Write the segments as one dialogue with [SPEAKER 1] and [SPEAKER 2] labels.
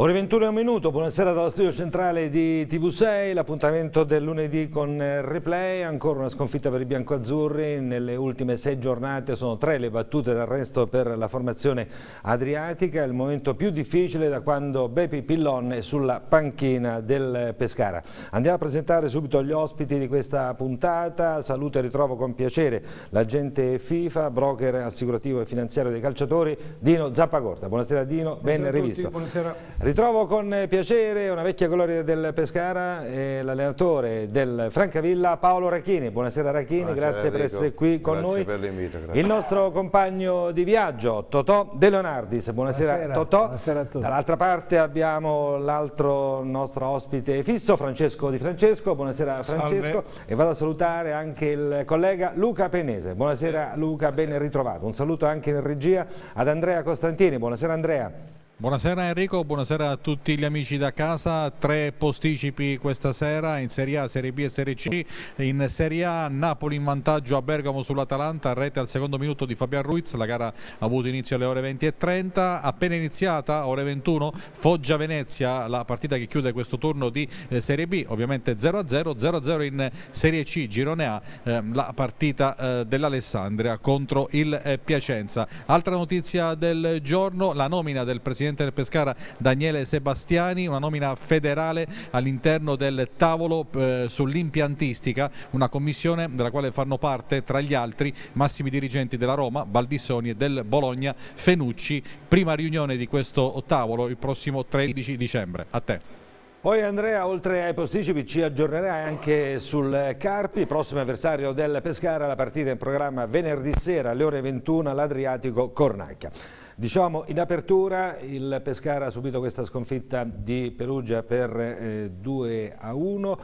[SPEAKER 1] Ore 21 un minuto, buonasera dallo studio centrale di TV6, l'appuntamento del lunedì con replay, ancora una sconfitta per i biancoazzurri, nelle ultime sei giornate sono tre le battute d'arresto per la formazione adriatica, il momento più difficile da quando Bepi Pillon è sulla panchina del Pescara. Andiamo a presentare subito gli ospiti di questa puntata, saluto e ritrovo con piacere l'agente FIFA, broker assicurativo e finanziario dei calciatori, Dino Zappagorta. Buonasera Dino, ben rivisto. Buonasera. Ritrovo con piacere una vecchia gloria del Pescara, eh, l'allenatore del Francavilla Paolo Racchini. Buonasera Racchini, Buonasera, grazie Enrico. per essere qui con grazie noi. Per l'invito, Il nostro compagno di viaggio Totò De Leonardis. Buonasera, Buonasera Totò. Buonasera a tutti. Dall'altra parte abbiamo l'altro nostro ospite fisso, Francesco Di Francesco. Buonasera Francesco. Salve. E vado a salutare anche il collega Luca Penese. Buonasera Luca, ben ritrovato. Un saluto anche in regia ad Andrea Costantini. Buonasera Andrea.
[SPEAKER 2] Buonasera Enrico, buonasera a tutti gli amici da casa, tre posticipi questa sera in Serie A, Serie B e Serie C, in Serie A Napoli in vantaggio a Bergamo sull'Atalanta, rete al secondo minuto di Fabian Ruiz, la gara ha avuto inizio alle ore 20 e 30, appena iniziata, ore 21, Foggia-Venezia, la partita che chiude questo turno di eh, Serie B, ovviamente 0-0, 0-0 in Serie C, Girone A, eh, la partita eh, dell'Alessandria contro il Piacenza. Altra notizia del giorno, la nomina del Presidente presidente del Pescara Daniele Sebastiani, una nomina federale all'interno del tavolo eh, sull'impiantistica, una commissione della quale fanno parte tra gli altri massimi dirigenti della Roma, Baldissoni e del Bologna, Fenucci, prima riunione di questo tavolo il prossimo 13 dicembre. A te.
[SPEAKER 1] Poi Andrea, oltre ai posticipi, ci aggiornerai anche sul Carpi, prossimo avversario del Pescara, la partita in programma venerdì sera alle ore 21 all'Adriatico Cornacchia. Diciamo in apertura il Pescara ha subito questa sconfitta di Perugia per eh, 2 a 1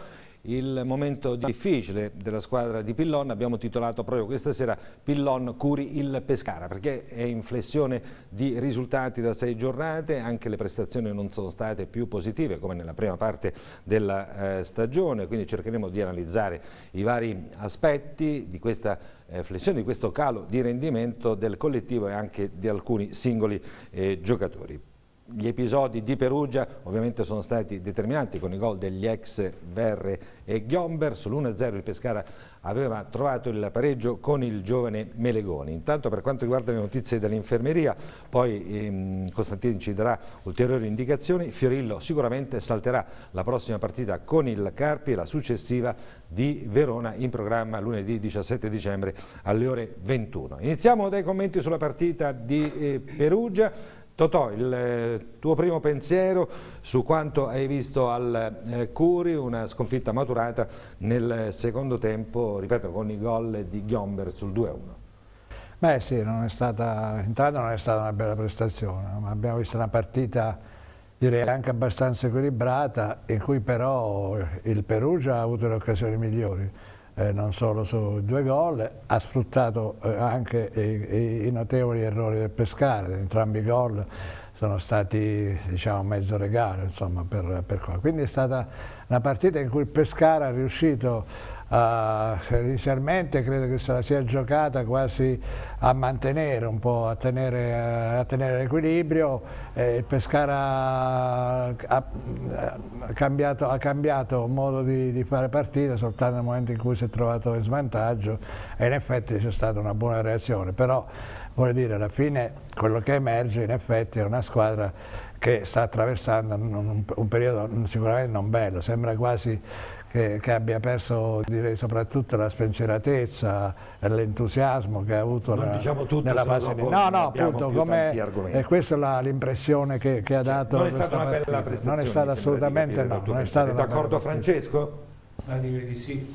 [SPEAKER 1] il momento difficile della squadra di Pillon, abbiamo titolato proprio questa sera Pillon curi il Pescara perché è in flessione di risultati da sei giornate, anche le prestazioni non sono state più positive come nella prima parte della eh, stagione, quindi cercheremo di analizzare i vari aspetti di questa eh, flessione, di questo calo di rendimento del collettivo e anche di alcuni singoli eh, giocatori. Gli episodi di Perugia ovviamente sono stati determinanti con i gol degli ex Verre e Ghiomber. Sull'1-0 il Pescara aveva trovato il pareggio con il giovane Melegoni. Intanto per quanto riguarda le notizie dell'infermeria, poi ehm, Costantini ci darà ulteriori indicazioni. Fiorillo sicuramente salterà la prossima partita con il Carpi e la successiva di Verona in programma lunedì 17 dicembre alle ore 21. Iniziamo dai commenti sulla partita di eh, Perugia. Totò, il eh, tuo primo pensiero su quanto hai visto al eh, Curi, una sconfitta maturata nel secondo tempo, ripeto, con i gol di Ghiomber sul 2-1.
[SPEAKER 3] Beh sì, non è stata, intanto non è stata una bella prestazione, ma abbiamo visto una partita direi anche abbastanza equilibrata in cui però il Perugia ha avuto le occasioni migliori eh, non solo su due gol, ha sfruttato eh, anche i, i, notevoli errori del Pescara, entrambi i gol sono stati diciamo, mezzo regalo insomma, per, per quindi è stata una partita in cui il Pescara è riuscito Uh, inizialmente credo che se la sia giocata quasi a mantenere un po', a tenere, tenere l'equilibrio. Eh, Pescara ha, ha, cambiato, ha, cambiato, modo di, di, fare partita soltanto nel momento in cui si è trovato in svantaggio e in effetti c'è stata una buona reazione. Però vuol dire alla fine quello che emerge in effetti è una squadra che sta attraversando un, un periodo sicuramente non bello, sembra quasi che, che, abbia perso direi soprattutto la spensieratezza e l'entusiasmo che ha avuto
[SPEAKER 1] non la, diciamo tutto,
[SPEAKER 3] nella fase
[SPEAKER 1] di...
[SPEAKER 3] No, no, appunto, come, e questa è l'impressione che, che, ha cioè, dato
[SPEAKER 1] non è stata una bella
[SPEAKER 3] prestazione. Non è stata assolutamente no. Non è
[SPEAKER 1] stata d'accordo Francesco?
[SPEAKER 4] Ah, direi di sì.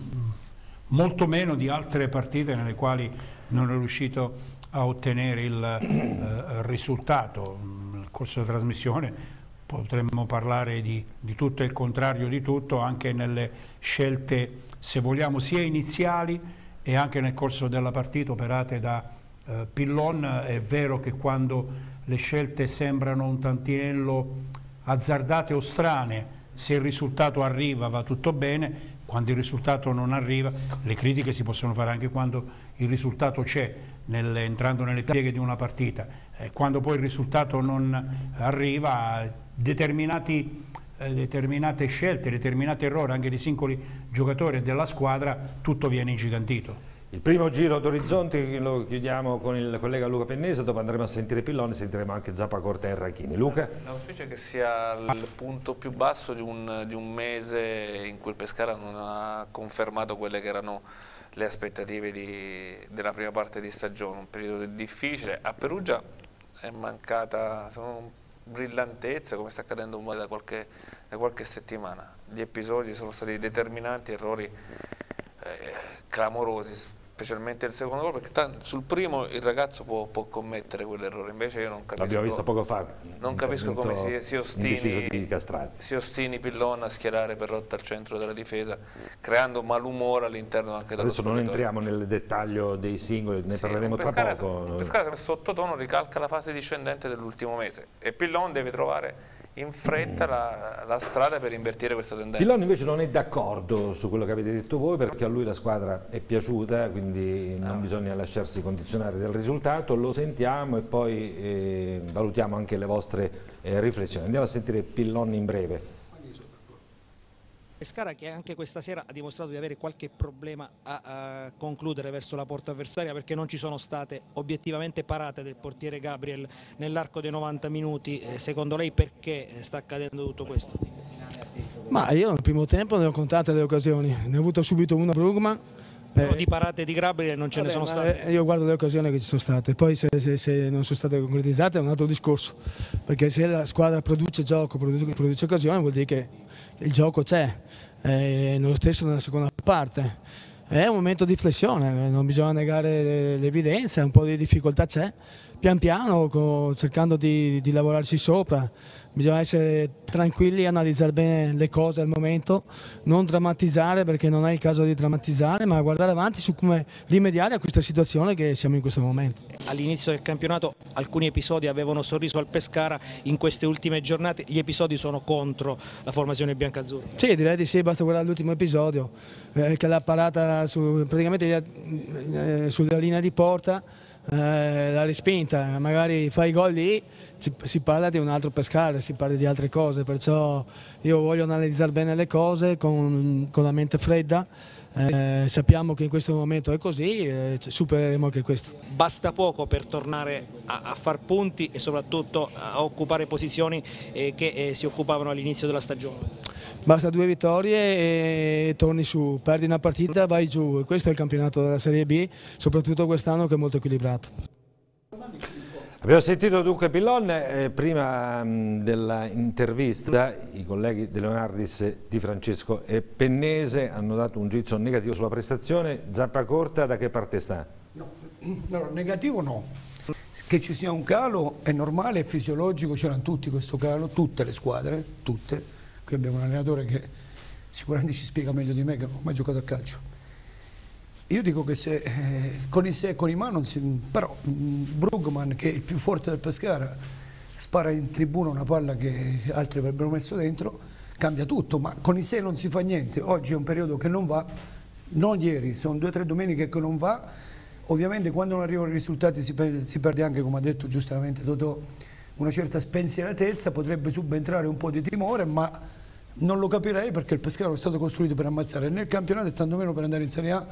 [SPEAKER 4] Molto meno di altre partite nelle quali non è riuscito a ottenere il eh, risultato. Nel corso della trasmissione potremmo parlare di, di tutto e il contrario di tutto anche nelle scelte, se vogliamo, sia iniziali e anche nel corso della partita operate da eh, Pillon. È vero che quando le scelte sembrano un tantinello azzardate o strane, se il risultato arriva va tutto bene, quando il risultato non arriva, le critiche si possono fare anche quando il risultato c'è, nel, entrando nelle pieghe di una partita, eh, quando poi il risultato non arriva, determinati, eh, determinate scelte, determinati errori anche di singoli giocatori e della squadra, tutto viene ingigantito.
[SPEAKER 1] Il primo giro d'orizzonti lo chiudiamo con il collega Luca Pennese, dopo andremo a sentire Pilloni, sentiremo anche Zappa Corta e Rachini. Luca?
[SPEAKER 5] L'auspicio è che sia il punto più basso di un, di un, mese in cui il Pescara non ha confermato quelle che erano le aspettative di, della prima parte di stagione, un periodo difficile. A Perugia è mancata brillantezza come sta accadendo da qualche, da qualche settimana. Gli episodi sono stati determinanti, errori eh, clamorosi specialmente il secondo gol, perché sul primo il ragazzo può, può commettere quell'errore, invece io non capisco.
[SPEAKER 1] L'abbiamo visto poco fa.
[SPEAKER 5] Non capisco come si, si, ostini, si ostini Pillon a schierare per rotta al centro della difesa, creando malumore all'interno anche dello
[SPEAKER 1] Adesso non entriamo nel dettaglio dei singoli, ne sì, parleremo tra poco.
[SPEAKER 5] Pescara sottotono ricalca la fase discendente dell'ultimo mese e Pillon deve trovare in fretta la, la, strada per invertire questa tendenza.
[SPEAKER 1] Pillon invece non è d'accordo su quello che avete detto voi perché a lui la squadra è piaciuta, quindi non ah. bisogna lasciarsi condizionare dal risultato, lo sentiamo e poi eh, valutiamo anche le vostre eh, riflessioni. Andiamo a sentire Pillon in breve.
[SPEAKER 6] Pescara che anche questa sera ha dimostrato di avere qualche problema a, a, concludere verso la porta avversaria perché non ci sono state obiettivamente parate del portiere Gabriel nell'arco dei 90 minuti. Eh, secondo lei perché sta accadendo tutto questo?
[SPEAKER 7] Ma io nel primo tempo ne ho contate le occasioni, ne ho avuto subito una Brugman.
[SPEAKER 6] Eh, di parate di Gabriel non ce vabbè, ne sono state.
[SPEAKER 7] Eh, io guardo le occasioni che ci sono state, poi se, se, se, non sono state concretizzate è un altro discorso, perché se la squadra produce gioco, produce, produce occasioni vuol dire che il gioco c'è, eh, lo stesso nella seconda parte. È un momento di flessione, non bisogna negare l'evidenza, un po' di difficoltà c'è, pian piano cercando di, di lavorarci sopra bisogna essere tranquilli, analizzare bene le cose al momento, non drammatizzare perché non è il caso di drammatizzare, ma guardare avanti su come rimediare a questa situazione che siamo in questo momento.
[SPEAKER 6] All'inizio del campionato alcuni episodi avevano sorriso al Pescara, in queste ultime giornate gli episodi sono contro la formazione biancazzurra.
[SPEAKER 7] Sì, direi di sì, basta guardare l'ultimo episodio, eh, che l'ha parata su, praticamente eh, sulla linea di porta, eh, l'ha respinta, magari fa i gol lì si parla di un altro pescare, si parla di altre cose, perciò io voglio analizzare bene le cose con, con la mente fredda. Eh, sappiamo che in questo momento è così e supereremo anche questo.
[SPEAKER 6] Basta poco per tornare a, a far punti e soprattutto a occupare posizioni eh, che eh, si occupavano all'inizio della stagione.
[SPEAKER 7] Basta due vittorie e torni su, perdi una partita, vai giù. Questo è il campionato della Serie B, soprattutto quest'anno che è molto equilibrato.
[SPEAKER 1] Abbiamo sentito dunque Pillon, eh, prima dell'intervista i colleghi De Leonardis, Di Francesco e Pennese hanno dato un giudizio negativo sulla prestazione, Zappa Corta da che parte sta?
[SPEAKER 8] No, no negativo no, che ci sia un calo è normale, è fisiologico, c'erano tutti questo calo, tutte le squadre, tutte, qui abbiamo un allenatore che sicuramente ci spiega meglio di me che non ho mai giocato a calcio io dico che se eh, con i se e con i ma non si... però mm, Brugman che è il più forte del Pescara spara in tribuna una palla che altri avrebbero messo dentro, cambia tutto, ma con i se non si fa niente. Oggi è un periodo che non va, non ieri, sono due o tre domeniche che non va. Ovviamente quando non arrivano i risultati si perde, si perde anche, come ha detto giustamente Totò, una certa spensieratezza, potrebbe subentrare un po' di timore, ma non lo capirei perché il Pescara è stato costruito per ammazzare nel campionato e tantomeno per andare in Serie A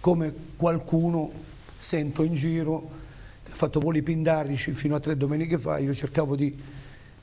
[SPEAKER 8] come qualcuno sento in giro, ha fatto voli pindarici fino a tre domeniche fa, io cercavo di,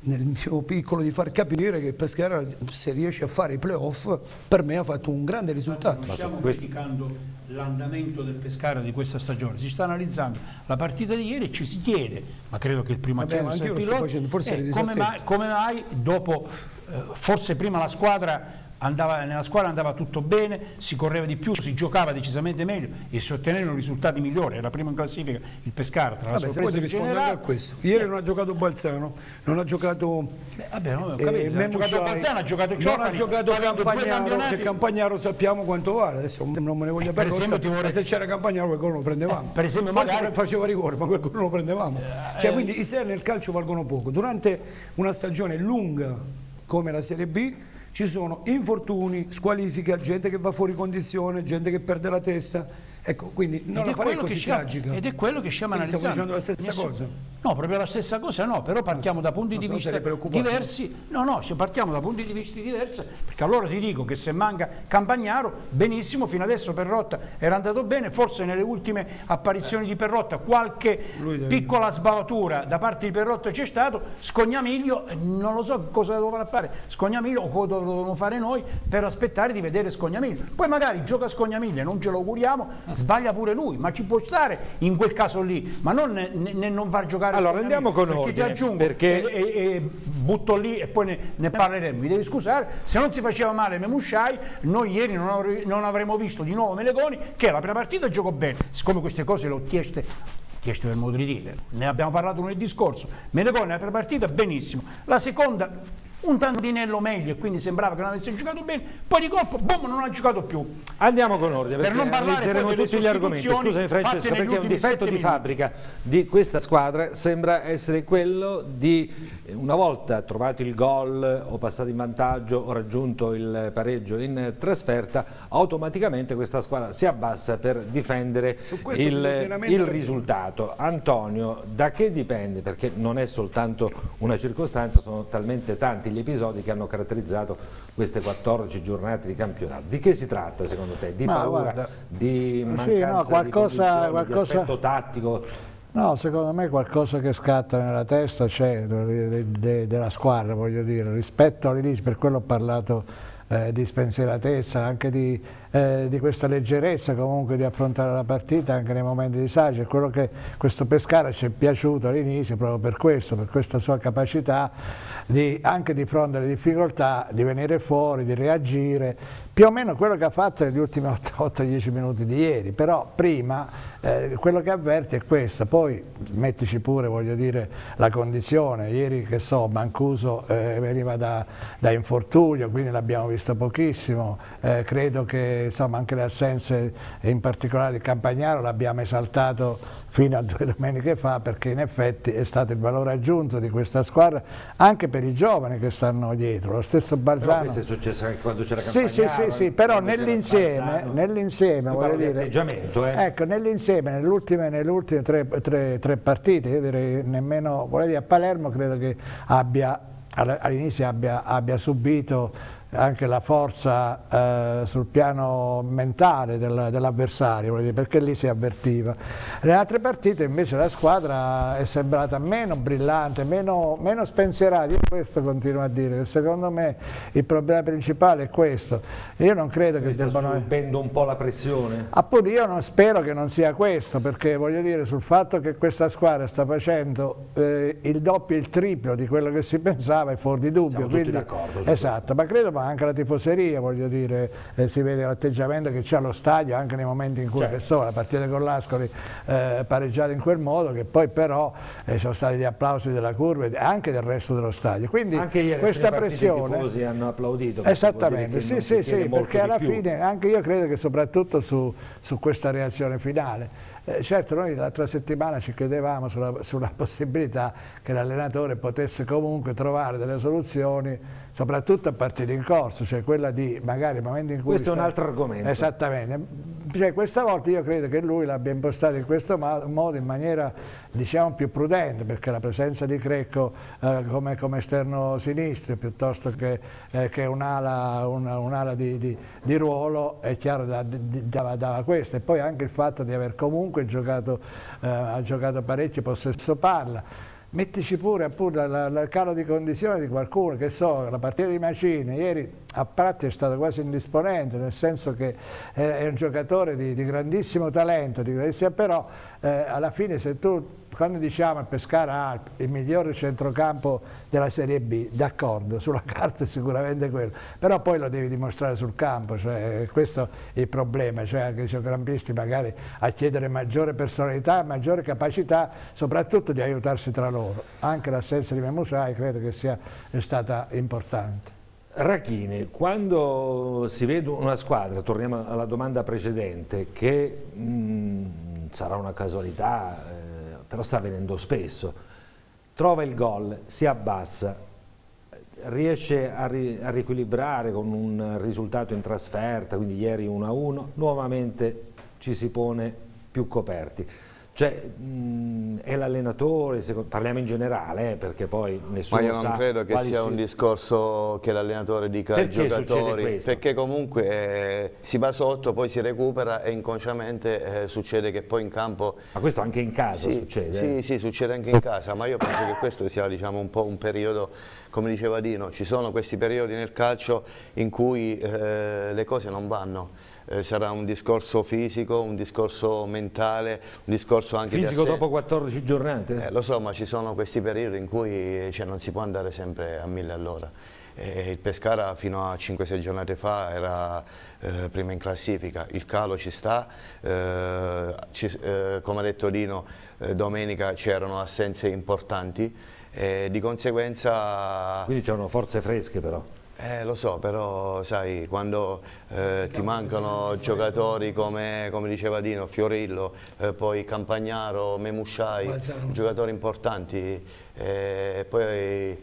[SPEAKER 8] nel mio piccolo di far capire che Pescara se riesce a fare i playoff per me ha fatto un grande risultato.
[SPEAKER 4] Non stiamo criticando l'andamento del Pescara di questa stagione, si sta analizzando la partita di ieri e ci si chiede, ma credo che il primo
[SPEAKER 8] accenno sia il forse
[SPEAKER 4] eh, come, mai, come mai dopo, eh, forse prima la squadra andava, nella squadra andava tutto bene, si correva di più, si giocava decisamente meglio e si ottenevano risultati migliori, era primo in classifica il Pescara tra
[SPEAKER 8] vabbè, la sorpresa generale. a questo. Ieri eh. non ha giocato Balzano, non ha giocato
[SPEAKER 4] Beh, vabbè, no, capito, eh, non ha giocato Balzano, ha giocato Ciofani,
[SPEAKER 8] non ha giocato Campagnaro, che Campagnaro sappiamo quanto vale, adesso non me ne voglio eh, per esempio, rotta, vorrei... se c'era Campagnaro quel gol lo prendevamo. Eh, per esempio, Forse magari... faceva rigore, ma quel gol lo prendevamo. Eh, cioè, quindi i sei nel calcio valgono poco. Durante una stagione lunga come la Serie B ci sono infortuni, squalifica, gente che va fuori condizione, gente che perde la testa. Ecco, quindi non
[SPEAKER 4] ed
[SPEAKER 8] la
[SPEAKER 4] è
[SPEAKER 8] farei
[SPEAKER 4] quello
[SPEAKER 8] così tragica.
[SPEAKER 4] Ed è quello che stiamo
[SPEAKER 8] Quindi
[SPEAKER 4] analizzando.
[SPEAKER 8] stiamo facendo la stessa
[SPEAKER 4] Nessun-
[SPEAKER 8] cosa?
[SPEAKER 4] No, proprio la stessa cosa no, però partiamo da punti
[SPEAKER 8] Non
[SPEAKER 4] di vista diversi. No, no, se partiamo da punti di vista diversi, perché allora ti dico che se manca Campagnaro, benissimo, fino adesso Perrotta era andato bene, forse nelle ultime apparizioni di Perrotta qualche piccola sbavatura da parte di Perrotta c'è stato, Scognamiglio, eh, non lo so cosa dovevano fare Scognamiglio o cosa dovevamo fare noi per aspettare di vedere Scognamiglio. Poi magari gioca Scognamiglio, non ce lo auguriamo, sbaglia pure lui, ma ci può stare in quel caso lì, ma non nel non far giocare
[SPEAKER 1] Allora, andiamo con
[SPEAKER 4] perché
[SPEAKER 1] ordine,
[SPEAKER 4] ti aggiungo
[SPEAKER 1] perché-
[SPEAKER 4] e, e- e butto lì e poi ne, ne parleremo. Mi devi scusare, se non si faceva male Memusciai, noi ieri non, avre- non avremmo visto di nuovo Melegoni che la prima partita giocò bene. Siccome queste cose le ho chieste, chieste per modo di dire, ne abbiamo parlato lunedì scorso. Melegoni la prima partita benissimo, la seconda un tantinello meglio e quindi sembrava che non avesse giocato bene, poi di colpo, boom, non ha giocato più.
[SPEAKER 1] Andiamo con ordine
[SPEAKER 4] Per
[SPEAKER 1] perché
[SPEAKER 4] non parlare
[SPEAKER 1] analizzeremo
[SPEAKER 4] poi
[SPEAKER 1] tutti gli argomenti. Scusami Francesco, perché un difetto di fabbrica di questa squadra sembra essere quello di eh, una volta trovato il gol o passato in vantaggio o raggiunto il pareggio in trasferta, automaticamente questa squadra si abbassa per difendere il, il risultato. Antonio, da che dipende? Perché non è soltanto una circostanza, sono talmente tanti gli episodi che hanno caratterizzato queste 14 giornate di campionato. Di che si tratta secondo te? Di
[SPEAKER 3] Ma
[SPEAKER 1] paura,
[SPEAKER 3] guarda,
[SPEAKER 1] di
[SPEAKER 3] sì,
[SPEAKER 1] mancanza
[SPEAKER 3] no, qualcosa-
[SPEAKER 1] di
[SPEAKER 3] qualcosa-
[SPEAKER 1] di aspetto tattico?
[SPEAKER 3] No, secondo me qualcosa che scatta nella testa c'è de- de- della squadra, voglio dire, rispetto all'inizio, per quello ho parlato eh, di spensieratezza, anche di, eh, di questa leggerezza comunque di affrontare la partita anche nei momenti di disagio, è quello che questo Pescara ci è piaciuto all'inizio proprio per questo, per questa sua capacità di, anche di fronte alle difficoltà, di venire fuori, di reagire, più o meno quello che ha fatto negli ultimi 8-10 minuti di ieri, però prima eh, quello che avverti è questo, poi mettici pure voglio dire la condizione, ieri che so Mancuso eh, veniva da, da infortunio, quindi l'abbiamo visto pochissimo, eh, credo che insomma anche le assenze in particolare di Campagnaro l'abbiamo esaltato fino a due domeniche fa perché in effetti è stato il valore aggiunto di questa squadra anche per i giovani che stanno dietro, lo stesso
[SPEAKER 1] Però
[SPEAKER 3] Balzano.
[SPEAKER 1] questo è successo anche quando c'era
[SPEAKER 3] Sì, sì,
[SPEAKER 1] Campagnaro,
[SPEAKER 3] sì, sì, però nell'insieme, nell'insieme
[SPEAKER 1] Io
[SPEAKER 3] voglio dire,
[SPEAKER 1] eh.
[SPEAKER 3] ecco, nell'insieme, nelle ultime, ultime tre, tre- tre partite, io direi nemmeno, dire, a Palermo credo che abbia, all- all'inizio abbia, abbia subito anche la forza eh, sul piano mentale del- dell'avversario, perché lì si avvertiva. Nelle altre partite invece la squadra è sembrata meno brillante, meno, meno spensierata, io questo continuo a dire, che secondo me il problema principale è questo. Io non credo che debbano...
[SPEAKER 1] subendo un po' la pressione.
[SPEAKER 3] Appunto io non spero che non sia questo, perché voglio dire sul fatto che questa squadra sta facendo eh, il doppio e il triplo di quello che si pensava è fuori di dubbio.
[SPEAKER 1] Siamo
[SPEAKER 3] quindi-
[SPEAKER 1] d'accordo
[SPEAKER 3] esatto, ma credo ma anche la tifoseria, voglio dire, eh, si vede l'atteggiamento che c'è allo stadio anche nei momenti in cui
[SPEAKER 1] Certo.
[SPEAKER 3] so, la partita con l'Ascoli eh, pareggiata in quel modo, che poi però eh, ci sono stati gli applausi della curva e anche del resto dello stadio. Quindi
[SPEAKER 1] Anche ieri
[SPEAKER 3] questa pressione...
[SPEAKER 1] i tifosi hanno applaudito.
[SPEAKER 3] Esattamente, sì, sì, sì, perché alla
[SPEAKER 1] più.
[SPEAKER 3] fine anche io credo che soprattutto su, su questa reazione finale, eh, certo noi l'altra settimana ci chiedevamo sulla, sulla possibilità che l'allenatore potesse comunque trovare delle soluzioni, soprattutto a partire in corso, cioè quella di magari nel momento in cui...
[SPEAKER 1] Questo è un altro argomento.
[SPEAKER 3] Esattamente, cioè, questa volta io credo che lui l'abbia impostato in questo modo in maniera diciamo più prudente perché la presenza di Crecco eh, come, come esterno sinistro piuttosto che, eh, che un'ala, una- un'ala di, di- di ruolo è chiaro dava, dava questo. E poi anche il fatto di aver comunque giocato, eh, ha giocato parecchio possesso palla Mettici pure appunto la- la- il calo di condizione di qualcuno, che so, la partita di Macini, ieri a Pratti è stato quasi indisponente, nel senso che eh, è un giocatore di, di grandissimo talento, di grandissima- però eh, alla fine se tu, quando diciamo il Pescara ha il migliore centrocampo della Serie B, d'accordo, sulla carta è sicuramente quello, però poi lo devi dimostrare sul campo, cioè, questo è il problema, cioè anche i centrocampisti magari a chiedere maggiore personalità, maggiore capacità, soprattutto di aiutarsi tra loro. Anche l'assenza di Memusai credo che sia stata importante.
[SPEAKER 1] Racchini, quando si vede una squadra, torniamo alla domanda precedente, che mh, sarà una casualità, eh, però sta avvenendo spesso, trova il gol, si abbassa, riesce a, ri, a riequilibrare con un risultato in trasferta, quindi ieri 1-1, nuovamente ci si pone più coperti. Cioè, mh, è l'allenatore, parliamo in generale, eh, perché poi nessuno
[SPEAKER 9] Ma io non
[SPEAKER 1] sa
[SPEAKER 9] credo che sia un discorso che l'allenatore dica ai
[SPEAKER 1] Perché
[SPEAKER 9] giocatori, perché comunque eh, si va sotto, poi si recupera e inconsciamente eh, succede che poi in campo...
[SPEAKER 1] Ma questo anche in casa
[SPEAKER 9] sì,
[SPEAKER 1] succede?
[SPEAKER 9] Sì, sì, succede anche in casa, ma io penso che questo sia diciamo, un po' un periodo, come diceva Dino, ci sono questi periodi nel calcio in cui eh, le cose non vanno eh, sarà un discorso fisico, un discorso mentale, un discorso anche
[SPEAKER 1] fisico
[SPEAKER 9] di
[SPEAKER 1] dopo 14 giornate?
[SPEAKER 9] Eh, lo so, ma ci sono questi periodi in cui cioè, non si può andare sempre a mille all'ora. Eh, il Pescara fino a 5-6 giornate fa era eh, prima in classifica, il calo ci sta, eh, ci, eh, come ha detto Dino, eh, domenica c'erano assenze importanti, di conseguenza...
[SPEAKER 1] Quindi c'erano forze fresche però?
[SPEAKER 9] Eh, lo so, però sai, quando eh, ti mancano giocatori come, come, diceva Dino, Fiorillo, eh, poi Campagnaro, Memusciai, giocatori importanti, eh, poi eh,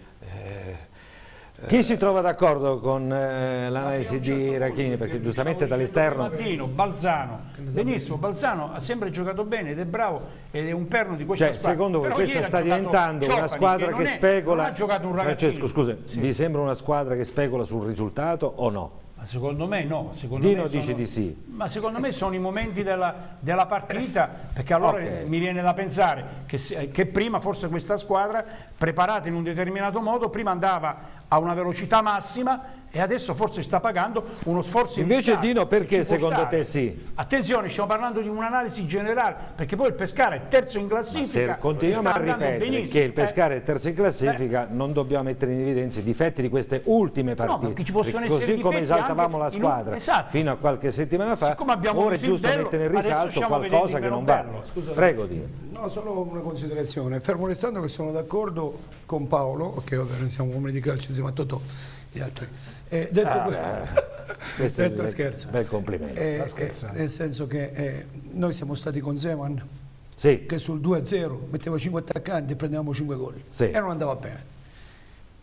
[SPEAKER 1] chi si trova d'accordo con eh, l'analisi di Rachini? Perché giustamente dall'esterno...
[SPEAKER 4] Mattino, Balzano, benissimo, Balzano ha sempre giocato bene ed è bravo ed è un perno di questa
[SPEAKER 1] cioè,
[SPEAKER 4] squadra.
[SPEAKER 1] Secondo voi questa sta diventando una squadra che, che specola... Francesco, scusa, sì. vi sembra una squadra che specola sul risultato o no?
[SPEAKER 4] secondo me no. Secondo
[SPEAKER 1] Dino
[SPEAKER 4] me
[SPEAKER 1] dice
[SPEAKER 4] sono,
[SPEAKER 1] di sì.
[SPEAKER 4] Ma secondo me sono i momenti della, della partita, perché allora okay. mi viene da pensare che, che, prima forse questa squadra, preparata in un determinato modo, prima andava a una velocità massima e adesso forse sta pagando uno sforzo
[SPEAKER 1] Invece
[SPEAKER 4] iniziale,
[SPEAKER 1] Dino perché secondo te sì?
[SPEAKER 4] Attenzione, stiamo parlando di un'analisi generale, perché poi il Pescara è terzo in classifica.
[SPEAKER 1] Se continuiamo a ripetere che il Pescara eh, è terzo in classifica, eh, non dobbiamo mettere in evidenza i difetti di queste ultime partite.
[SPEAKER 4] No, ci possono
[SPEAKER 1] così come esaltavamo la squadra
[SPEAKER 4] un... esatto.
[SPEAKER 1] fino a qualche settimana fa, ora è giusto bello, mettere in risalto qualcosa che non va. Scusa, Prego Dino.
[SPEAKER 8] No, solo una considerazione. Fermo restando che sono d'accordo con Paolo, che vabbè, noi siamo uomini di calcio insieme a Totò, gli altri. Eh, detto ah, questo, detto
[SPEAKER 1] bel,
[SPEAKER 8] scherzo.
[SPEAKER 1] Bel complimento.
[SPEAKER 8] Eh, eh, nel senso che eh, noi siamo stati con Zeman,
[SPEAKER 1] sì.
[SPEAKER 8] che sul 2-0 metteva 5 attaccanti e prendevamo 5 gol.
[SPEAKER 1] Sì.
[SPEAKER 8] E non andava bene.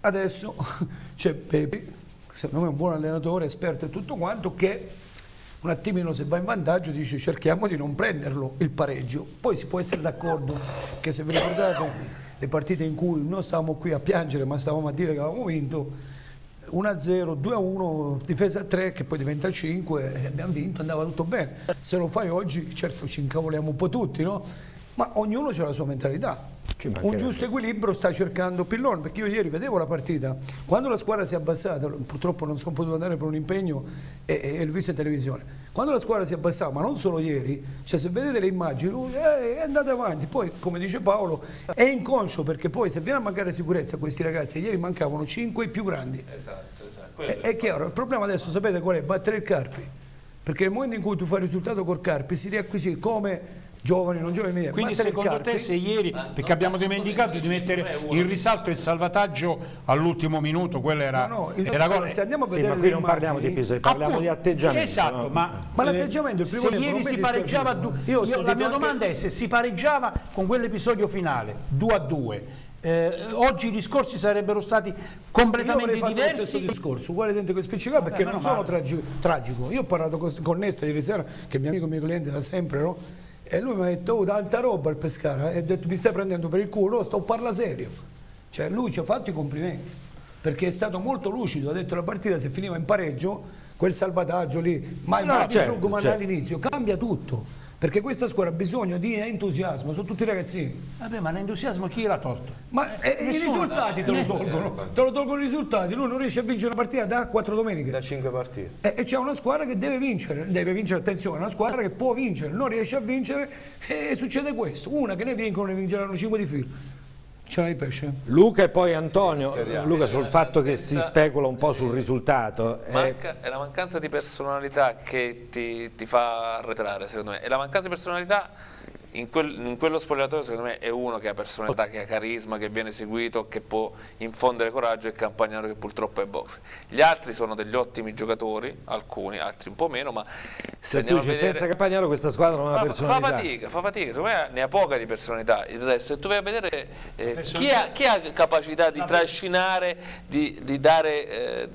[SPEAKER 8] Adesso c'è Pepe, secondo me un buon allenatore, esperto e tutto quanto, che un attimino se va in vantaggio dice cerchiamo di non prenderlo il pareggio. Poi si può essere d'accordo che se vi ricordate le partite in cui noi stavamo qui a piangere ma stavamo a dire che avevamo vinto 1-0, 2-1, difesa a 3 che poi diventa 5 e abbiamo vinto, andava tutto bene. Se lo fai oggi certo ci incavoliamo un po' tutti, no? Ma ognuno ha la sua mentalità. Un giusto equilibrio sta cercando Pillon, perché io ieri vedevo la partita, quando la squadra si è abbassata, purtroppo non sono potuto andare per un impegno e, e il visto in televisione, quando la squadra si è abbassata, ma non solo ieri, cioè se vedete le immagini, lui eh, è andato avanti, poi come dice Paolo è inconscio perché poi se viene a mancare sicurezza a questi ragazzi, ieri mancavano 5 più grandi.
[SPEAKER 5] Esatto, esatto.
[SPEAKER 8] È, è chiaro, il problema adesso sapete qual è? Battere il Carpi, perché nel momento in cui tu fai il risultato col Carpi si riacquisisce come giovani, non giovani media.
[SPEAKER 4] Quindi secondo te se ieri, perché abbiamo dimenticato di mettere in risalto il salvataggio all'ultimo minuto, quello era,
[SPEAKER 8] no,
[SPEAKER 4] no, era
[SPEAKER 8] allora, se andiamo a vedere
[SPEAKER 1] sì, ma qui non parliamo di episodi, parliamo
[SPEAKER 4] appunto,
[SPEAKER 1] di atteggiamento.
[SPEAKER 4] Esatto,
[SPEAKER 1] no?
[SPEAKER 4] ma,
[SPEAKER 8] ma l'atteggiamento
[SPEAKER 4] se ieri si pareggiava, io, io, la mia domanda è se si pareggiava con quell'episodio finale, 2 a 2, eh, oggi i discorsi sarebbero stati completamente
[SPEAKER 8] io
[SPEAKER 4] diversi.
[SPEAKER 8] Lo stesso discorso, uguale identico e specificato, perché non sono tragico, tragico. Io ho parlato con, con Nesta ieri sera, che è mio amico mio cliente da sempre, no? E lui mi ha detto, oh, tanta roba il Pescara, e ha detto, mi stai prendendo per il culo, sto a parlare serio. Cioè lui ci ha fatto i complimenti, perché è stato molto lucido, ha detto la partita se finiva in pareggio, quel salvataggio lì, ma il no, certo, certo. all'inizio, cambia tutto. Perché questa squadra ha bisogno di entusiasmo, sono tutti ragazzini.
[SPEAKER 4] Vabbè, ma l'entusiasmo chi l'ha tolto?
[SPEAKER 8] Ma eh, i risultati te lo tolgono, te lo tolgono i risultati. Lui non riesce a vincere una partita da quattro domeniche.
[SPEAKER 9] Da cinque partite.
[SPEAKER 8] E, e c'è una squadra che deve vincere, deve vincere, attenzione, una squadra che può vincere, non riesce a vincere e succede questo. Una che ne vincono, ne vinceranno cinque di filo. Ce l'hai pesce?
[SPEAKER 1] Luca e poi Antonio. Luca sul fatto che si specula un po' sul risultato.
[SPEAKER 5] Manca, è la mancanza di personalità che ti, ti, fa arretrare, secondo me. È la mancanza di personalità in, quel, in, quello spogliatoio secondo me è uno che ha personalità, che ha carisma, che viene seguito, che può infondere coraggio e Campagnaro che purtroppo è box. Gli altri sono degli ottimi giocatori, alcuni, altri un po' meno, ma se andiamo a vedere...
[SPEAKER 1] Senza Campagnaro questa squadra non ha
[SPEAKER 5] fa,
[SPEAKER 1] personalità.
[SPEAKER 5] Fa fatica, fa fatica, secondo me ne ha poca di personalità, il resto, se tu vai a vedere eh, chi, ha, chi, ha, capacità di trascinare, di, di dare... Eh,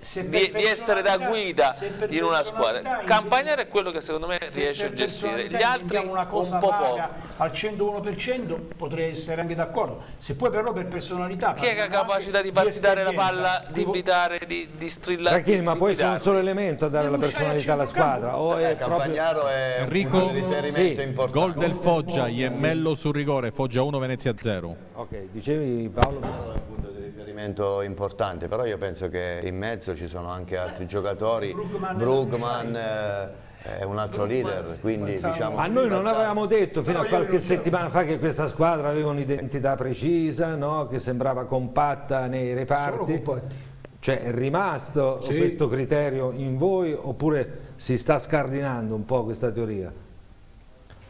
[SPEAKER 5] di, di, essere da guida in una squadra. Campagnare è quello che secondo me riesce a gestire, gli altri un po' poco.
[SPEAKER 4] Al 101% potrei essere anche d'accordo, se poi però per personalità...
[SPEAKER 5] Chi è che ha capacità di farsi dare la palla, di invitare, di, di strillare?
[SPEAKER 1] Rachini, ma può essere un solo elemento a dare la personalità alla squadra? O
[SPEAKER 9] è Campagnaro è Enrico, un riferimento sì. importante.
[SPEAKER 2] Gol del Foggia, Iemmello sul rigore, Foggia 1, Venezia 0.
[SPEAKER 1] Ok, dicevi Paolo?
[SPEAKER 9] Riferimento importante, però io penso che in mezzo ci sono anche altri giocatori, Brugman, eh, è un altro leader, quindi diciamo...
[SPEAKER 1] Ma noi non avevamo detto fino a qualche settimana fa che questa squadra aveva un'identità precisa, no? che sembrava compatta nei reparti. Cioè è rimasto sì. questo criterio in voi oppure si sta scardinando un po' questa teoria?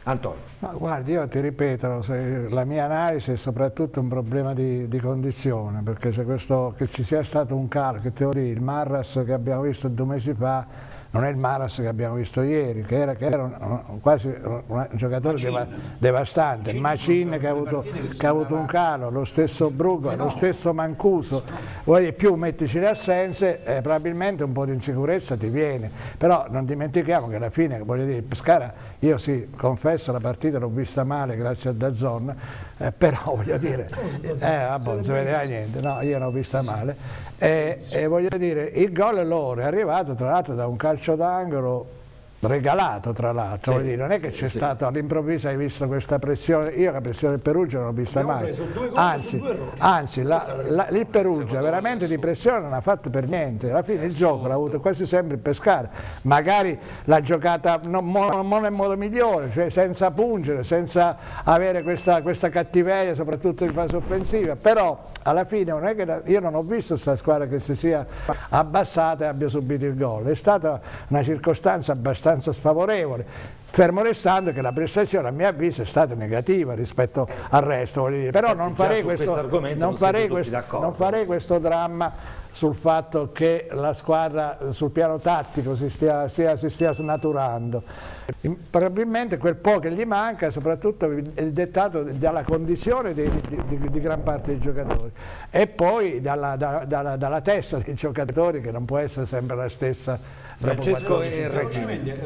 [SPEAKER 1] Antonio.
[SPEAKER 3] No, guardi, io ti ripeto, la mia analisi è soprattutto un problema di, di condizione, perché questo, che ci sia stato un calo, che teoria, il Marras che abbiamo visto due mesi fa, non è il Maras che abbiamo visto ieri, che era, che era un, quasi un, giocatore deva, devastante, Macin che ha avuto, che ha avuto un calo, lo stesso Brugo, lo stesso Mancuso, vuoi più mettici le assenze, eh, probabilmente un po' di insicurezza ti viene, però non dimentichiamo che alla fine, voglio dire, Pescara, io sì, confesso la partita l'ho vista male grazie a Dazzon, eh, però voglio dire, eh, vabbè, non si vedeva niente, no, io l'ho vista male, e, e voglio dire, il gol loro è arrivato tra l'altro da un calcio d'angolo regalato tra l'altro, sì, non è che c'è sì, stato all'improvviso hai visto questa pressione, io la pressione del Perugia non l'ho vista mai, anzi, anzi la, la, il Perugia veramente di pressione non ha fatto per niente, alla fine il gioco l'ha avuto quasi sempre il Pescara, magari l'ha giocata non, non nel modo migliore, cioè senza pungere, senza avere questa, questa cattiveria soprattutto in fase offensiva, però alla fine non è che io non ho visto questa squadra che si sia abbassata e abbia subito il gol, è stata una circostanza abbastanza abbastanza sfavorevole, fermo restando che la prestazione a mio avviso è stata negativa rispetto al resto, però non farei questo, non farei questo, non farei questo dramma sul fatto che la squadra sul piano tattico si stia, stia, si stia snaturando. Probabilmente quel po' che gli manca è soprattutto il dettato dalla condizione di, di, di, gran parte dei giocatori e poi dalla, da, dalla, dalla testa dei giocatori che non può essere sempre la stessa
[SPEAKER 4] Francesco e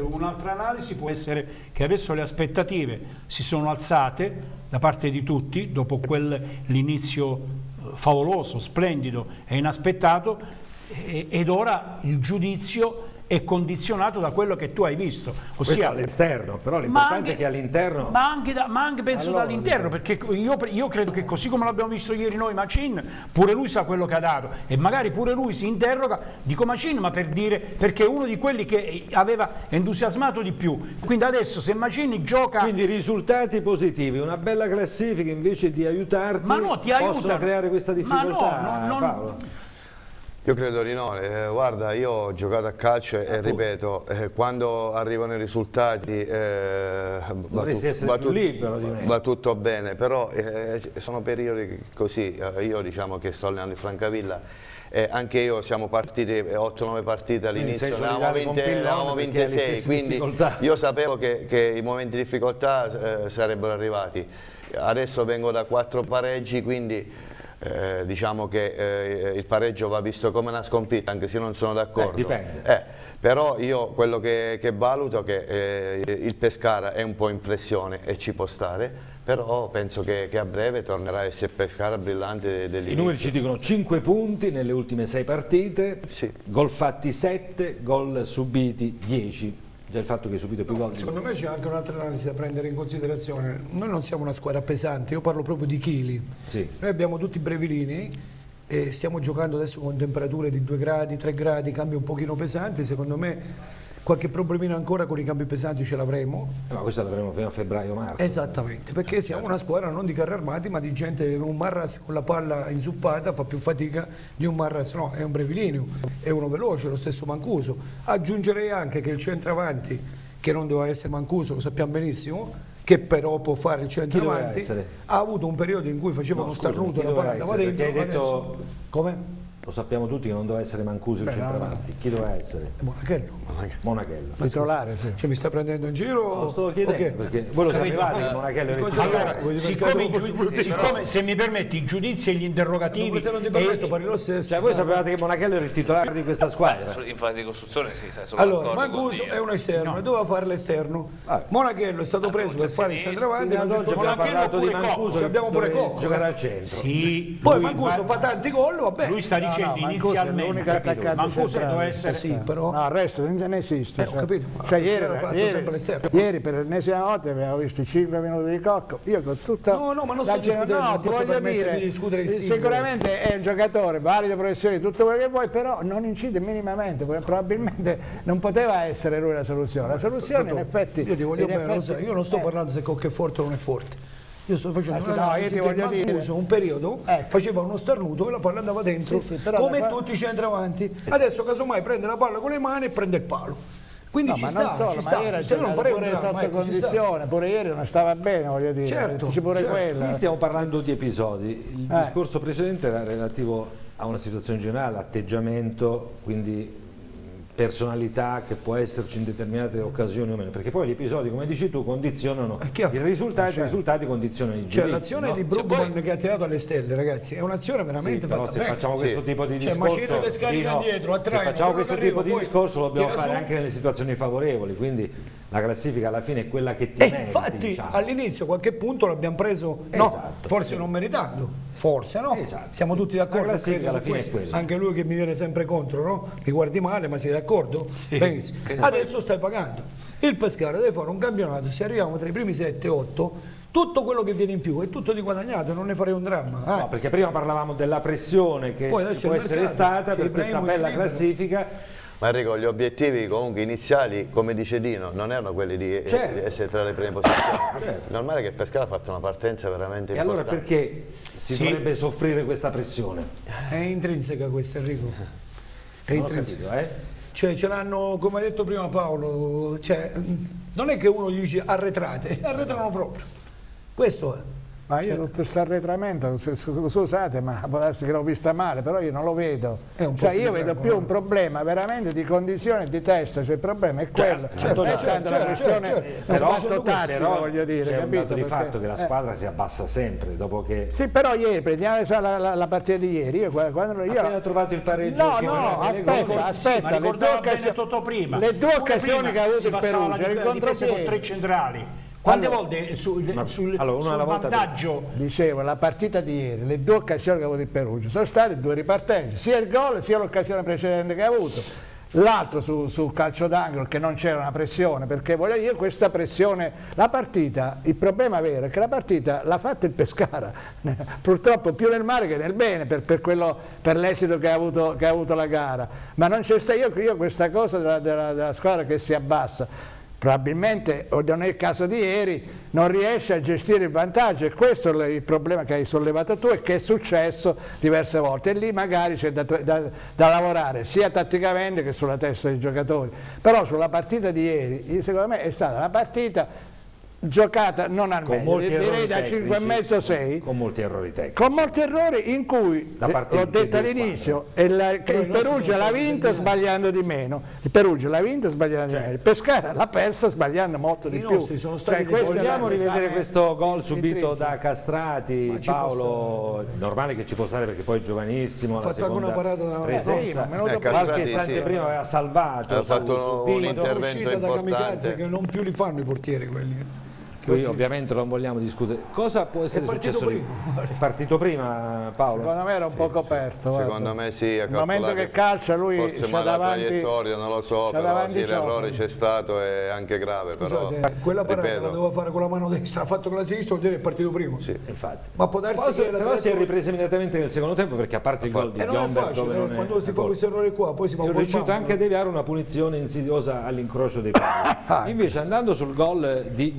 [SPEAKER 4] Un'altra analisi può essere che adesso le aspettative si sono alzate da parte di tutti dopo quell'inizio eh, favoloso, splendido e inaspettato ed ora il giudizio è condizionato da quello che tu hai visto.
[SPEAKER 1] Ossia all'esterno, però l'importante è che all'interno...
[SPEAKER 4] Ma anche, da, ma anche penso allora, dall'interno, perché io, io, credo che così come l'abbiamo visto ieri noi Macin, pure lui sa quello che ha dato e magari pure lui si interroga, dico Macin, ma per dire, perché è uno di quelli che aveva entusiasmato di più. Quindi adesso se Macin gioca...
[SPEAKER 1] Quindi risultati positivi, una bella classifica invece di aiutarti,
[SPEAKER 4] ma no, ti
[SPEAKER 1] possono
[SPEAKER 4] aiutano.
[SPEAKER 1] creare questa difficoltà,
[SPEAKER 4] ma no, non, non,
[SPEAKER 9] io credo di no, eh, guarda io ho giocato a calcio e, e ripeto, eh, quando arrivano i risultati eh, va, tu, va, tu, va, tutto bene, però eh, sono periodi così, eh, io diciamo che sto allenando in Francavilla eh, anche io siamo partiti 8-9 partite all'inizio, ne avevamo 26, quindi io sapevo che, che, i momenti di difficoltà eh, sarebbero arrivati. Adesso vengo da quattro pareggi, quindi eh, diciamo che eh, il pareggio va visto come una sconfitta, anche se non sono d'accordo.
[SPEAKER 1] Eh,
[SPEAKER 9] però io quello che, che valuto è che eh, il Pescara è un po' in flessione e ci può stare, però penso che, che a breve tornerà a essere Pescara brillante dell'inizio.
[SPEAKER 1] I numeri ci dicono 5 punti nelle ultime 6 partite,
[SPEAKER 9] sì.
[SPEAKER 1] gol fatti 7, gol subiti 10 già il fatto che subito più gol.
[SPEAKER 8] secondo me c'è anche un'altra analisi da prendere in considerazione. Noi non siamo una squadra pesante, io parlo proprio di chili.
[SPEAKER 1] Sì.
[SPEAKER 8] Noi abbiamo tutti brevilini e stiamo giocando adesso con temperature di 2 gradi, 3 gradi, cambi un pochino pesanti, secondo me qualche problemino ancora con i cambi pesanti ce l'avremo.
[SPEAKER 1] Eh, ma questo l'avremo fino a febbraio-marzo.
[SPEAKER 8] Esattamente, perché siamo una squadra non di carri armati ma di gente, un Marras con la palla inzuppata fa più fatica di un Marras, no, è un brevilineo, è uno veloce, lo stesso Mancuso. Aggiungerei anche che il centravanti, che non doveva essere Mancuso, lo sappiamo benissimo, che però può fare il centravanti, ha avuto un periodo in cui faceva
[SPEAKER 1] No,
[SPEAKER 8] uno starnuto, la palla
[SPEAKER 1] Perché hai detto-
[SPEAKER 8] come?
[SPEAKER 1] Lo sappiamo tutti che non doveva essere Mancuso il
[SPEAKER 3] Beh, no,
[SPEAKER 1] centravanti. Chi doveva essere?
[SPEAKER 8] Monachello.
[SPEAKER 1] Monachello.
[SPEAKER 3] Titolare, sì.
[SPEAKER 8] Cioè mi sta prendendo in giro?
[SPEAKER 1] Lo sto chiedendo
[SPEAKER 8] Ok.
[SPEAKER 1] perché voi lo sapevate che Monachello era il.
[SPEAKER 8] Allora,
[SPEAKER 4] Siccome, giudizi- siccome, se mi permetti, i giudizi e gli interrogativi...
[SPEAKER 8] Ma se non ti
[SPEAKER 4] e-
[SPEAKER 8] permetto, parli lo stesso.
[SPEAKER 1] Cioè voi sapevate che Monachello era il titolare di questa squadra?
[SPEAKER 5] Su- In fase di costruzione sì, sai,
[SPEAKER 8] Allora, Mancuso è un esterno e doveva fare l'esterno.
[SPEAKER 1] Ah.
[SPEAKER 8] Monachello è stato preso per fare il centravanti non
[SPEAKER 1] abbiamo parlato di Mancuso
[SPEAKER 8] abbiamo pure Cocco,
[SPEAKER 1] giocare
[SPEAKER 8] eh.
[SPEAKER 1] al centro.
[SPEAKER 4] Sì,
[SPEAKER 8] Poi Mancuso fa tanti gol, vabbè.
[SPEAKER 4] Lui sta dicendo
[SPEAKER 3] no, Mancuso è
[SPEAKER 4] inizialmente capito? Mancuso
[SPEAKER 3] centrale.
[SPEAKER 4] doveva essere
[SPEAKER 8] Sì, però...
[SPEAKER 3] No, il resto non ne esiste.
[SPEAKER 8] Eh, ho capito, ma
[SPEAKER 3] Cioè, ieri, ieri- ieri per l'ennesima volta abbiamo visto 5 minuti di cocco. Io con tutta.
[SPEAKER 8] No, no, ma non
[SPEAKER 3] la
[SPEAKER 8] sto discutendo,
[SPEAKER 3] no,
[SPEAKER 8] non
[SPEAKER 3] voglio dire,
[SPEAKER 8] di discutere il
[SPEAKER 3] eh,
[SPEAKER 8] singolo.
[SPEAKER 3] Sicuramente è un giocatore valido professione, tutto quello che vuoi, però non incide minimamente, perché probabilmente non poteva essere lui la soluzione. La soluzione in effetti.
[SPEAKER 8] Io ti voglio bene, lo
[SPEAKER 3] effetti-
[SPEAKER 8] sai, io non sto
[SPEAKER 3] eh,
[SPEAKER 8] parlando se Cocco è forte o non è forte. Io sto facendo
[SPEAKER 3] Ah, no,
[SPEAKER 8] un'analisi
[SPEAKER 3] ti
[SPEAKER 8] che
[SPEAKER 3] voglio dire-
[SPEAKER 8] Mancuso un periodo
[SPEAKER 3] Ecco.
[SPEAKER 8] faceva uno starnuto e la palla andava dentro,
[SPEAKER 3] Sì, sì,
[SPEAKER 8] come
[SPEAKER 3] la-
[SPEAKER 8] tutti i centravanti. Adesso casomai prende la palla con le mani e prende il palo. Quindi
[SPEAKER 3] No,
[SPEAKER 8] ci
[SPEAKER 3] ma
[SPEAKER 8] sta,
[SPEAKER 3] non solo,
[SPEAKER 8] ci
[SPEAKER 3] ma
[SPEAKER 8] sta, ci sta, non farei un
[SPEAKER 3] pure
[SPEAKER 8] dramma,
[SPEAKER 3] sotto
[SPEAKER 8] ci
[SPEAKER 3] condizione, pure ieri non stava bene, voglio dire,
[SPEAKER 8] Certo,
[SPEAKER 3] c'è pure
[SPEAKER 8] certo.
[SPEAKER 3] quella.
[SPEAKER 1] Qui stiamo parlando di episodi. Il
[SPEAKER 3] Eh.
[SPEAKER 1] discorso precedente era relativo a una situazione generale, atteggiamento, quindi personalità che può esserci in determinate occasioni o meno, perché poi gli episodi, come dici tu, condizionano
[SPEAKER 8] chiaro.
[SPEAKER 1] i risultati, i risultati condizionano i giudizi.
[SPEAKER 8] Cioè l'azione
[SPEAKER 1] no?
[SPEAKER 8] di Brugman che ha tirato alle stelle, ragazzi, è un'azione
[SPEAKER 1] Sì,
[SPEAKER 8] veramente
[SPEAKER 1] però
[SPEAKER 8] fatta
[SPEAKER 1] se
[SPEAKER 8] bene.
[SPEAKER 1] facciamo questo tipo di
[SPEAKER 8] Cioè,
[SPEAKER 1] discorso,
[SPEAKER 8] che scarica
[SPEAKER 1] Dino,
[SPEAKER 8] indietro,
[SPEAKER 1] se
[SPEAKER 8] attrae,
[SPEAKER 1] facciamo questo
[SPEAKER 8] che
[SPEAKER 1] tipo di discorso lo dobbiamo fare
[SPEAKER 8] su.
[SPEAKER 1] anche nelle situazioni favorevoli, quindi la classifica alla fine è quella che ti
[SPEAKER 8] E
[SPEAKER 1] meriti,
[SPEAKER 8] infatti
[SPEAKER 1] diciamo.
[SPEAKER 8] all'inizio qualche punto l'abbiamo preso, no,
[SPEAKER 1] Esatto.
[SPEAKER 8] forse non meritando, forse no,
[SPEAKER 1] Esatto.
[SPEAKER 8] siamo tutti d'accordo,
[SPEAKER 1] alla fine è
[SPEAKER 8] questo.
[SPEAKER 1] quella.
[SPEAKER 8] anche lui che mi viene sempre contro, no? mi guardi male ma sei d'accordo? Benissimo. Adesso stai pagando, il Pescara deve fare un campionato, se arriviamo tra i primi 7 e 8, tutto quello che viene in più è tutto di guadagnato, non ne farei un dramma,
[SPEAKER 1] No,
[SPEAKER 8] anzi.
[SPEAKER 1] perché prima parlavamo della pressione che può essere
[SPEAKER 8] mercato,
[SPEAKER 1] stata
[SPEAKER 8] c'è
[SPEAKER 1] per questa bella
[SPEAKER 8] libero.
[SPEAKER 1] classifica.
[SPEAKER 9] Ma Enrico, gli obiettivi comunque iniziali, come dice Dino, non erano quelli di, eh,
[SPEAKER 1] Certo.
[SPEAKER 9] essere tra le prime posizioni.
[SPEAKER 1] Certo.
[SPEAKER 9] Normale che Pescara ha fatto una partenza veramente
[SPEAKER 1] E allora
[SPEAKER 9] importante.
[SPEAKER 1] perché si
[SPEAKER 4] Sì.
[SPEAKER 1] dovrebbe soffrire questa pressione?
[SPEAKER 8] È intrinseca questa Enrico, è
[SPEAKER 1] Non ho
[SPEAKER 8] intrinseca.
[SPEAKER 1] capito, eh?
[SPEAKER 8] Cioè ce l'hanno, come ha detto prima Paolo, cioè, non è che uno gli dice arretrate, arretrano proprio. Questo è.
[SPEAKER 3] Ma io tutto questo arretramento, scusate, ma può darsi che l'ho vista male, però io non lo vedo.
[SPEAKER 8] È
[SPEAKER 3] Cioè io vedo più
[SPEAKER 8] no?
[SPEAKER 3] un problema veramente di condizione di testa, cioè il problema è quello.
[SPEAKER 8] certo,
[SPEAKER 3] non è
[SPEAKER 8] certo,
[SPEAKER 3] tanto la
[SPEAKER 8] certo,
[SPEAKER 3] questione
[SPEAKER 8] certo.
[SPEAKER 1] Però,
[SPEAKER 3] tattica,
[SPEAKER 1] però
[SPEAKER 3] voglio dire,
[SPEAKER 1] c'è un
[SPEAKER 3] capito?
[SPEAKER 1] dato di
[SPEAKER 3] Perché-
[SPEAKER 1] fatto che la
[SPEAKER 3] eh.
[SPEAKER 1] squadra si abbassa sempre dopo che
[SPEAKER 3] Sì, però ieri, prendiamo la, la- la- partita di ieri, io qua- quando io...
[SPEAKER 1] appena trovato il pareggio
[SPEAKER 3] No, no, aspetta,
[SPEAKER 1] gol,
[SPEAKER 3] aspetta,
[SPEAKER 4] ma
[SPEAKER 3] le due, occasioni
[SPEAKER 4] prima
[SPEAKER 3] che ha avuto
[SPEAKER 4] si
[SPEAKER 3] il Perugia, il
[SPEAKER 4] difesa con tre
[SPEAKER 3] contropiede.
[SPEAKER 4] centrali. Quante
[SPEAKER 3] Allora-
[SPEAKER 4] volte sul,
[SPEAKER 1] Ma-
[SPEAKER 4] sul-
[SPEAKER 1] allora,
[SPEAKER 4] sul vantaggio
[SPEAKER 3] Dicevo, la partita di ieri, le due occasioni che ha avuto il Perugia, sono state due ripartenze, sia il gol sia l'occasione precedente che ha avuto. L'altro su, sul calcio d'angolo che non c'era una pressione, perché voglio dire questa pressione, la partita, il problema vero è che la partita l'ha fatta il Pescara, purtroppo più nel male che nel bene per, per per l'esito che, ha avuto- che ha avuto la gara, ma non c'è sta io, io questa cosa della, della- della squadra che si abbassa, probabilmente, o il caso di ieri, non riesce a gestire il vantaggio. E questo è il problema che hai sollevato tu e che è successo diverse volte. E lì magari c'è da, da- da lavorare sia tatticamente che sulla testa dei giocatori, però sulla partita di ieri secondo me è stata una partita giocata non al
[SPEAKER 1] con
[SPEAKER 3] meglio,
[SPEAKER 1] molti
[SPEAKER 3] direi
[SPEAKER 1] errori
[SPEAKER 3] da
[SPEAKER 1] tecnici,
[SPEAKER 3] 5,5-6
[SPEAKER 1] con molti errori tecnici.
[SPEAKER 3] con molti errori in cui,
[SPEAKER 1] parte
[SPEAKER 3] l'ho
[SPEAKER 1] di-
[SPEAKER 3] detto all'inizio, e
[SPEAKER 8] Però
[SPEAKER 3] il Perugia l'ha
[SPEAKER 8] stati
[SPEAKER 3] vinto
[SPEAKER 8] determinati.
[SPEAKER 3] sbagliando di meno, il Perugia l'ha vinto sbagliando di meno, il Pescara l'ha persa sbagliando molto di
[SPEAKER 8] I
[SPEAKER 3] più.
[SPEAKER 8] nostri sono stati
[SPEAKER 3] questo è
[SPEAKER 1] Vogliamo rivedere questo gol subito da Castrati,
[SPEAKER 8] ci
[SPEAKER 1] Paolo, normale che ci può stare perché poi è giovanissimo,
[SPEAKER 8] Ha fatto anche
[SPEAKER 1] seconda
[SPEAKER 8] una parata da-
[SPEAKER 1] presenza,
[SPEAKER 3] Sì, ma minuto
[SPEAKER 9] Eh,
[SPEAKER 1] qualche istante
[SPEAKER 9] sì.
[SPEAKER 1] prima aveva salvato,
[SPEAKER 9] Ha fatto
[SPEAKER 1] su-
[SPEAKER 9] un intervento
[SPEAKER 8] uscita da kamikaze
[SPEAKER 9] importante.
[SPEAKER 8] che non più li fanno i portieri quelli.
[SPEAKER 1] Qui ovviamente non vogliamo discutere. Cosa può essere successo lì?
[SPEAKER 8] prima.
[SPEAKER 1] È partito prima Paolo?
[SPEAKER 3] Secondo me era un po' coperto. guarda.
[SPEAKER 9] Secondo me sì, ha
[SPEAKER 3] Nel momento che calcia lui
[SPEAKER 9] forse male la
[SPEAKER 3] davanti
[SPEAKER 9] traiettoria, non lo so, però sì, l'errore c'è stato e anche grave,
[SPEAKER 8] Scusate,
[SPEAKER 9] però
[SPEAKER 8] quella parata
[SPEAKER 9] ripeto,
[SPEAKER 8] la doveva fare con la mano destra, ha fatto con la sinistra, vuol dire che è partito primo.
[SPEAKER 9] Sì.
[SPEAKER 1] Infatti.
[SPEAKER 8] Ma può darsi
[SPEAKER 1] Però,
[SPEAKER 8] che la
[SPEAKER 1] però si è ripreso immediatamente nel secondo tempo perché a parte il gol di
[SPEAKER 8] E non è
[SPEAKER 1] Gomber
[SPEAKER 8] facile,
[SPEAKER 1] dove
[SPEAKER 8] eh, quando si fa questo errore qua, poi si fa
[SPEAKER 1] è
[SPEAKER 8] un po'
[SPEAKER 1] riuscito anche a deviare una punizione insidiosa all'incrocio dei pali. Invece andando sul gol di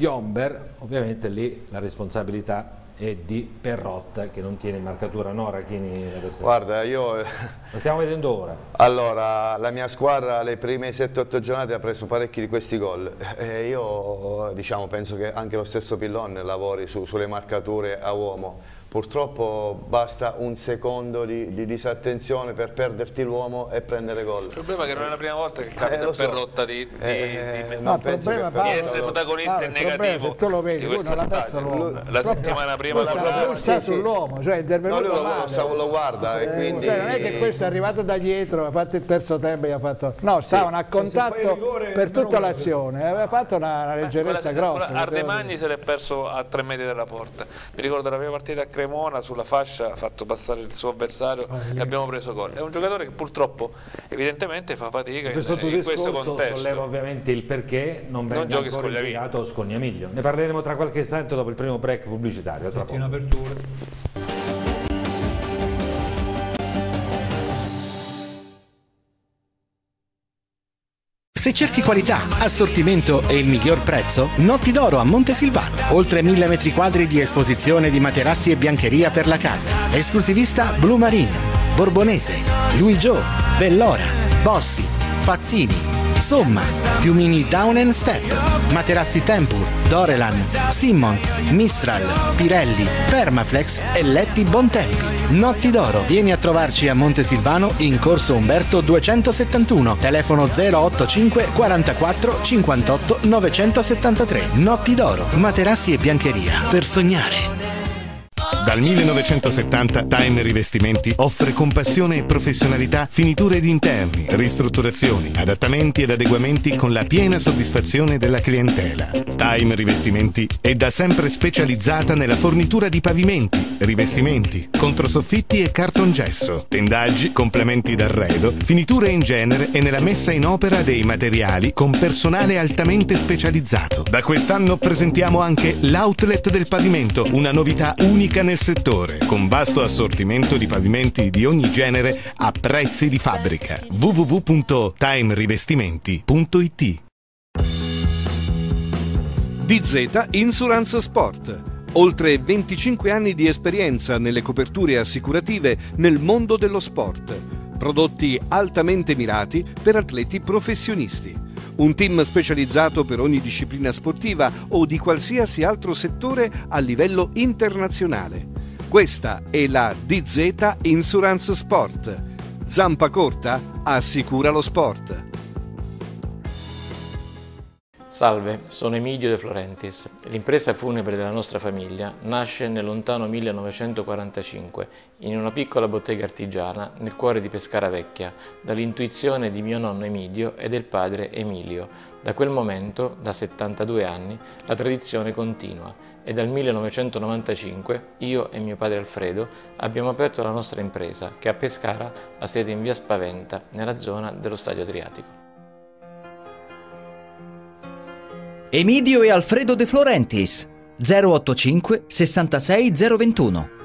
[SPEAKER 1] Ovviamente lì la responsabilità e di Perrotta che non tiene marcatura. No Rachini
[SPEAKER 9] guarda io
[SPEAKER 1] lo stiamo vedendo ora.
[SPEAKER 9] Allora la mia squadra le prime 7-8 giornate ha preso parecchi di questi gol. E io diciamo penso che anche lo stesso Pillon lavori su, sulle marcature a uomo purtroppo basta un secondo di, di disattenzione per perderti l'uomo e prendere gol.
[SPEAKER 5] Il problema è che non è la prima volta che capita eh, so. per rotta di, di,
[SPEAKER 9] eh,
[SPEAKER 5] di,
[SPEAKER 9] no, penso che
[SPEAKER 5] di essere protagonista in negativo tu lo vedi, di questa la, la settimana prima
[SPEAKER 3] la sta sull'uomo, cioè è intervenuto
[SPEAKER 9] no, lui lo, lo, lo guarda e quindi...
[SPEAKER 3] Cioè, non è che questo è arrivato da dietro, ha fatto il terzo tempo e ha fatto... No, stavano a contatto per tutta l'azione, aveva fatto una, una leggerezza grossa.
[SPEAKER 5] Ardemagni se l'è perso a tre metri dalla porta. Mi ricordo la prima partita a Cremona sulla fascia ha fatto passare il suo avversario oh, e abbiamo preso gol. È un giocatore che purtroppo evidentemente fa fatica
[SPEAKER 1] questo
[SPEAKER 5] in, in questo contesto.
[SPEAKER 1] solleva ovviamente il perché non venga non ancora impiegato Scognamiglio. Ne parleremo tra qualche istante dopo il primo break pubblicitario. Tra
[SPEAKER 4] in apertura.
[SPEAKER 10] Se cerchi qualità, assortimento e il miglior prezzo, Notti d'Oro a Montesilvano. Oltre mille metri quadri di esposizione di materassi e biancheria per la casa. Esclusivista Blue Marine, Borbonese, Louis Joe, Bellora, Bossi, Fazzini, Somma, piumini Down Step, materassi Tempur, Dorelan, Simmons, Mistral, Pirelli, Permaflex e letti Bontempi. Notti d'oro, vieni a trovarci a Montesilvano in corso Umberto 271, telefono 085 44 58 973. Notti d'oro, materassi e biancheria per sognare.
[SPEAKER 11] Dal 1970 Time Rivestimenti offre con passione e professionalità finiture di interni, ristrutturazioni, adattamenti ed adeguamenti con la piena soddisfazione della clientela. Time Rivestimenti è da sempre specializzata nella fornitura di pavimenti, rivestimenti, controsoffitti e cartongesso, tendaggi, complementi d'arredo, finiture in genere e nella messa in opera dei materiali con personale altamente specializzato. Da quest'anno presentiamo anche l'outlet del pavimento, una novità unica nel settore, con vasto assortimento di pavimenti di ogni genere a prezzi di fabbrica. www.timerivestimenti.it
[SPEAKER 12] DZ Insurance Sport. Oltre 25 anni di esperienza nelle coperture assicurative nel mondo dello sport. Prodotti altamente mirati per atleti professionisti. Un team specializzato per ogni disciplina sportiva o di qualsiasi altro settore a livello internazionale. Questa è la DZ Insurance Sport. Zampa corta assicura lo sport.
[SPEAKER 13] Salve, sono Emilio De Florentis. L'impresa funebre della nostra famiglia nasce nel lontano 1945 in una piccola bottega artigiana nel cuore di Pescara Vecchia, dall'intuizione di mio nonno Emilio e del padre Emilio. Da quel momento, da 72 anni, la tradizione continua e dal 1995 io e mio padre Alfredo abbiamo aperto la nostra impresa che a Pescara ha sede in via Spaventa, nella zona dello Stadio Adriatico.
[SPEAKER 14] Emidio e Alfredo De Florentis 085 66 021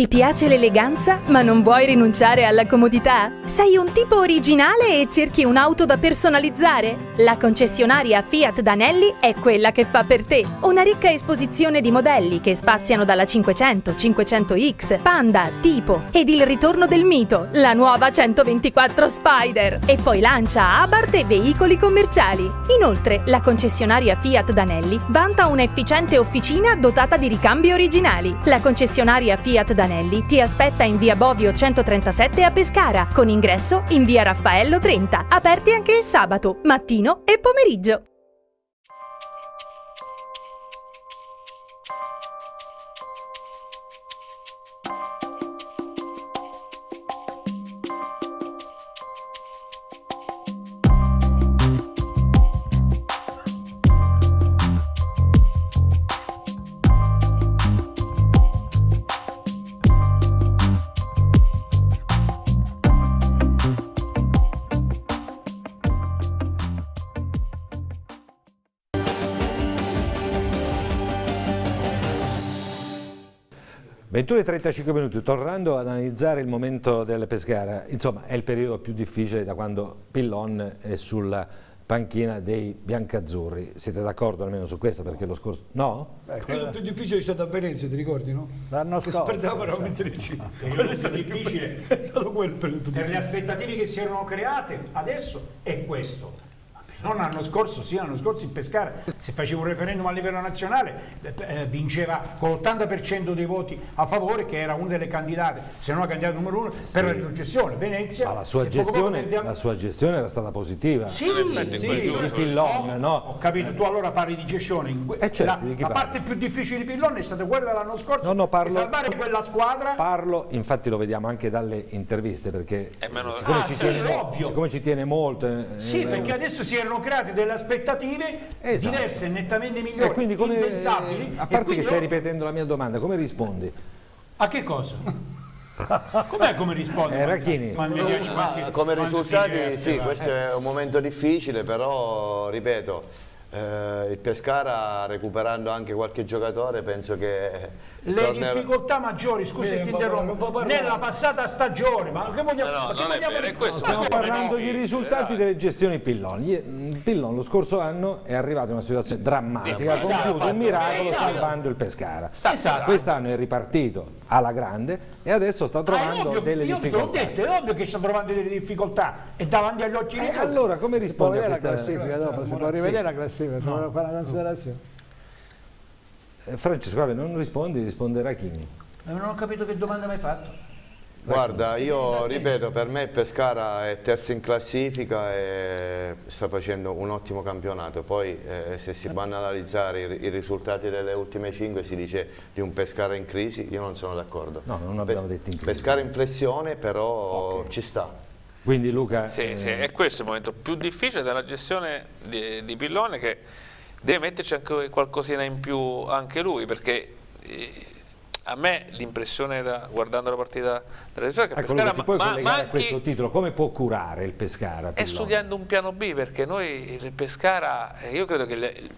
[SPEAKER 15] ti piace l'eleganza ma non vuoi rinunciare alla comodità? Sei un tipo originale e cerchi un'auto da personalizzare? La concessionaria Fiat Danelli è quella che fa per te. Una ricca esposizione di modelli che spaziano dalla 500, 500X, Panda, Tipo ed il ritorno del mito, la nuova 124 Spider. E poi lancia Abarth e veicoli commerciali. Inoltre, la concessionaria Fiat Danelli vanta un'efficiente officina dotata di ricambi originali. La concessionaria Fiat Danelli Danelli ti aspetta in via Bovio 137 a Pescara, con ingresso in via Raffaello 30, aperti anche il sabato, mattino e pomeriggio.
[SPEAKER 1] E 35 minuti, tornando ad analizzare il momento del Pescara, insomma è il periodo più difficile da quando Pillon è sul panchina dei biancazzurri. Siete d'accordo almeno su questo? Perché lo scorso... No?
[SPEAKER 8] Beh, quello più difficile è stato a Venezia, ti ricordi, no?
[SPEAKER 3] L'anno
[SPEAKER 8] Che
[SPEAKER 3] scorso.
[SPEAKER 8] sperdavano
[SPEAKER 3] cioè.
[SPEAKER 8] a Serie C.
[SPEAKER 4] Il periodo più difficile
[SPEAKER 8] È stato quello per
[SPEAKER 4] per le aspettative che si erano create adesso è questo. Non l'anno scorso, sì, l'anno scorso il Pescara, se faceva un referendum a livello nazionale, eh, vinceva con l'80% dei voti a favore, che era una delle candidate, se non la candidata numero uno, per la riconcessione. Venezia,
[SPEAKER 1] Ma la sua,
[SPEAKER 4] poco poco
[SPEAKER 1] gestione,
[SPEAKER 4] perdiamo-
[SPEAKER 1] la sua gestione era stata positiva.
[SPEAKER 4] Sì,
[SPEAKER 5] effetti
[SPEAKER 4] sì,
[SPEAKER 5] è
[SPEAKER 4] sì.
[SPEAKER 1] Il pillon, no?
[SPEAKER 4] Ho capito, tu allora parli di gestione. in que-
[SPEAKER 1] Eh, certo,
[SPEAKER 4] la, la parte più difficile di Pillon è stata quella dell'anno scorso,
[SPEAKER 1] No, no, parlo-
[SPEAKER 4] di salvare quella squadra.
[SPEAKER 1] Parlo, infatti lo vediamo anche dalle interviste perché
[SPEAKER 5] È meno-
[SPEAKER 1] siccome,
[SPEAKER 4] Ah,
[SPEAKER 1] ci
[SPEAKER 4] sì,
[SPEAKER 1] tiene, siccome ci tiene molto eh,
[SPEAKER 4] Sì,
[SPEAKER 1] eh,
[SPEAKER 4] perché adesso si erano create delle aspettative
[SPEAKER 1] Esatto.
[SPEAKER 4] diverse, nettamente migliori,
[SPEAKER 1] e quindi come,
[SPEAKER 4] impensabili.
[SPEAKER 1] a
[SPEAKER 4] e
[SPEAKER 1] parte che stai
[SPEAKER 4] io-
[SPEAKER 1] ripetendo la mia domanda, come rispondi?
[SPEAKER 4] A che cosa? Com'è come rispondi?
[SPEAKER 1] Eh, Racchini.
[SPEAKER 4] Si-
[SPEAKER 9] come risultati sì, questo è un momento difficile, però ripeto, eh, il Pescara recuperando anche qualche giocatore penso che
[SPEAKER 4] Le
[SPEAKER 9] tornerà-
[SPEAKER 4] difficoltà maggiori, scusa se ti interrompo, nella passata stagione, ma che vogliamo
[SPEAKER 5] No, no,
[SPEAKER 4] ma che
[SPEAKER 5] è
[SPEAKER 4] vogliamo
[SPEAKER 5] vero, è questo.
[SPEAKER 1] Stiamo parlando di risultati delle gestioni Pillon. Pillon lo scorso anno è arrivato in una situazione drammatica, ha
[SPEAKER 4] Esatto.
[SPEAKER 1] compiuto un miracolo
[SPEAKER 4] Esatto.
[SPEAKER 1] salvando il Pescara.
[SPEAKER 4] Esatto.
[SPEAKER 1] Quest'anno è ripartito alla grande e adesso sta
[SPEAKER 4] Ah,
[SPEAKER 1] trovando
[SPEAKER 4] ovvio,
[SPEAKER 1] delle
[SPEAKER 4] io te l'ho
[SPEAKER 1] difficoltà.
[SPEAKER 4] detto, è ovvio che sta trovando delle difficoltà e davanti agli occhi di
[SPEAKER 1] E
[SPEAKER 4] tutti.
[SPEAKER 1] allora come rispondi a
[SPEAKER 3] vedere la
[SPEAKER 1] questa
[SPEAKER 3] classifica dopo, si può rivedere la classifica, si può fare una considerazione.
[SPEAKER 1] Eh, Francesco, vabbè, non rispondi, risponde Rachini.
[SPEAKER 4] Eh, Non ho capito che domanda mi hai fatto.
[SPEAKER 9] Guarda, io ripeto, per me il Pescara è terzo in classifica e sta facendo un ottimo campionato. Poi eh, se si vanno ad analizzare i, i risultati delle ultime cinque si dice di un Pescara in crisi, io non sono d'accordo.
[SPEAKER 1] No, non abbiamo detto in crisi.
[SPEAKER 9] Pescara in flessione però ci sta.
[SPEAKER 1] Quindi Luca...
[SPEAKER 5] Sì,
[SPEAKER 1] eh,
[SPEAKER 5] sì, è questo il momento più difficile della gestione di, di Pillone che deve metterci anche qualcosina in più anche lui perché eh, a me l'impressione da- guardando la partita della Pescara è che Pescara ma-
[SPEAKER 1] collegare a
[SPEAKER 5] manchi
[SPEAKER 1] questo titolo? Come può curare il Pescara?
[SPEAKER 5] è studiando un piano B perché noi il Pescara, eh, io credo che le-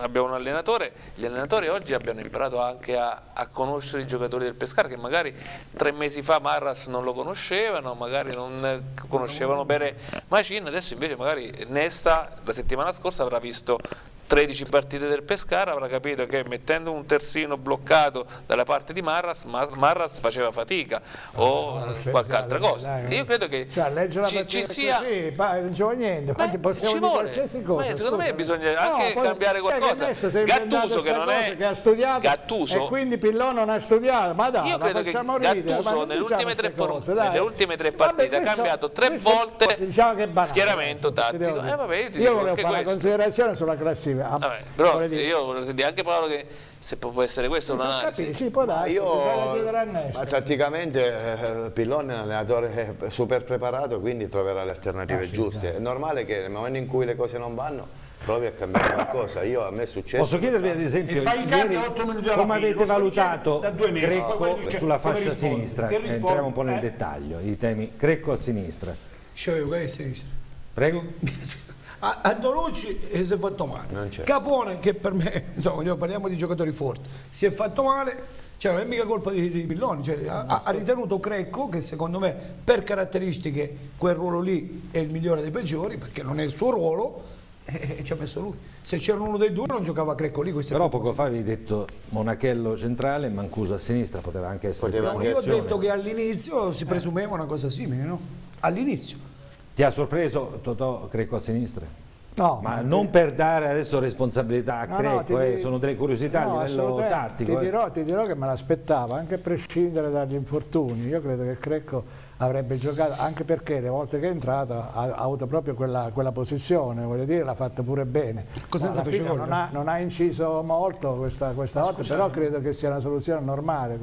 [SPEAKER 5] abbiamo un allenatore, gli allenatori oggi abbiano imparato anche a, a conoscere i giocatori del Pescara che magari tre mesi fa Marras non lo conoscevano, magari non conoscevano bene Macin, adesso invece magari Nesta la settimana scorsa avrà visto 13 partite del Pescara, avrà capito che mettendo un terzino bloccato dalla parte di Marras, Mar- Marras faceva fatica o eh, qualche altra cosa. Io credo che
[SPEAKER 3] Cioè,
[SPEAKER 5] ci, ci sia
[SPEAKER 3] così, non ci vuole niente, possiamo
[SPEAKER 5] ci vuole. Ma secondo me bisogna
[SPEAKER 3] No,
[SPEAKER 5] anche
[SPEAKER 3] poi-
[SPEAKER 5] cambiare
[SPEAKER 3] eh,
[SPEAKER 5] qualcosa.
[SPEAKER 3] che
[SPEAKER 5] Gattuso che non è
[SPEAKER 3] che ha studiato
[SPEAKER 5] Gattuso-
[SPEAKER 3] e quindi Pillon non ha studiato, ma dai,
[SPEAKER 5] Io credo che Gattuso
[SPEAKER 3] non
[SPEAKER 5] nelle
[SPEAKER 3] diciamo
[SPEAKER 5] ultime, tre
[SPEAKER 3] cose,
[SPEAKER 5] nelle ultime tre
[SPEAKER 3] Vabbè,
[SPEAKER 5] partite ha
[SPEAKER 3] questo-
[SPEAKER 5] cambiato tre volte
[SPEAKER 3] diciamo banale,
[SPEAKER 5] schieramento tattico. Eh, vabbè, io
[SPEAKER 3] Io volevo fare una considerazione sulla classifica. Ah,
[SPEAKER 5] Vabbè, però io volevo sentire anche Paolo che se può, può essere questa
[SPEAKER 3] Sì,
[SPEAKER 5] un'analisi.
[SPEAKER 3] sì, può darsi,
[SPEAKER 9] Io,
[SPEAKER 3] a
[SPEAKER 9] ma tatticamente eh, Pillon è un allenatore super preparato, quindi troverà le alternative
[SPEAKER 3] Ah, sì,
[SPEAKER 9] giuste. È normale che nel momento in cui le cose non vanno provi a cambiare qualcosa. Io a me è successo.
[SPEAKER 1] Posso chiedervi ad esempio ieri
[SPEAKER 4] a
[SPEAKER 1] come
[SPEAKER 4] fine,
[SPEAKER 1] avete valutato
[SPEAKER 4] dice-
[SPEAKER 1] sulla
[SPEAKER 4] come
[SPEAKER 1] fascia sinistra? Eh? Entriamo un po' nel
[SPEAKER 4] Eh?
[SPEAKER 1] dettaglio, i temi. Grecco a sinistra.
[SPEAKER 8] Dicevo io, che è sinistra.
[SPEAKER 1] Prego.
[SPEAKER 8] A, a Donucci eh, si è fatto male. Capone, che per me, insomma, parliamo di giocatori forti, si è fatto male. Cioè, non è mica colpa di, di Pilloni, cioè, ha, ha- ritenuto Crecco, che secondo me per caratteristiche quel ruolo lì è il migliore dei peggiori, perché non è il suo ruolo, e ci ha messo lui. Se c'era uno dei due non giocava Crecco lì.
[SPEAKER 1] Però poco fa avevi detto Monachello centrale, Mancuso a sinistra, poteva anche essere
[SPEAKER 9] Poteva
[SPEAKER 8] No, io ho detto che all'inizio si presumeva una cosa simile, no? All'inizio.
[SPEAKER 1] Ti ha sorpreso Totò Crecco a sinistra?
[SPEAKER 3] No,
[SPEAKER 1] Ma non per dare adesso responsabilità a
[SPEAKER 3] No, no,
[SPEAKER 1] Crecco,
[SPEAKER 3] ti
[SPEAKER 1] eh,
[SPEAKER 3] di-
[SPEAKER 1] sono delle curiosità
[SPEAKER 3] no,
[SPEAKER 1] a livello tattico.
[SPEAKER 3] Ti
[SPEAKER 1] eh.
[SPEAKER 3] dirò, ti dirò che me l'aspettavo, anche a prescindere dagli infortuni. Io credo che Crecco avrebbe giocato, anche perché le volte che è entrato ha, ha avuto proprio quella, quella posizione, voglio dire, l'ha fatta pure bene.
[SPEAKER 8] Cosenza fece gol,
[SPEAKER 3] non, ha, non ha inciso molto questa, questa volta, però credo che sia una soluzione normale.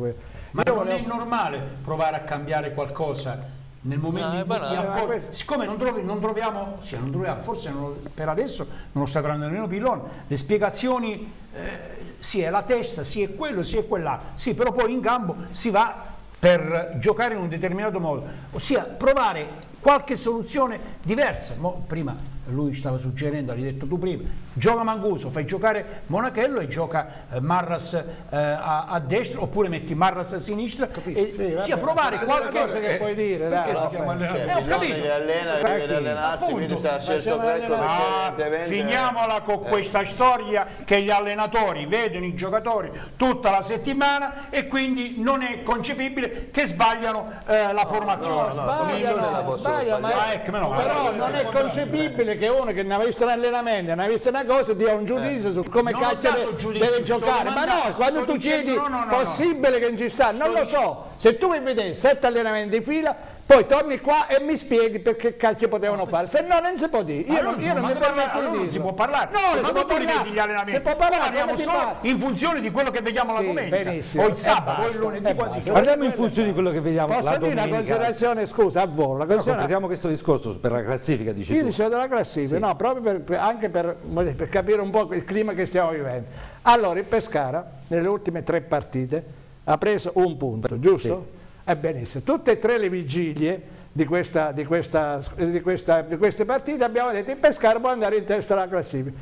[SPEAKER 4] Ma
[SPEAKER 3] Io
[SPEAKER 4] non è
[SPEAKER 3] volevo-
[SPEAKER 4] normale provare a cambiare qualcosa nel momento
[SPEAKER 5] No,
[SPEAKER 4] in cui ti
[SPEAKER 5] banale.
[SPEAKER 4] accorgi-
[SPEAKER 3] questo-
[SPEAKER 4] siccome non, trovi- non troviamo, sì, non troviamo, forse non- per adesso non lo sta trovando nemmeno Pillon, le spiegazioni, eh, sì è la testa, sì è quello, sì è quella, sì però poi in campo si va per giocare in un determinato modo, ossia provare qualche soluzione diversa. Mo, prima lui stava suggerendo, l'hai detto tu prima, gioca Manguso, fai giocare Monachello e gioca eh, Marras eh, a, a, destra oppure metti Marras a sinistra e sì, sia provare qualche cosa che puoi dire.
[SPEAKER 8] Perché
[SPEAKER 4] dai,
[SPEAKER 8] si chiama allenatore?
[SPEAKER 9] Cioè, che allena, deve allenarsi, quindi sta scelto Greco
[SPEAKER 4] Ah, finiamola con
[SPEAKER 9] Eh.
[SPEAKER 4] questa storia che gli allenatori vedono i giocatori tutta la settimana e quindi non è concepibile che sbagliano eh, la formazione.
[SPEAKER 3] Sbagliano, sbagliano, ma
[SPEAKER 4] Ah, ecco, meno male.
[SPEAKER 3] però non è concepibile che uno che ne ha visto un allenamento, ne ha visto una cosa, dia un giudizio su come
[SPEAKER 4] Non
[SPEAKER 3] cacchio deve,
[SPEAKER 4] giudizio,
[SPEAKER 3] deve giocare. Ma no, quando tu
[SPEAKER 4] dicendo-
[SPEAKER 3] chiedi
[SPEAKER 4] no, no, no.
[SPEAKER 3] possibile che non ci sta, non lo so. Se tu mi vedi sette allenamenti di fila, poi torni qua e mi spieghi perché cacchio potevano fare. Se no non si può dire. Io, non,
[SPEAKER 4] si
[SPEAKER 3] io
[SPEAKER 4] può
[SPEAKER 3] non mi
[SPEAKER 4] parlare,
[SPEAKER 3] permetto di
[SPEAKER 4] non
[SPEAKER 3] dire.
[SPEAKER 4] si può parlare.
[SPEAKER 3] No, non si può parlare.
[SPEAKER 4] gli allenamenti,
[SPEAKER 3] Si può parlare,
[SPEAKER 4] parliamo solo
[SPEAKER 3] pare.
[SPEAKER 4] in funzione di quello che vediamo la
[SPEAKER 3] Sì,
[SPEAKER 4] domenica
[SPEAKER 3] benissimo.
[SPEAKER 4] o il
[SPEAKER 3] E
[SPEAKER 4] sabato o il lunedì
[SPEAKER 3] e
[SPEAKER 4] quasi.
[SPEAKER 1] Parliamo in funzione di quello che vediamo
[SPEAKER 3] Posso
[SPEAKER 1] la
[SPEAKER 3] dire una
[SPEAKER 1] domenica.
[SPEAKER 3] considerazione, scusa, a volo. La
[SPEAKER 1] No,
[SPEAKER 3] considerazione-
[SPEAKER 1] completiamo questo discorso per la classifica, dici
[SPEAKER 3] Io
[SPEAKER 1] tu.
[SPEAKER 3] dicevo della classifica, no, proprio per- anche per, per capire un po' il clima che stiamo vivendo. Allora, il Pescara, nelle ultime tre partite, ha preso un punto, giusto? È benissimo. Tutte e tre le vigilie di, questa- di questa- di questa- di queste partite abbiamo detto che Pescara può andare in testa alla classifica.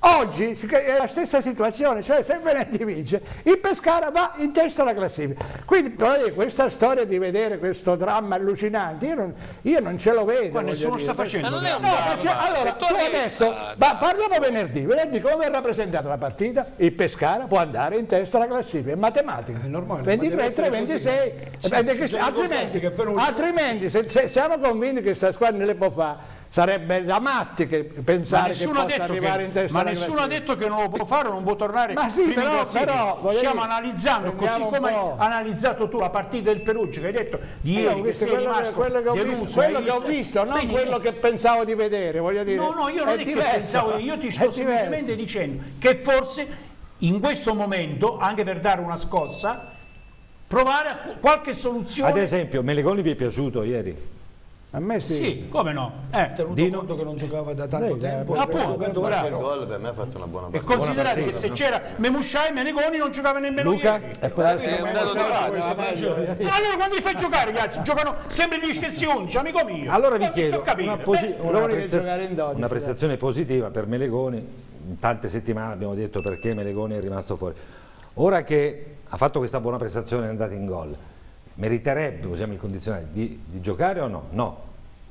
[SPEAKER 3] Oggi è la stessa situazione, cioè se Veneti vince, il Pescara va in testa alla classifica. Quindi questa storia di vedere questo dramma allucinante, io non, io non ce lo vedo.
[SPEAKER 4] Ma
[SPEAKER 3] voglio
[SPEAKER 4] nessuno
[SPEAKER 3] dire.
[SPEAKER 4] sta facendo
[SPEAKER 5] Ma non è un
[SPEAKER 3] No,
[SPEAKER 5] dramma.
[SPEAKER 3] perché- allora,
[SPEAKER 5] tu
[SPEAKER 3] adesso,
[SPEAKER 5] Ah,
[SPEAKER 3] ma parliamo venerdì, venerdì come è rappresentata la partita? Il Pescara può andare in testa alla classifica, è matematica.
[SPEAKER 8] È normale, ma
[SPEAKER 3] 23,
[SPEAKER 8] deve essere
[SPEAKER 3] 26,
[SPEAKER 8] così.
[SPEAKER 3] Eh, perché
[SPEAKER 8] ci siamo contenti
[SPEAKER 3] altrimenti, altrimenti se, se siamo convinti che questa squadra non le può fare, sarebbe da matti che pensare che possa
[SPEAKER 4] detto
[SPEAKER 3] arrivare
[SPEAKER 4] che,
[SPEAKER 3] in testa
[SPEAKER 4] ma nessuno ha detto che non lo può fare o non può tornare
[SPEAKER 3] Ma sì, però- però,
[SPEAKER 4] stiamo
[SPEAKER 3] dire,
[SPEAKER 4] analizzando così come hai analizzato tu la partita del Perugia che hai detto ieri che
[SPEAKER 3] visto
[SPEAKER 4] sei
[SPEAKER 3] quello, che,
[SPEAKER 4] rimasto
[SPEAKER 3] quello che ho
[SPEAKER 4] deluso
[SPEAKER 3] visto, quello che ho visto, non
[SPEAKER 4] Quindi-
[SPEAKER 3] quello che pensavo di vedere, voglio dire.
[SPEAKER 4] No, no, io non è, che
[SPEAKER 3] diverso,
[SPEAKER 4] pensavo, io ti
[SPEAKER 3] è
[SPEAKER 4] sto
[SPEAKER 3] diverso.
[SPEAKER 4] semplicemente dicendo che forse in questo momento, anche per dare una scossa, provare a qualche soluzione.
[SPEAKER 1] Ad esempio, Melegoni vi è piaciuto ieri?
[SPEAKER 3] A me sì.
[SPEAKER 4] Sì, come no? Eh,
[SPEAKER 8] Tenuto
[SPEAKER 1] Dino?
[SPEAKER 8] conto che non giocava da tanto
[SPEAKER 3] Lei,
[SPEAKER 8] tempo,
[SPEAKER 3] eh,
[SPEAKER 4] appunto.
[SPEAKER 9] Il gol per me ha fatto una buona
[SPEAKER 4] E
[SPEAKER 9] partita.
[SPEAKER 4] considerate che se c'era Memusciai, Menegoni non giocava nemmeno
[SPEAKER 1] Luca?
[SPEAKER 4] ieri.
[SPEAKER 3] E adesso
[SPEAKER 5] È un
[SPEAKER 3] come
[SPEAKER 5] dato di
[SPEAKER 3] so,
[SPEAKER 5] fatto.
[SPEAKER 4] Allora quando li fai giocare ragazzi? Giocano sempre gli stessi 11, amico mio.
[SPEAKER 1] Allora vi chiedo una, una
[SPEAKER 3] l'unico che
[SPEAKER 1] presta-
[SPEAKER 3] giocare in 12,
[SPEAKER 1] una prestazione positiva per Melegoni. In tante settimane abbiamo detto perché Melegoni è rimasto fuori. Ora che ha fatto questa buona prestazione e è andato in gol, meriterebbe, usiamo il condizionale, di, di giocare o no? No.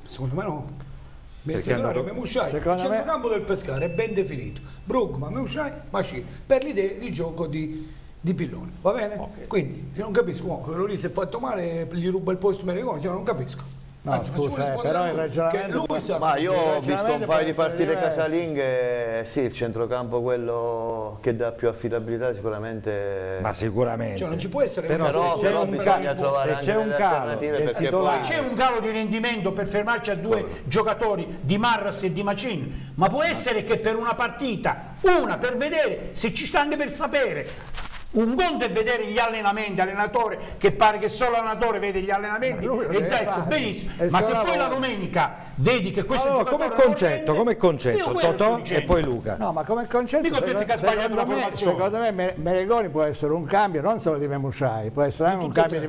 [SPEAKER 8] Secondo me no.
[SPEAKER 1] Perché
[SPEAKER 8] Messi
[SPEAKER 1] hanno-
[SPEAKER 8] Memusciai, il
[SPEAKER 3] Secondo me-
[SPEAKER 8] centrocampo del Pescara è ben definito. Brugman, Memusciai, Macini, per l'idea di gioco di, di Pillone, va bene? Quindi, io non capisco, quello lì si è fatto male, gli ruba il posto Meregoni, cioè, non capisco.
[SPEAKER 3] No,
[SPEAKER 8] Anzi,
[SPEAKER 3] scusa, eh, però il
[SPEAKER 8] lui,
[SPEAKER 3] ragionamento-
[SPEAKER 8] lui sa
[SPEAKER 9] Ma io ho visto un paio di partite casalinghe, sì, il centrocampo quello che dà più affidabilità sicuramente...
[SPEAKER 1] Ma sicuramente.
[SPEAKER 8] Cioè, non ci può essere
[SPEAKER 1] Però,
[SPEAKER 9] Però,
[SPEAKER 1] se c'è
[SPEAKER 9] però
[SPEAKER 1] un
[SPEAKER 9] bisogna trovare
[SPEAKER 1] se
[SPEAKER 9] anche
[SPEAKER 1] c'è un
[SPEAKER 9] delle
[SPEAKER 1] calo
[SPEAKER 9] perché poi...
[SPEAKER 4] C'è un calo di rendimento per fermarci a due giocatori di Marras e di Macin, ma può essere che per una partita, una per vedere, se ci sta anche per sapere. Un conto è vedere gli allenamenti, allenatore che pare che solo l'allenatore vede gli allenamenti e ecco, benissimo,
[SPEAKER 3] È
[SPEAKER 4] ma se poi la domenica vedi che questo
[SPEAKER 1] Allora,
[SPEAKER 4] giocatore
[SPEAKER 1] come concetto, come concetto, Totò e poi Luca.
[SPEAKER 3] No, ma come concetto,
[SPEAKER 4] Dico
[SPEAKER 3] secondo,
[SPEAKER 4] che ha sbagliato la
[SPEAKER 3] me,
[SPEAKER 4] formazione.
[SPEAKER 3] secondo me Me- Melegoni può essere un cambio non solo di Memusciai, può essere anche un cambio
[SPEAKER 8] tre.
[SPEAKER 3] di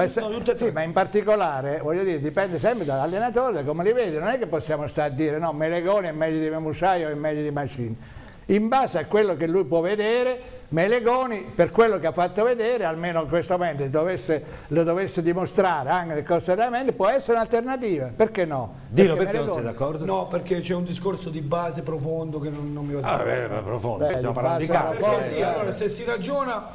[SPEAKER 8] di-
[SPEAKER 3] essere-
[SPEAKER 8] no,
[SPEAKER 3] sì, ma in particolare, voglio dire, dipende sempre dall'allenatore, da come li vedi, non è che possiamo stare a dire no, Melegoni è meglio di Memusciai o è meglio di Machin. In base a quello che lui può vedere, Melegoni, per quello che ha fatto vedere, almeno in questo momento dovesse, lo dovesse dimostrare anche nel corso dell'allenamento, può essere un'alternativa, perché no?
[SPEAKER 1] Dino, perché non
[SPEAKER 3] Melegoni-
[SPEAKER 1] sei d'accordo?
[SPEAKER 8] No, perché c'è un discorso di base profondo che non, non mi va di
[SPEAKER 1] Ah, beh, profondo,
[SPEAKER 3] Beh,
[SPEAKER 1] stiamo parlando di
[SPEAKER 3] era
[SPEAKER 8] Perché sì, allora se si ragiona,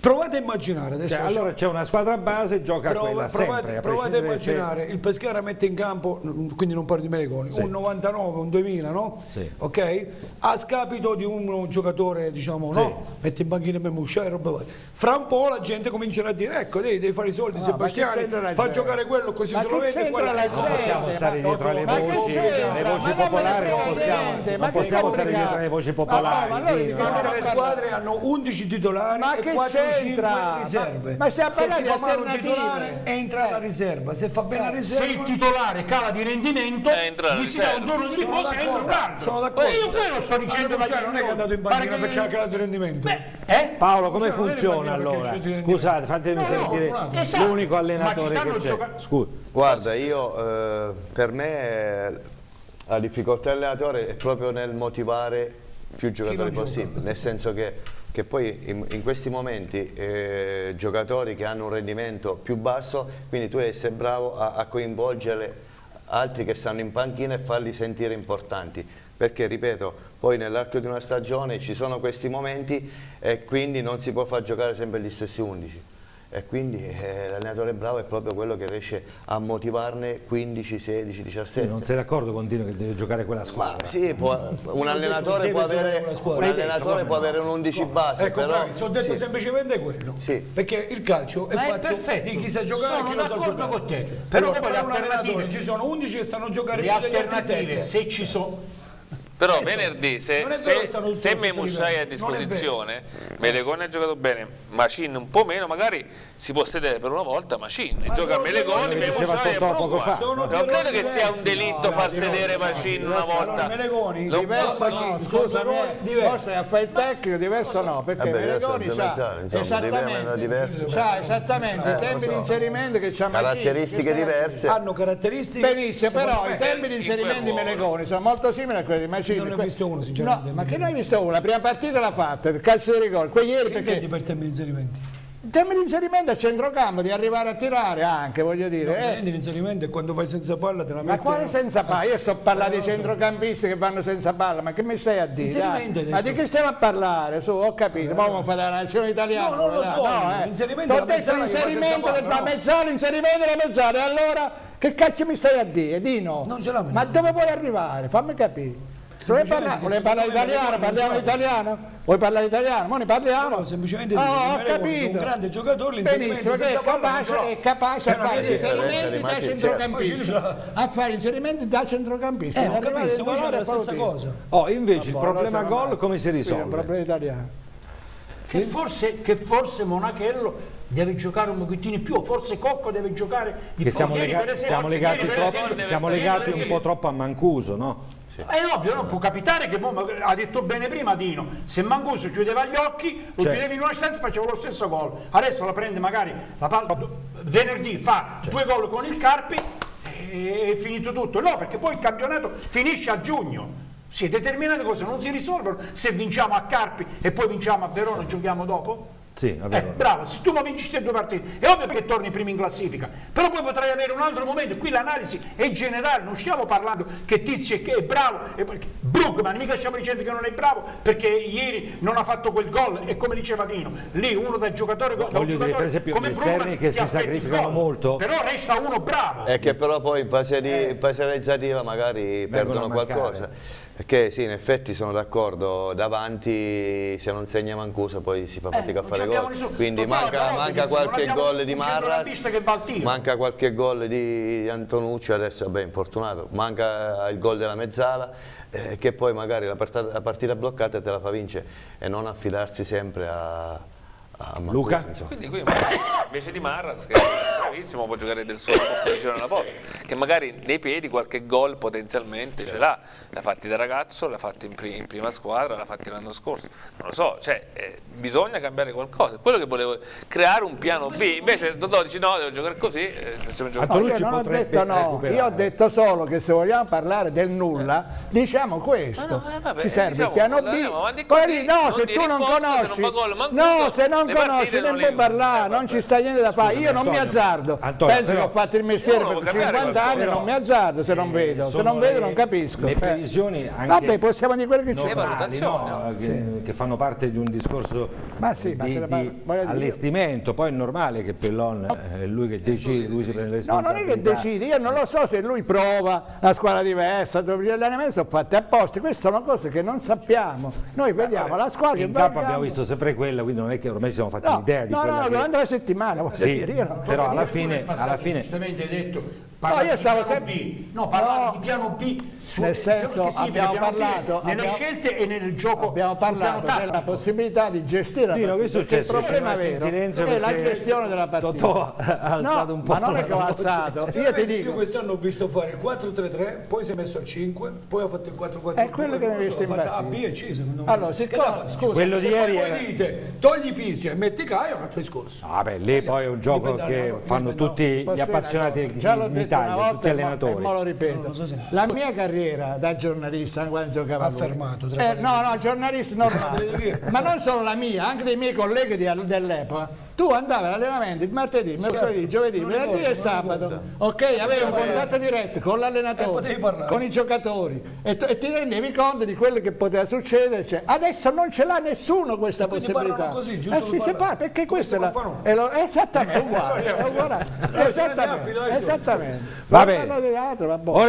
[SPEAKER 8] provate a immaginare adesso.
[SPEAKER 1] Cioè, allora c'è una squadra base, gioca
[SPEAKER 8] Prova-
[SPEAKER 1] quella
[SPEAKER 8] provate,
[SPEAKER 1] sempre. a
[SPEAKER 8] provate a
[SPEAKER 1] prescindere se-
[SPEAKER 8] immaginare, il Pescara mette in campo, quindi non parlo di Melegoni, un 99, un 2000, no?
[SPEAKER 1] Sì.
[SPEAKER 8] Ok? A scapito di un giocatore, diciamo, no? Mette in banchina Memuscia e roba varie. Fra un po' la gente comincerà a dire, ecco, devi, devi fare i soldi,
[SPEAKER 3] No,
[SPEAKER 8] Sebastiani, fa
[SPEAKER 3] gente?
[SPEAKER 8] giocare quello così
[SPEAKER 3] Ma
[SPEAKER 8] se lo vede. quella-
[SPEAKER 3] la
[SPEAKER 8] No,
[SPEAKER 1] Non possiamo
[SPEAKER 3] gente,
[SPEAKER 1] stare dietro alle voci, le voci popolari, non possiamo, non possiamo stare dietro alle voci
[SPEAKER 3] Ma no,
[SPEAKER 1] popolari.
[SPEAKER 3] ma allora
[SPEAKER 8] Tutte le squadre hanno 11 titolari
[SPEAKER 3] Ma
[SPEAKER 8] e
[SPEAKER 3] che
[SPEAKER 8] 4 5
[SPEAKER 3] c'entra?
[SPEAKER 8] riserve.
[SPEAKER 3] Ma- ma stiamo
[SPEAKER 8] se si fa
[SPEAKER 3] di
[SPEAKER 8] male un titolare entra la riserva, se fa bene la
[SPEAKER 4] Se il
[SPEAKER 8] riserva
[SPEAKER 4] titolare cala di rendimento,
[SPEAKER 5] Eh, entra
[SPEAKER 4] gli si dà un
[SPEAKER 5] riserva.
[SPEAKER 4] turno di
[SPEAKER 8] Sono
[SPEAKER 4] riposo e entra un
[SPEAKER 8] d'accordo,
[SPEAKER 4] altro.
[SPEAKER 8] sono d'accordo.
[SPEAKER 4] Io quello sto dicendo
[SPEAKER 8] Ma non è che è andato in banchina perché ha calato il rendimento.
[SPEAKER 4] Eh?
[SPEAKER 1] Paolo, come funziona allora? Scusate, fatemi sentire.
[SPEAKER 4] Esatto.
[SPEAKER 1] l'unico
[SPEAKER 4] Ma
[SPEAKER 1] allenatore che c'è. Scusa.
[SPEAKER 9] Guarda, io eh, per me eh, La difficoltà dell'allenatore è proprio nel motivare più giocatori possibili, nel senso che, che poi in, in questi momenti eh, giocatori che hanno un rendimento più basso, quindi tu devi essere bravo a, a coinvolgere altri che stanno in panchina e farli sentire importanti. Perché, ripeto, poi nell'arco di una stagione ci sono questi momenti e quindi non si può far giocare sempre gli stessi 11 e quindi eh, l'allenatore bravo è proprio quello che riesce a motivarne 15, 16, 17.
[SPEAKER 1] Non sei d'accordo con Dino che deve giocare quella squadra?
[SPEAKER 9] Sì, può- un allenatore, può avere, un, allenatore può avere un 11 base,
[SPEAKER 8] Ecco,
[SPEAKER 9] però...
[SPEAKER 8] ho detto
[SPEAKER 9] sì.
[SPEAKER 8] semplicemente quello. Perché il calcio è
[SPEAKER 4] Ma è
[SPEAKER 8] fatto
[SPEAKER 4] perfetto.
[SPEAKER 8] di chi sa giocare
[SPEAKER 4] Sono
[SPEAKER 8] e chi non sa giocare.
[SPEAKER 4] con te.
[SPEAKER 8] Però
[SPEAKER 4] Però
[SPEAKER 8] per
[SPEAKER 4] le
[SPEAKER 8] un allenatore
[SPEAKER 4] alternative-
[SPEAKER 8] ci sono 11 che sanno giocare
[SPEAKER 4] Le alternative, se ci sono...
[SPEAKER 5] Però
[SPEAKER 8] Adesso,
[SPEAKER 5] venerdì, se,
[SPEAKER 8] non
[SPEAKER 5] se, se Memusciai è a
[SPEAKER 8] non
[SPEAKER 5] disposizione, Melegone ha giocato bene, Macin un po' meno, magari si può sedere per una volta Macin,
[SPEAKER 8] Ma
[SPEAKER 5] gioca Melegone, Memusciai è
[SPEAKER 1] poco
[SPEAKER 5] poco
[SPEAKER 1] fa.
[SPEAKER 8] Sono
[SPEAKER 5] Non credo che sia un delitto
[SPEAKER 8] No,
[SPEAKER 5] far
[SPEAKER 8] no,
[SPEAKER 5] sedere
[SPEAKER 8] no,
[SPEAKER 5] Macin una volta.
[SPEAKER 8] Melegoni,
[SPEAKER 5] Lo-
[SPEAKER 8] diverso,
[SPEAKER 5] no,
[SPEAKER 8] Macin,
[SPEAKER 5] no,
[SPEAKER 8] sono
[SPEAKER 3] Scusami, forse a fare il tecnico diverso no, perché Melegoni
[SPEAKER 9] diversi.
[SPEAKER 3] esattamente, sa esattamente
[SPEAKER 9] Eh,
[SPEAKER 3] i tempi di inserimento che c'ha Mancini,
[SPEAKER 9] Caratteristiche diverse.
[SPEAKER 8] Hanno caratteristiche
[SPEAKER 3] Benissimo, però i tempi di
[SPEAKER 8] in
[SPEAKER 3] inserimento di. Melegoni sono molto simili a quelli di Macini.
[SPEAKER 8] Non ne ho visto uno, sinceramente.
[SPEAKER 3] No, ma che non hai visto uno? La prima partita l'ha fatta, il calcio di rigore. Poi ieri
[SPEAKER 8] Che
[SPEAKER 3] perché
[SPEAKER 8] per tempi di inserimenti?
[SPEAKER 3] il tempo di inserimento a centrocampo, di arrivare a tirare anche, voglio
[SPEAKER 8] No,
[SPEAKER 3] dire. eh.
[SPEAKER 8] prendi l'inserimento e quando fai senza palla te la
[SPEAKER 3] Ma
[SPEAKER 8] metti...
[SPEAKER 3] quale senza palla? Io sto parlando di
[SPEAKER 8] Eh,
[SPEAKER 3] centrocampisti che vanno senza palla, ma che mi stai a dire? Ma di che stiamo a parlare? Su, ho capito, ma come fa dalla nazione italiana?
[SPEAKER 8] No, non lo so,
[SPEAKER 3] eh.
[SPEAKER 8] l'inserimento della mezzala
[SPEAKER 3] l'inserimento
[SPEAKER 8] senza
[SPEAKER 3] del
[SPEAKER 8] palla, no.
[SPEAKER 3] mezzale, l'inserimento della mezzale, e allora che cacchio mi stai a dire? Dino,
[SPEAKER 8] Non ce l'ha
[SPEAKER 3] ma dove vuoi arrivare? Fammi capire. Vuoi parlare, vuoi parlare italiano? Parliamo italiano? Vuoi parlare italiano? Ma ne parliamo?
[SPEAKER 8] No, semplicemente
[SPEAKER 3] Oh, ho capito.
[SPEAKER 8] un grande giocatore, l'inserimento
[SPEAKER 3] Benissimo, che è capace, è capace a fare inserimenti da centrocampista. A fare inserimenti da centrocampista.
[SPEAKER 8] Eh, ho capito,
[SPEAKER 3] dolore
[SPEAKER 8] c'è la
[SPEAKER 3] poi
[SPEAKER 8] stessa cosa.
[SPEAKER 1] Oh, invece il
[SPEAKER 3] Vabbè,
[SPEAKER 1] problema gol come si risolve?
[SPEAKER 3] problema italiano.
[SPEAKER 4] Che forse, che forse Monachello deve giocare un pochettino in più, o forse Cocco deve giocare di
[SPEAKER 1] Che
[SPEAKER 4] più.
[SPEAKER 1] siamo,
[SPEAKER 4] Ieri,
[SPEAKER 1] lega- siamo legati, troppo- siamo legati un po' troppo a Mancuso, no?
[SPEAKER 4] È ovvio, no? può capitare che, mo- ha detto bene prima Dino, se Mancuso chiudeva gli occhi, lo
[SPEAKER 1] Certo.
[SPEAKER 4] chiudeva in una stanza faceva lo stesso gol. Adesso la prende magari la palla, venerdì fa
[SPEAKER 1] Certo.
[SPEAKER 4] due gol con il Carpi e è finito tutto. No, perché poi il campionato finisce a giugno. Sì, determinate cose non si risolvono se vinciamo a Carpi e poi vinciamo a Verona e giochiamo dopo.
[SPEAKER 1] Sì,
[SPEAKER 4] Eh, bravo, se tu ma vinci te due partite, è ovvio che torni prima in classifica, però poi potrai avere un altro momento, qui l'analisi è generale, non stiamo parlando che Tizio è, che è bravo, e perché- Brugman, mica stiamo dicendo che non è bravo perché ieri non ha fatto quel gol e come diceva Dino, lì uno da giocatore, da un
[SPEAKER 1] Voglio dire,
[SPEAKER 4] giocatore
[SPEAKER 1] per esempio,
[SPEAKER 4] come Brugman
[SPEAKER 1] esterni che si sacrificano
[SPEAKER 4] gol.
[SPEAKER 1] molto.
[SPEAKER 4] però resta uno bravo.
[SPEAKER 9] È che però poi in fase, di, in fase realizzativa magari perdono qualcosa. Perché sì, in effetti sono d'accordo, davanti se non segna Mancuso poi si fa fatica a
[SPEAKER 4] non
[SPEAKER 9] fare gol. Quindi manca,
[SPEAKER 4] però,
[SPEAKER 9] manca qualche gol di Marras, manca qualche gol di Antonucci, adesso vabbè infortunato, manca il gol della mezzala eh, che poi magari la partita, la partita bloccata te la fa vincere. E non affidarsi sempre a, a Mancuso,
[SPEAKER 1] Luca?
[SPEAKER 5] Quindi qui invece di Marras, che è bravissimo, può giocare del più vicino alla porta, che magari nei piedi qualche gol potenzialmente ce l'ha, l'ha fatti da ragazzo, l'ha fatti in, pri- in prima squadra, l'ha fatti l'anno scorso, non lo so, cioè eh, bisogna cambiare qualcosa, quello che volevo, creare un piano B, invece Dodò dice no, devo giocare così, eh, facciamo giocare
[SPEAKER 3] No, io non ho
[SPEAKER 1] potrebbe
[SPEAKER 3] detto no,
[SPEAKER 1] recuperare.
[SPEAKER 3] io ho detto solo che se vogliamo parlare del nulla, diciamo questo.
[SPEAKER 5] Ma no, eh, vabbè,
[SPEAKER 3] Ci serve
[SPEAKER 5] diciamo,
[SPEAKER 3] il piano B. Poi
[SPEAKER 5] così,
[SPEAKER 3] lì, no, se tu non
[SPEAKER 5] porta, se non
[SPEAKER 3] conosci, no, se non conosci
[SPEAKER 5] partite
[SPEAKER 3] non
[SPEAKER 5] le
[SPEAKER 3] parlare, non ci sta niente da fare. Io non mi
[SPEAKER 1] Antonio,
[SPEAKER 3] azzardo.
[SPEAKER 1] Antonio,
[SPEAKER 3] Penso che
[SPEAKER 1] però-
[SPEAKER 3] ho fatto il mestiere per
[SPEAKER 5] volevo cambiare
[SPEAKER 3] 50 anni,
[SPEAKER 5] qualcosa.
[SPEAKER 3] non mi azzardo se non vedo, se non vedo
[SPEAKER 1] le-
[SPEAKER 3] non capisco.
[SPEAKER 1] Le
[SPEAKER 3] Eh.
[SPEAKER 1] previsioni anche
[SPEAKER 3] Vabbè, possiamo dire quello che c'è.
[SPEAKER 5] valutazioni,
[SPEAKER 1] no? che, che fanno parte di un discorso
[SPEAKER 3] Ma sì, ma
[SPEAKER 1] di,
[SPEAKER 3] se
[SPEAKER 1] di allestimento, poi è normale che Pellon è lui che decide, lui si prende le
[SPEAKER 3] No, non è che decide, io non lo so se lui prova una squadra diversa, dove gli allenamenti sono fatti apposta, queste sono cose che non sappiamo. Noi vediamo la squadra che
[SPEAKER 1] in campo abbiamo visto sempre quella, quindi non è che ormai ci siamo fatti
[SPEAKER 3] No,
[SPEAKER 1] l'idea di
[SPEAKER 3] no,
[SPEAKER 1] quella
[SPEAKER 3] no,
[SPEAKER 1] che-
[SPEAKER 3] durante la settimana,
[SPEAKER 1] Sì,
[SPEAKER 3] dire,
[SPEAKER 1] però alla fine, alla fine
[SPEAKER 4] giustamente hai detto
[SPEAKER 3] No, io
[SPEAKER 4] di
[SPEAKER 3] stavo
[SPEAKER 4] piano
[SPEAKER 3] sempre-
[SPEAKER 4] B no parlare
[SPEAKER 3] No.
[SPEAKER 4] di piano B su-
[SPEAKER 3] Nel senso,
[SPEAKER 4] significa
[SPEAKER 3] abbiamo
[SPEAKER 4] piano B?
[SPEAKER 3] parlato-
[SPEAKER 4] nelle
[SPEAKER 3] abbiamo-
[SPEAKER 4] scelte e nel gioco
[SPEAKER 3] Abbiamo parlato della
[SPEAKER 4] tattico.
[SPEAKER 3] possibilità di gestire la
[SPEAKER 1] Dino, che è
[SPEAKER 3] partita, il problema vero
[SPEAKER 1] silenzio
[SPEAKER 3] è la gestione della partita.
[SPEAKER 1] Totò ha alzato
[SPEAKER 3] no,
[SPEAKER 1] un po'
[SPEAKER 3] ma non è che ho alzato, io ti
[SPEAKER 8] Io
[SPEAKER 3] dico,
[SPEAKER 8] quest'anno ho visto fare il 4-3-3, poi si è messo a 5, poi ha fatto il 4-4-2.
[SPEAKER 3] È quello che mi hai visto in
[SPEAKER 8] A, B
[SPEAKER 3] partita.
[SPEAKER 8] e C secondo me.
[SPEAKER 3] Allora, siccome- scusa,
[SPEAKER 1] Quello
[SPEAKER 8] se
[SPEAKER 1] di ieri
[SPEAKER 8] voi
[SPEAKER 1] era-
[SPEAKER 8] dite togli Pizzi e metti Caio è un altro discorso.
[SPEAKER 1] Ah, beh, lì poi è un gioco che fanno tutti gli appassionati
[SPEAKER 3] cosa?
[SPEAKER 1] in
[SPEAKER 3] Una
[SPEAKER 1] tutti
[SPEAKER 3] volta, mo-
[SPEAKER 1] allenatori.
[SPEAKER 3] mo lo ripeto.
[SPEAKER 8] Non so se-
[SPEAKER 3] La mia carriera da giornalista quando giocava
[SPEAKER 8] Ha fermato, tra
[SPEAKER 3] eh, no, no, giornalista normale. ma non solo la mia, anche dei miei colleghi di- dell'epoca. Tu andavi all'allenamento il martedì, il mercoledì, giovedì, venerdì e
[SPEAKER 8] non
[SPEAKER 3] sabato. Ok, avevi un contatto diretto con
[SPEAKER 8] E
[SPEAKER 3] l'allenatore, con i giocatori e, e ti rendevi conto di quello che poteva succedere. cioè, adesso non ce l'ha nessuno questa possibilità.
[SPEAKER 8] così, giusto
[SPEAKER 3] eh sì, se
[SPEAKER 8] parlare.
[SPEAKER 3] fa, perché
[SPEAKER 8] Come
[SPEAKER 3] questo è, la, è lo- è esattamente uguale. è uguale, esattamente, esattamente.
[SPEAKER 1] Va bene.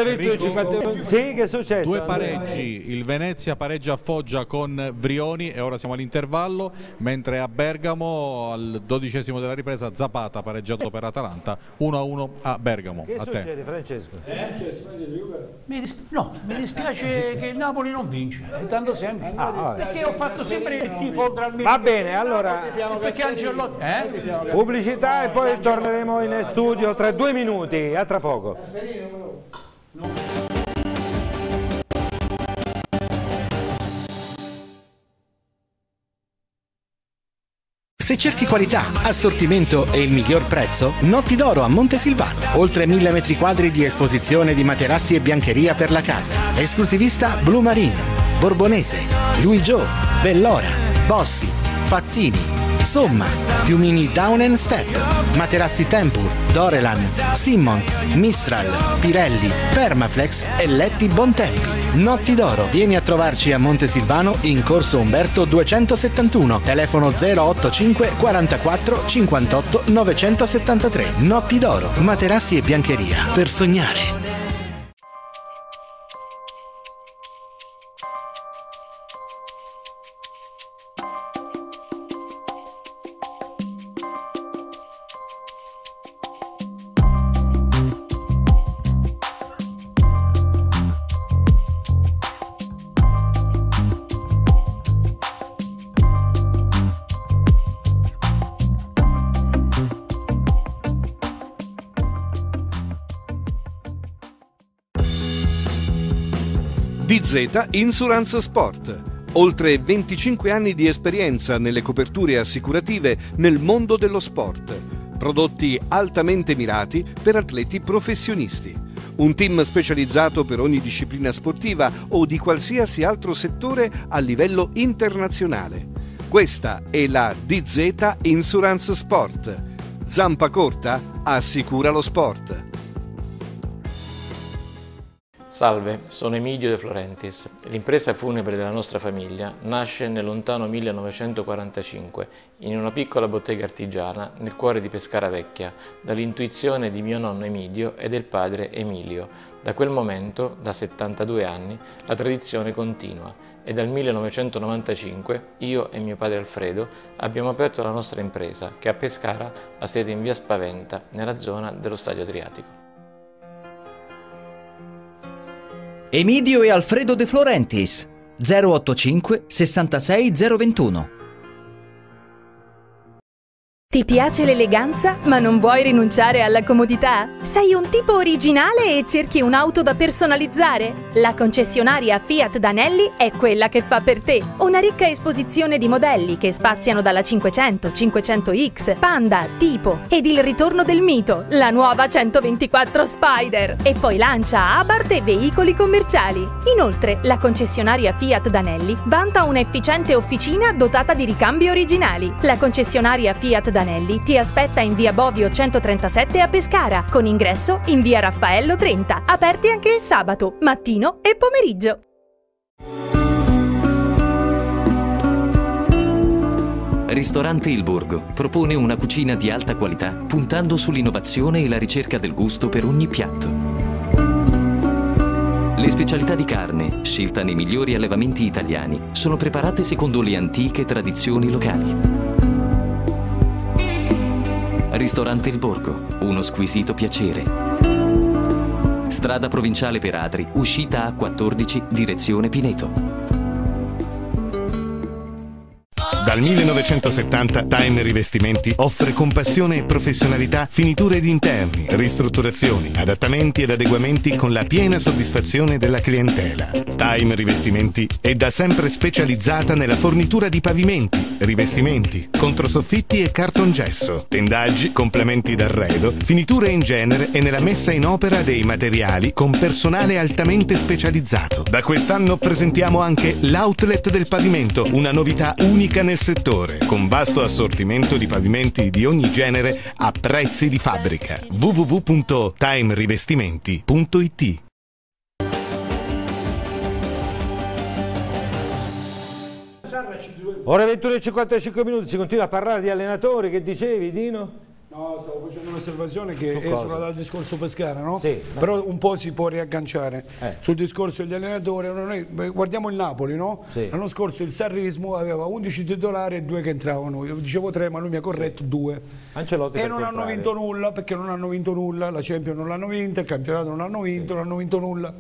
[SPEAKER 1] 21, 50 Sì, che è successo?
[SPEAKER 2] Due pareggi, il Venezia pareggia a Foggia con Vrioni e ora siamo all'intervallo, mentre a Bergamo al dodicesimo della ripresa Zapata pareggiato per Atalanta 1-1 a Bergamo.
[SPEAKER 1] Che
[SPEAKER 2] A te.
[SPEAKER 1] succede Francesco?
[SPEAKER 16] Mi dis- no, mi dispiace che il Napoli non vince, è tanto semplice.
[SPEAKER 1] Ah, vabbè.
[SPEAKER 16] perché ho fatto sempre il tifo tra il
[SPEAKER 1] Va bene, allora
[SPEAKER 16] Perché Ancelotti... Eh?
[SPEAKER 1] pubblicità e poi torneremo in studio tra due minuti, a tra poco.
[SPEAKER 10] Se cerchi qualità, assortimento e il miglior prezzo, Notti d'Oro a Montesilvano. Oltre 1000 metri quadri di esposizione di materassi e biancheria per la casa. Esclusivista Blue Marine, Borbonese, Louis Joe, Bellora, Bossi, Fazzini. Somma, piumini Down Step, materassi Tempur, Dorelan, Simmons, Mistral, Pirelli, Permaflex e letti Bontempi. Notti d'Oro, vieni a trovarci a Montesilvano in corso Umberto 271, telefono 085 44 58 973. Notti d'Oro, materassi e biancheria per sognare.
[SPEAKER 12] DZ Insurance Sport. Oltre 25 anni di esperienza nelle coperture assicurative nel mondo dello sport. Prodotti altamente mirati per atleti professionisti. Un team specializzato per ogni disciplina sportiva o di qualsiasi altro settore a livello internazionale. Questa è la DZ Insurance Sport. Zampa corta assicura lo sport.
[SPEAKER 13] Salve, sono Emilio De Florentis. L'impresa funebre della nostra famiglia nasce nel lontano 1945 in una piccola bottega artigiana nel cuore di Pescara Vecchia, dall'intuizione di mio nonno Emilio e del padre Emilio. Da quel momento, da 72 anni, la tradizione continua e dal 1995 io e mio padre Alfredo abbiamo aperto la nostra impresa che a Pescara ha sede in via Spaventa, nella zona dello Stadio Adriatico.
[SPEAKER 14] Emidio e Alfredo De Florentis. 085 66 021
[SPEAKER 15] Ti piace l'eleganza ma non vuoi rinunciare alla comodità? Sei un tipo originale e cerchi un'auto da personalizzare? La concessionaria Fiat Danelli è quella che fa per te. Una ricca esposizione di modelli che spaziano dalla 500, 500X, Panda, Tipo ed il ritorno del mito, la nuova 124 Spider. E poi lancia Abarth e veicoli commerciali. Inoltre, la concessionaria Fiat Danelli vanta un'efficiente officina dotata di ricambi originali. La concessionaria Fiat Danelli ti aspetta in via Bovio 137 a Pescara, con ingresso in via Raffaello 30, aperti anche il sabato, mattino e pomeriggio.
[SPEAKER 17] Ristorante Il Borgo propone una cucina di alta qualità puntando sull'innovazione e la ricerca del gusto per ogni piatto. Le specialità di carne, scelta nei migliori allevamenti italiani, sono preparate secondo le antiche tradizioni locali. Ristorante Il Borgo, uno squisito piacere. Strada provinciale per Adri, uscita A14, direzione Pineto.
[SPEAKER 11] Dal 1970 Time Rivestimenti offre con passione e professionalità finiture ed interni, ristrutturazioni, adattamenti ed adeguamenti con la piena soddisfazione della clientela. Time Rivestimenti è da sempre specializzata nella fornitura di pavimenti, rivestimenti, controsoffitti e cartongesso, tendaggi, complementi d'arredo, finiture in genere e nella messa in opera dei materiali con personale altamente specializzato. Da quest'anno presentiamo anche l'outlet del pavimento, una novità unica nel settore, con vasto assortimento di pavimenti di ogni genere a prezzi di fabbrica. www.timerivestimenti.it
[SPEAKER 1] Ora 21 e 55 minuti, si continua a parlare di allenatori, che dicevi Dino?
[SPEAKER 8] No, stavo facendo un'osservazione che esula dal discorso Pescara, no?
[SPEAKER 1] Sì.
[SPEAKER 8] Però un po' si può riagganciare
[SPEAKER 1] Eh.
[SPEAKER 8] sul discorso degli allenatori. Noi, guardiamo il Napoli, no?
[SPEAKER 1] Sì.
[SPEAKER 8] L'anno scorso il Sarrismo aveva 11 titolari e due che entravano. Io dicevo tre, ma lui mi ha corretto due.
[SPEAKER 1] Ancelotti
[SPEAKER 8] E non hanno
[SPEAKER 1] contrario.
[SPEAKER 8] vinto nulla perché non hanno vinto nulla, la Champions non l'hanno vinta, il campionato non l'hanno vinto, non hanno vinto nulla.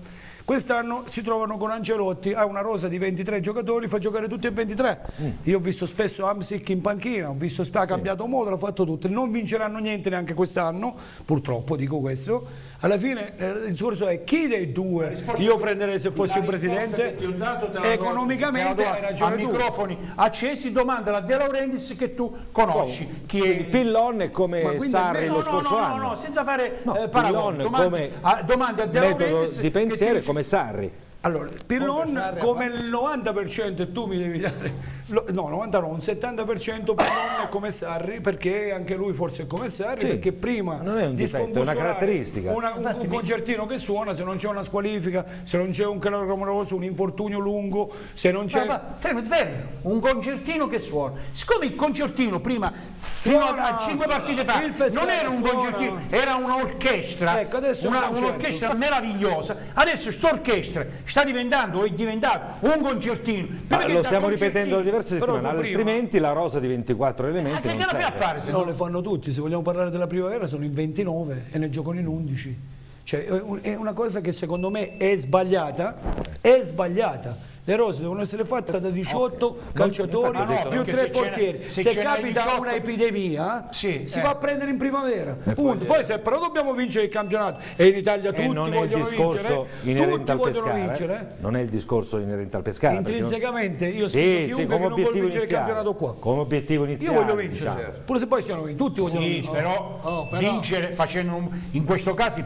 [SPEAKER 8] Quest'anno si trovano con Ancelotti, ha una rosa di 23 giocatori, fa giocare tutti e 23.
[SPEAKER 1] Mm.
[SPEAKER 8] Io ho visto spesso Amsic in panchina, ho visto sta ha cambiato modo, l'ha fatto tutto. Non vinceranno niente neanche quest'anno, purtroppo dico questo. Alla fine eh, il discorso è chi dei due io prenderei se fossi il presidente?
[SPEAKER 16] Dato, la
[SPEAKER 8] Economicamente
[SPEAKER 16] la
[SPEAKER 8] hai
[SPEAKER 16] a
[SPEAKER 8] ragione tu.
[SPEAKER 16] microfoni accesi, domanda a De Laurentiis che tu conosci. Chi è
[SPEAKER 1] Il Pillon come
[SPEAKER 16] quindi
[SPEAKER 1] Sarri
[SPEAKER 16] no,
[SPEAKER 1] lo
[SPEAKER 16] no,
[SPEAKER 1] scorso
[SPEAKER 16] no, no,
[SPEAKER 1] anno.
[SPEAKER 16] no, senza fare
[SPEAKER 1] No,
[SPEAKER 16] eh, paragoni.
[SPEAKER 1] Pillon
[SPEAKER 16] Domandi,
[SPEAKER 1] come
[SPEAKER 16] a, domandi a De Laurentiis
[SPEAKER 1] di è come Sarri.
[SPEAKER 8] Allora, Pirlon come il 90% e tu mi devi dare, lo- no 90 no, un 70% Pirlon è come Sarri perché anche lui forse è come Sarri
[SPEAKER 1] Sì,
[SPEAKER 8] perché prima
[SPEAKER 1] non è un
[SPEAKER 8] di
[SPEAKER 1] difetto, è una caratteristica.
[SPEAKER 8] una- un, un concertino che suona, se non c'è una squalifica, se non c'è un clamoroso, un infortunio lungo, se non c'è...
[SPEAKER 16] Ma, ma, fermi, fermi, un concertino che suona. Siccome il concertino prima,
[SPEAKER 8] Suona.
[SPEAKER 16] a 5 partite fa, non era un
[SPEAKER 8] suona.
[SPEAKER 16] concertino, era un'orchestra,
[SPEAKER 8] Ecco, un
[SPEAKER 16] una-
[SPEAKER 8] concerto.
[SPEAKER 16] un'orchestra meravigliosa. Adesso sta orchestra sta diventando, o è diventato un concertino.
[SPEAKER 1] Ma lo stiamo ripetendo da diverse settimane, altrimenti la rosa di 24 elementi
[SPEAKER 16] Ma
[SPEAKER 1] non
[SPEAKER 16] che te la fai a fare se
[SPEAKER 8] No,
[SPEAKER 16] no?
[SPEAKER 8] le fanno tutti, se vogliamo parlare della primavera sono in 29 e ne giocano in 11. Cioè, è una cosa che secondo me è sbagliata, è sbagliata. Le rose devono essere fatte da 18 calciatori
[SPEAKER 16] infatti ho detto,
[SPEAKER 8] più tre portieri.
[SPEAKER 16] se
[SPEAKER 8] Se, capita
[SPEAKER 16] 18
[SPEAKER 8] un'epidemia
[SPEAKER 16] Sì,
[SPEAKER 8] si
[SPEAKER 16] eh.
[SPEAKER 8] va a prendere in primavera. Punto. Poi se però dobbiamo vincere il campionato e in Italia
[SPEAKER 1] E
[SPEAKER 8] tutti
[SPEAKER 1] non è il
[SPEAKER 8] vogliono
[SPEAKER 1] discorso
[SPEAKER 8] vincere,
[SPEAKER 1] inerente
[SPEAKER 8] tutti
[SPEAKER 1] al
[SPEAKER 8] vogliono
[SPEAKER 1] Pescara.
[SPEAKER 8] vincere.
[SPEAKER 1] eh? Non è il discorso inerente al non-
[SPEAKER 8] Intrinsecamente io
[SPEAKER 1] Sì, sì,
[SPEAKER 8] chiunque
[SPEAKER 1] come
[SPEAKER 8] che non vuole
[SPEAKER 1] obiettivo
[SPEAKER 8] vincere il
[SPEAKER 1] iniziale.
[SPEAKER 8] campionato qua.
[SPEAKER 1] Come obiettivo
[SPEAKER 8] Io
[SPEAKER 1] iniziale.
[SPEAKER 8] voglio vincere,
[SPEAKER 1] diciamo.
[SPEAKER 8] pure se poi stiano vincendo, tutti vogliono
[SPEAKER 16] Sì,
[SPEAKER 8] vincere.
[SPEAKER 16] però,
[SPEAKER 8] Oh, però-
[SPEAKER 16] vincere facendo un- in questo caso il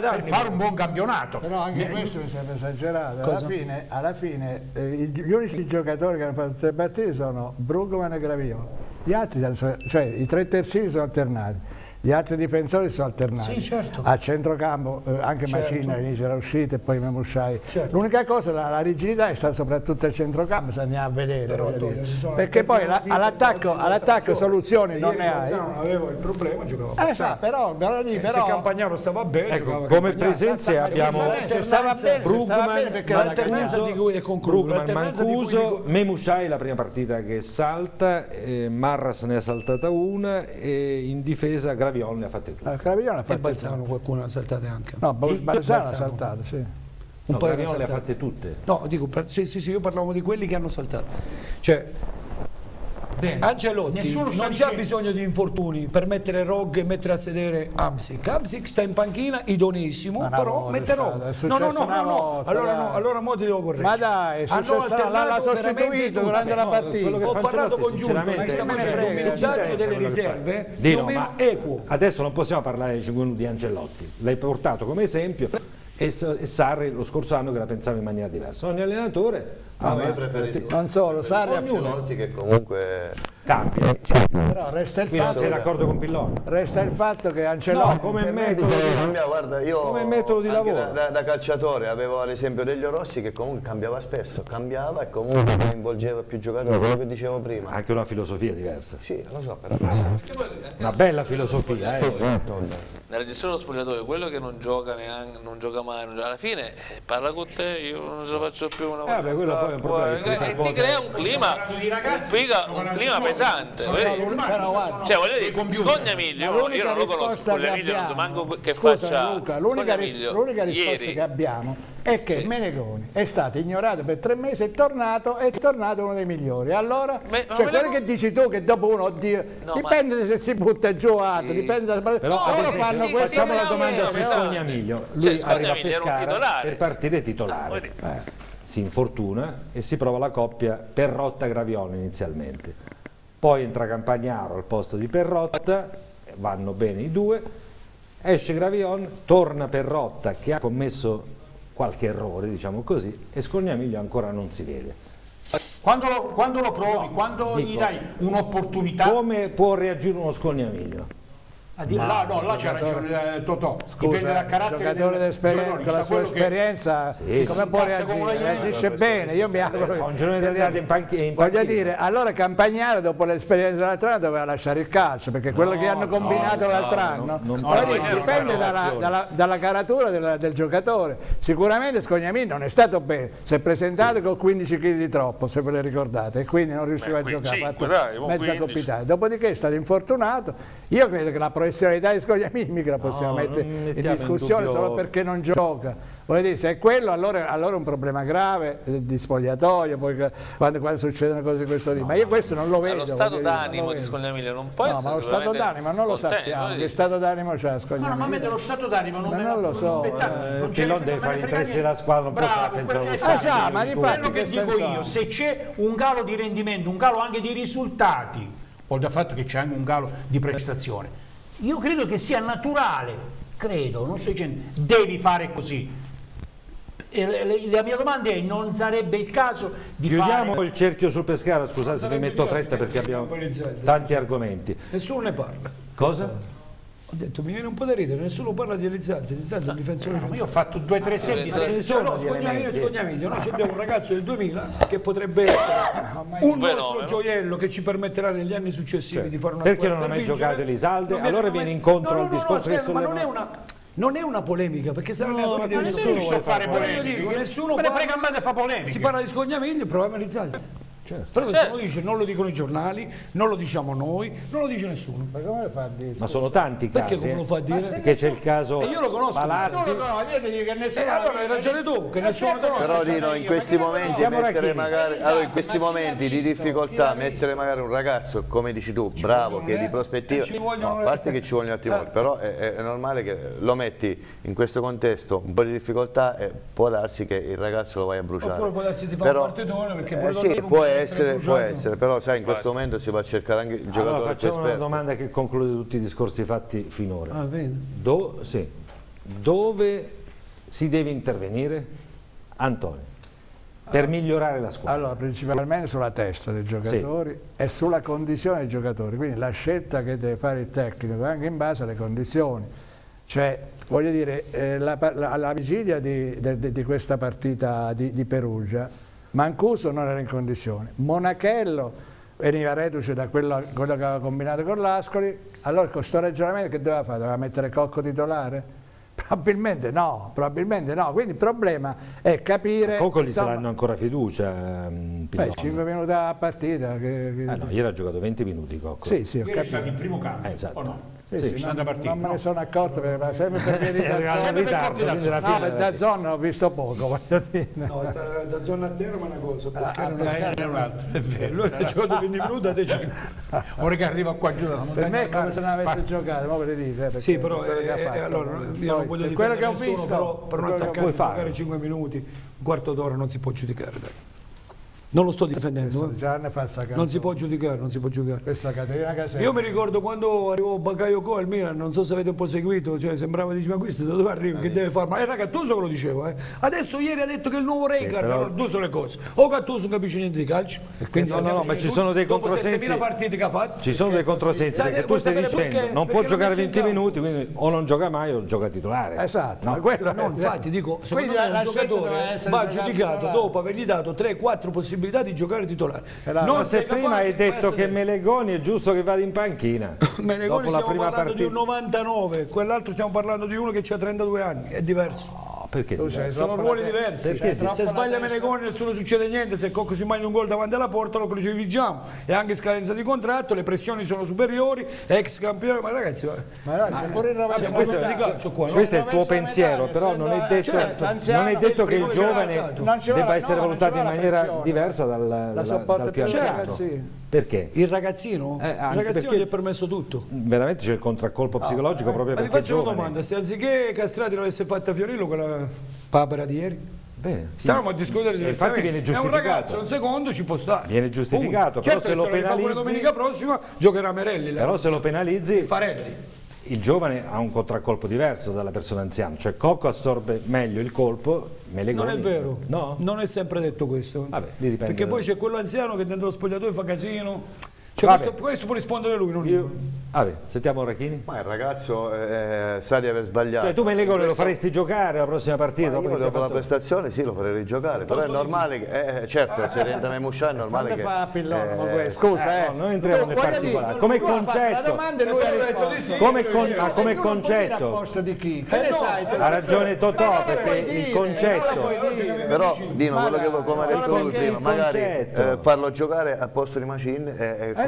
[SPEAKER 8] danni,
[SPEAKER 16] per fare un buon campionato.
[SPEAKER 3] Però anche questo mi sembra esagerato. Alla fine, alla fine eh, gli unici giocatori che hanno fatto le partite sono Brugman e Gravio. Gli altri, cioè i tre terzini sono alternati. Gli altri difensori sono alternati.
[SPEAKER 8] Sì, certo.
[SPEAKER 3] A centrocampo eh, anche
[SPEAKER 8] Certo.
[SPEAKER 3] Macina all'inizio era uscito e poi Memusciai.
[SPEAKER 8] Certo.
[SPEAKER 3] L'unica cosa, la, la rigidità è stata soprattutto al centrocampo, se andiamo a vedere.
[SPEAKER 8] Però,
[SPEAKER 3] Perché poi all'attacco,
[SPEAKER 8] maggiore.
[SPEAKER 3] soluzioni
[SPEAKER 8] Se
[SPEAKER 3] non ne hai.
[SPEAKER 8] Aveva il problema, giocava
[SPEAKER 3] Eh, sa, però, però, lì,
[SPEAKER 8] Eh,
[SPEAKER 3] però
[SPEAKER 8] se Campagnaro stava bene,
[SPEAKER 1] Ecco, come presenze abbiamo
[SPEAKER 3] stava bene,
[SPEAKER 1] Brugman,
[SPEAKER 3] bene perché
[SPEAKER 8] l'alternanza di cui è concluso,
[SPEAKER 1] Mancuso, Memusciai la prima partita che salta, eh, Marras ne ha saltata una e in difesa Graviol ne ha fatte due.
[SPEAKER 3] Ah, Craviglione ha
[SPEAKER 8] E
[SPEAKER 3] fatto
[SPEAKER 8] Balzano qualcuno ha saltate anche.
[SPEAKER 3] No, Balzano ha
[SPEAKER 8] Balzano.
[SPEAKER 3] saltato, sì.
[SPEAKER 8] Un
[SPEAKER 1] No,
[SPEAKER 8] paio
[SPEAKER 1] le ha
[SPEAKER 8] saltate.
[SPEAKER 1] fatte tutte.
[SPEAKER 8] No, dico, sì, sì, sì, io parlavo di quelli che hanno saltato. Cioè,
[SPEAKER 16] Bene.
[SPEAKER 8] Ancelotti
[SPEAKER 16] Nessuno
[SPEAKER 8] non c'ha
[SPEAKER 16] dicendo-
[SPEAKER 8] bisogno di infortuni per mettere Rog e mettere a sedere Amsic. Amsic sta in panchina, idonissimo,
[SPEAKER 3] Ma una
[SPEAKER 8] però
[SPEAKER 3] volta
[SPEAKER 8] mette Rog. No, no, no, no, no. Allora no, allora mo ti devo correggere.
[SPEAKER 3] Ma dai, è
[SPEAKER 8] Hanno
[SPEAKER 3] successo-
[SPEAKER 8] alternato
[SPEAKER 3] l'ha- sostituito durante la
[SPEAKER 8] No,
[SPEAKER 3] partita.
[SPEAKER 8] Ho parlato con
[SPEAKER 3] me ne
[SPEAKER 8] facendo un minutaggio delle riserve più
[SPEAKER 1] Dino,
[SPEAKER 8] o meno equo.
[SPEAKER 1] adesso non possiamo parlare di 5 minuti di Ancelotti, l'hai portato come esempio e, e Sarri lo scorso anno che la pensava in maniera diversa. Ogni allenatore ha
[SPEAKER 9] No, io
[SPEAKER 1] una-
[SPEAKER 9] preferisco
[SPEAKER 3] Non solo, Sarri ha
[SPEAKER 9] che comunque
[SPEAKER 1] cambia.
[SPEAKER 3] Però resta il fatto,
[SPEAKER 1] sei d'accordo con Pillon?
[SPEAKER 3] resta il fatto che Ancelotti
[SPEAKER 1] No, come metodo
[SPEAKER 9] cambia, guarda, io
[SPEAKER 1] come metodo di
[SPEAKER 9] anche
[SPEAKER 1] lavoro.
[SPEAKER 9] Da, da- da calciatore avevo ad esempio Delio Rossi che comunque cambiava spesso, cambiava e comunque coinvolgeva più giocatori, quello che dicevo prima.
[SPEAKER 1] Anche una filosofia diversa.
[SPEAKER 9] Sì, lo so, però.
[SPEAKER 1] Una bella filosofia, eh.
[SPEAKER 5] Nella gestione dello spogliatoio, quello che non gioca neanche, non gioca mai, non gioca- alla fine eh, parla con te, io non ce la faccio più una
[SPEAKER 1] Eh, vabbè, quello poi è un problema
[SPEAKER 5] e
[SPEAKER 1] racconta.
[SPEAKER 5] ti crea un clima, un, piga- un clima pesante.
[SPEAKER 3] Però guarda,
[SPEAKER 5] Cioè, voglio dire, Scognamiglio, io, io non lo conosco, Scognamiglio non so manco che
[SPEAKER 3] Scusa,
[SPEAKER 5] faccia
[SPEAKER 3] Luca, l'unica, risposta
[SPEAKER 5] ieri.
[SPEAKER 3] che abbiamo è che
[SPEAKER 5] Sì.
[SPEAKER 3] Menegoni è stato ignorato per tre mesi, è tornato, è tornato uno dei migliori. Allora,
[SPEAKER 5] Me- ma
[SPEAKER 3] cioè quello che dici tu che dopo uno, oddio,
[SPEAKER 5] No,
[SPEAKER 3] dipende se si butta giù o altro,
[SPEAKER 5] Sì.
[SPEAKER 3] dipende da...
[SPEAKER 1] Però
[SPEAKER 3] loro
[SPEAKER 1] ad esempio,
[SPEAKER 3] fanno questo
[SPEAKER 1] facciamo la domanda su Scognamiglio.
[SPEAKER 5] Cioè,
[SPEAKER 1] Lui arriva a Pescara
[SPEAKER 5] titolare.
[SPEAKER 1] per partire titolare. Eh, si infortuna e si prova la coppia Perrotta-Gravione inizialmente. Poi entra Campagnaro al posto di Perrotta, vanno bene i due, esce Gravion, torna Perrotta che ha commesso qualche errore, diciamo così, e Scognamiglio ancora non si vede.
[SPEAKER 16] Quando lo, quando lo provi, quando gli
[SPEAKER 1] dico-
[SPEAKER 16] dai un'opportunità,
[SPEAKER 1] Come può reagire uno Scognamiglio?
[SPEAKER 16] A dire, là, no, là c'ha ragione eh, Totò, dipende dal carattere
[SPEAKER 3] giocatore
[SPEAKER 16] del giocatore,
[SPEAKER 3] con la sua
[SPEAKER 16] quello che-
[SPEAKER 3] esperienza,
[SPEAKER 1] Sì,
[SPEAKER 3] come
[SPEAKER 1] sì.
[SPEAKER 3] può reagire? Reagisce bene, io mi auguro.
[SPEAKER 1] Fa un giorno determinato in panchi- in
[SPEAKER 3] Voglio
[SPEAKER 1] panchina.
[SPEAKER 3] dire, allora Campagnaro dopo l'esperienza dell'altro anno doveva lasciare il calcio, perché quello che hanno combinato
[SPEAKER 1] no,
[SPEAKER 3] l'altro
[SPEAKER 1] no,
[SPEAKER 3] anno,
[SPEAKER 1] no, non
[SPEAKER 3] voglio dire,
[SPEAKER 1] di
[SPEAKER 3] dipende dalla, dalla- dalla caratura del, del giocatore. Sicuramente Scognamini non è stato bene, si è presentato con 15 kg di troppo, se ve le ricordate, e quindi non riusciva
[SPEAKER 18] Beh,
[SPEAKER 3] a giocare, ha
[SPEAKER 18] 5,
[SPEAKER 3] fatto
[SPEAKER 18] dai, mo
[SPEAKER 3] mezza
[SPEAKER 18] 15.
[SPEAKER 3] coppitata. Dopodiché è stato infortunato. Io credo che la professionalità di Scognamini mica la possiamo
[SPEAKER 1] No,
[SPEAKER 3] mettere in
[SPEAKER 1] in
[SPEAKER 3] discussione
[SPEAKER 1] dubbio-
[SPEAKER 3] solo perché non gioca. Voglio dire, se è quello allora, allora è un problema grave eh, di spogliatoio, poi quando, quando succedono cose di questo tipo. Ma io questo non lo
[SPEAKER 5] Ma
[SPEAKER 3] vedo.
[SPEAKER 5] lo stato
[SPEAKER 3] lo
[SPEAKER 5] d'animo di. Scognamiglio non può
[SPEAKER 3] No,
[SPEAKER 5] essere
[SPEAKER 3] ma lo stato d'animo non lo sappiamo. Che stato d'animo c'ha
[SPEAKER 16] No, no, ma a me dello stato d'animo non,
[SPEAKER 3] Ma non lo so,
[SPEAKER 1] eh,
[SPEAKER 16] non
[SPEAKER 1] il deve fare gli interessi della squadra, non può a
[SPEAKER 16] Bravo,
[SPEAKER 1] pensare
[SPEAKER 3] Ah, ma
[SPEAKER 1] di
[SPEAKER 16] quello che dico io, se c'è un calo di rendimento, un calo anche di risultati, oltre al fatto che c'è anche un calo di prestazione, io credo che sia naturale, credo, non sto dicendo, devi fare così. La mia domanda è, non sarebbe il caso di
[SPEAKER 1] Chiudiamo
[SPEAKER 16] fare...
[SPEAKER 1] il cerchio su Pescara, scusate se vi metto fretta perché abbiamo tanti argomenti.
[SPEAKER 8] Nessuno ne parla.
[SPEAKER 1] Cosa?
[SPEAKER 8] Ho detto, mi viene un po' da ridere, nessuno parla di Elizzante, Elizzante è un difensore
[SPEAKER 16] Ma io ho fatto due o tre esempi,
[SPEAKER 1] ce ne
[SPEAKER 16] se-
[SPEAKER 1] sono
[SPEAKER 8] No,
[SPEAKER 1] di
[SPEAKER 8] Scognamiglio e. Scognamiglio, noi abbiamo un ragazzo del 2000 che potrebbe essere un nostro gioiello che ci permetterà negli anni successivi di fare una
[SPEAKER 1] Perché
[SPEAKER 8] squadra
[SPEAKER 1] non ha mai giocato Elisalde?
[SPEAKER 8] Non
[SPEAKER 1] Allora
[SPEAKER 8] non
[SPEAKER 1] viene incontro
[SPEAKER 8] no,
[SPEAKER 1] al
[SPEAKER 8] no, no,
[SPEAKER 1] discorso che
[SPEAKER 8] aspetta, ma non è, una, non è una polemica perché sarebbe
[SPEAKER 1] No,
[SPEAKER 8] polemica.
[SPEAKER 1] nessuno
[SPEAKER 8] Nessuno
[SPEAKER 1] vuole
[SPEAKER 8] fare. Dico, nessuno
[SPEAKER 16] ne
[SPEAKER 8] parla-
[SPEAKER 16] frega a me di fare polemiche.
[SPEAKER 8] Si parla di Scognamiglio, il problema è Elizzante. Però
[SPEAKER 5] Certo.
[SPEAKER 8] nessuno dice, non lo dicono i giornali, non lo diciamo noi, non lo dice nessuno.
[SPEAKER 3] Ma come lo fa a dire?
[SPEAKER 1] Ma sono tanti
[SPEAKER 8] Perché
[SPEAKER 1] casi.
[SPEAKER 8] come
[SPEAKER 1] eh.
[SPEAKER 8] lo fa a dire?
[SPEAKER 1] Perché c'è il caso
[SPEAKER 8] E io lo conosco,
[SPEAKER 1] Palazzi.
[SPEAKER 8] nessuno
[SPEAKER 3] ti dico che nessuno...
[SPEAKER 8] allora hai ragione tu, che nessuno conosce.
[SPEAKER 9] Però Rino in questi momenti mettere magari allora in questi momenti di difficoltà mettere magari un ragazzo come dici tu bravo che di prospettiva
[SPEAKER 8] ci vogliono
[SPEAKER 9] no, a parte che ci vogliono attimi
[SPEAKER 3] Eh.
[SPEAKER 9] però è, è- normale che lo metti in questo contesto un po' di difficoltà e può darsi che il ragazzo lo vai a bruciare
[SPEAKER 8] Oppure può darsi di fare
[SPEAKER 9] Però-
[SPEAKER 8] un partitone, perché
[SPEAKER 9] eh,
[SPEAKER 8] pure
[SPEAKER 9] sì, può
[SPEAKER 8] possono essere
[SPEAKER 9] può essere però sai in questo momento si va a cercare anche il
[SPEAKER 1] Allora
[SPEAKER 9] giocatore più
[SPEAKER 1] facciamo una domanda che conclude tutti i discorsi fatti finora.
[SPEAKER 8] Ah?
[SPEAKER 1] Do- sì. Dove si deve intervenire? Antonio, per migliorare la squadra.
[SPEAKER 3] Allora, principalmente sulla testa dei giocatori e sulla condizione dei giocatori, quindi la scelta che deve fare il tecnico anche in base alle condizioni. Cioè, voglio dire, eh, la, la- alla vigilia di, de- de- di questa partita di, di Perugia, Mancuso non era in condizione, Monachello veniva reduce da quello, quello che aveva combinato con l'Ascoli, allora con questo ragionamento che doveva fare? Doveva mettere Cocco titolare? Probabilmente no, probabilmente no, quindi il problema è capire...
[SPEAKER 1] Coco gli
[SPEAKER 3] insomma,
[SPEAKER 1] saranno ancora fiducia. ehm,
[SPEAKER 3] Beh,
[SPEAKER 1] Pillon.
[SPEAKER 3] 5 minuti a partita. Che, che-
[SPEAKER 1] Ah, no, ieri ha giocato 20 minuti Cocco.
[SPEAKER 3] Sì, sì, ho
[SPEAKER 16] Ieri è stato
[SPEAKER 3] capito.
[SPEAKER 16] in primo campo,
[SPEAKER 1] Eh, esatto.
[SPEAKER 16] o no?
[SPEAKER 3] Sì,
[SPEAKER 1] Sì,
[SPEAKER 3] sì,
[SPEAKER 16] non-
[SPEAKER 3] non, me ne
[SPEAKER 16] no.
[SPEAKER 3] sono accorto perché va sempre per via di
[SPEAKER 1] in ritardo, quindi la
[SPEAKER 3] No,
[SPEAKER 1] fine
[SPEAKER 3] per Dazzone ho visto poco.
[SPEAKER 8] No, da zona a terra ma una cosa, Pescara
[SPEAKER 3] ah,
[SPEAKER 8] è
[SPEAKER 16] un altro, è vero.
[SPEAKER 8] Lui ha giocato 20 minuti a te 5.
[SPEAKER 16] Ora che arriva qua giù dalla
[SPEAKER 3] Per me è come se non avesse giocato, ma ve le eh, perché
[SPEAKER 8] Sì, però
[SPEAKER 3] quello che ha
[SPEAKER 8] eh, io non voglio
[SPEAKER 3] per quello
[SPEAKER 8] difendere
[SPEAKER 3] che ho
[SPEAKER 8] nessuno,
[SPEAKER 3] visto,
[SPEAKER 8] però per un attaccante
[SPEAKER 1] puoi
[SPEAKER 8] giocare
[SPEAKER 1] fare.
[SPEAKER 8] 5 minuti, un quarto d'ora non si può giudicare. Non lo sto difendendo, eh. Non si può giudicare, non si può giudicare. Io mi ricordo quando arrivò Bakayoko al Milan, non so se avete un po' seguito, cioè sembrava dici ma questo da dove arriva, che deve fare? Ma era Gattuso che lo diceva, eh. Adesso ieri ha detto che il nuovo Regar,
[SPEAKER 1] però-
[SPEAKER 8] allora due sono le cose. O Gattuso non capisce niente di calcio. quindi
[SPEAKER 1] no, no,
[SPEAKER 8] andiamo
[SPEAKER 1] ma ci sono dei controsensi.
[SPEAKER 8] 7.000 partite che ha fatto.
[SPEAKER 1] Ci sono dei controsensi perché tu
[SPEAKER 8] vuoi
[SPEAKER 1] stai dicendo
[SPEAKER 8] perché?
[SPEAKER 1] non può giocare
[SPEAKER 8] messo in
[SPEAKER 1] 20
[SPEAKER 8] campo.
[SPEAKER 1] minuti, quindi o non gioca mai o gioca titolare.
[SPEAKER 3] Esatto,
[SPEAKER 1] No.
[SPEAKER 3] ma quello
[SPEAKER 8] No, infatti dico, secondo
[SPEAKER 3] Quindi
[SPEAKER 8] me un giocatore va giudicato dopo avergli dato 3-4 possibilità di giocare titolare.
[SPEAKER 3] Era-
[SPEAKER 8] Non
[SPEAKER 1] Ma se prima hai detto che Melegoni è giusto che vada in panchina. La
[SPEAKER 8] stiamo parlando di un
[SPEAKER 1] partita.
[SPEAKER 8] 99, quell'altro stiamo parlando di uno che ha 32 anni, è diverso
[SPEAKER 1] perché?
[SPEAKER 8] Sono, sono ruoli diversi.
[SPEAKER 1] Perché?
[SPEAKER 8] Cioè, se sbaglia Menegoni nessuno succede niente, se Cocco si mangia un gol davanti alla porta lo crucifigiamo. E anche scadenza di contratto, le pressioni sono superiori, ex campione, ma ragazzi... Ma
[SPEAKER 3] ragazzi, ma, pure ma,
[SPEAKER 8] cioè,
[SPEAKER 1] questo,
[SPEAKER 8] dico, qua,
[SPEAKER 1] questo è il tuo pensiero, medaglia, però non è detto,
[SPEAKER 8] certo,
[SPEAKER 1] non è detto che il giovane debba essere valutato in maniera diversa dal, dal più
[SPEAKER 3] certo.
[SPEAKER 1] Perché?
[SPEAKER 8] Il ragazzino?
[SPEAKER 1] Eh,
[SPEAKER 8] il ragazzino gli ha permesso tutto.
[SPEAKER 1] Veramente c'è il contraccolpo ah, psicologico proprio
[SPEAKER 8] per
[SPEAKER 1] perché Ma ti
[SPEAKER 8] faccio una domanda, se anziché Castrati l'avesse fatta Fiorillo, quella papera di ieri?
[SPEAKER 1] Bene.
[SPEAKER 8] Stiamo a discutere
[SPEAKER 1] di
[SPEAKER 8] eh,
[SPEAKER 1] infatti viene giustificato.
[SPEAKER 8] È un ragazzo, un secondo ci può stare.
[SPEAKER 1] Viene giustificato,
[SPEAKER 8] certo
[SPEAKER 1] però se lo penalizzi
[SPEAKER 8] domenica prossima giocherà Merelli.
[SPEAKER 1] Però se lo penalizzi
[SPEAKER 8] Farelli.
[SPEAKER 1] Il giovane ha un contraccolpo diverso dalla persona anziana, cioè Cocco assorbe meglio il colpo, Melegoni.
[SPEAKER 8] Non è vero,
[SPEAKER 1] no?
[SPEAKER 8] non è sempre detto questo.
[SPEAKER 1] Vabbè,
[SPEAKER 8] Perché poi c'è quello anziano che dentro lo spogliatoio fa casino, cioè questo, questo, può rispondere lui, non io.
[SPEAKER 1] Vabbè, sentiamo Rachini.
[SPEAKER 9] Ma il ragazzo eh, eh sa di aver sbagliato.
[SPEAKER 1] Cioè, tu me
[SPEAKER 9] questo...
[SPEAKER 1] lo faresti giocare la prossima partita?
[SPEAKER 9] Ma io dopo la prestazione sì, lo farei giocare, però è normale che... Eh, eh, certo, ah, se rientra Memuscià è normale che...
[SPEAKER 3] Pillone,
[SPEAKER 9] eh,
[SPEAKER 3] scusa, eh, eh
[SPEAKER 1] no, non entriamo nel particolare. Come concetto... Come
[SPEAKER 3] ah,
[SPEAKER 1] concetto... Ha ragione Totò, perché il concetto...
[SPEAKER 9] Però, Dino, quello che come
[SPEAKER 3] hai
[SPEAKER 9] detto prima, magari farlo giocare al posto di Macin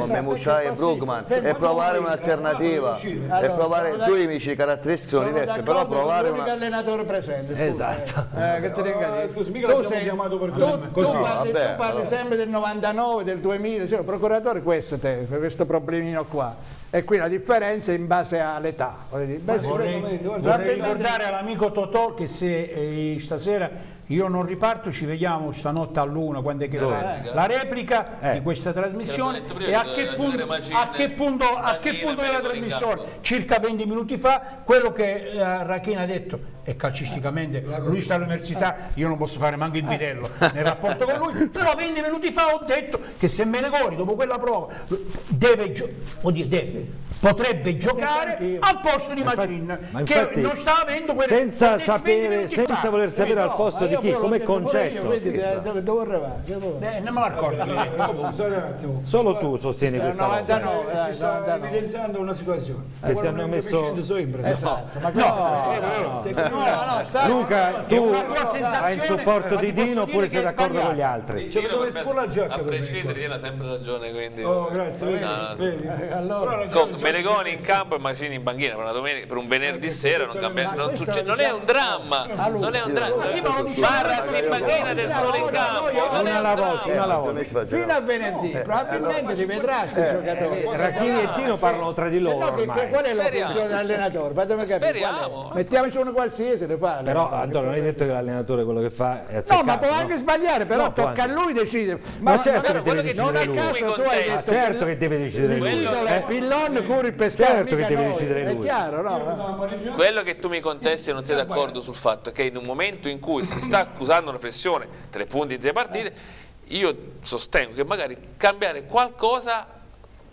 [SPEAKER 9] come
[SPEAKER 3] esatto, Musciai
[SPEAKER 9] e Brugman e provare un'alternativa. Ah,
[SPEAKER 3] e
[SPEAKER 9] provare due amici caratteristiche sono diverse, però provare un
[SPEAKER 3] allenatore presente. Scusa.
[SPEAKER 1] Esatto.
[SPEAKER 3] Eh, eh
[SPEAKER 8] Scusi, mica l'abbiamo chiamato per così.
[SPEAKER 3] tu parli, sempre del 99, del 2000, cioè, procuratore questo, te, questo problemino qua e qui la differenza è in base all'età.
[SPEAKER 8] Vorrei, vorrei,
[SPEAKER 3] vorrei
[SPEAKER 8] ricordare all'amico Totò che se eh, stasera io non riparto, ci vediamo stanotte all'una, quando è che no, la replica
[SPEAKER 1] eh.
[SPEAKER 8] di questa trasmissione. E a che, punto, a che punto, a che punto della trasmissione? Circa 20 minuti fa, quello che eh, Rachina ha detto e calcisticamente lui sta all'università, io non posso fare manco il bidello nel rapporto con lui, però 20 minuti fa ho detto che se me ne Menegoni dopo quella prova deve, deve potrebbe giocare al posto di
[SPEAKER 1] Magin
[SPEAKER 8] che non sta avendo quelle
[SPEAKER 1] senza, sapere, senza voler sapere eh,
[SPEAKER 3] al
[SPEAKER 1] posto di chi come concetto.
[SPEAKER 3] dove, dove arrivare?
[SPEAKER 8] Eh, non me
[SPEAKER 4] l'accordo eh,
[SPEAKER 1] solo tu sostieni questa cosa.
[SPEAKER 8] si sta evidenziando una situazione.
[SPEAKER 1] Che ti hanno messo
[SPEAKER 3] esatto,
[SPEAKER 8] no
[SPEAKER 1] Luca tu hai in supporto di Dino oppure sei d'accordo con gli altri?
[SPEAKER 8] Cioè,
[SPEAKER 5] a prescindere
[SPEAKER 8] Dino
[SPEAKER 5] ha sempre ragione quindi
[SPEAKER 8] oh, grazie
[SPEAKER 3] allora
[SPEAKER 5] Menegoni in campo e Mancini in banchina per, domenica, per un venerdì sera non, cambia, non, succede,
[SPEAKER 3] diciamo
[SPEAKER 5] non è un dramma, non è un dramma. Marras in banchina del sole in campo, non è un dramma.
[SPEAKER 1] Eh,
[SPEAKER 3] Fino a venerdì, probabilmente eh, ti eh, vedrà questo giocatore.
[SPEAKER 1] Racchini e Tino parlano tra di loro ormai.
[SPEAKER 3] Qual è la funzione dell'allenatore? Fatemi capire. Mettiamoci uno qualsiasi, le fa.
[SPEAKER 1] Però Antonio, non hai detto che l'allenatore quello che fa è azzeccato.
[SPEAKER 3] No, ma può anche sbagliare, però tocca a lui decidere.
[SPEAKER 1] Ma certo che deve decidere lui.
[SPEAKER 3] Non a caso tu hai detto...
[SPEAKER 1] Certo che deve decidere lui.
[SPEAKER 3] Pillon il pescare
[SPEAKER 1] certo che deve
[SPEAKER 3] noi,
[SPEAKER 1] decidere lui.
[SPEAKER 3] Chiaro, no?
[SPEAKER 5] Quello che tu mi contesti e non sei d'accordo sul fatto che in un momento in cui si sta accusando una flessione, tre punti in sei partite, io sostengo che magari cambiare qualcosa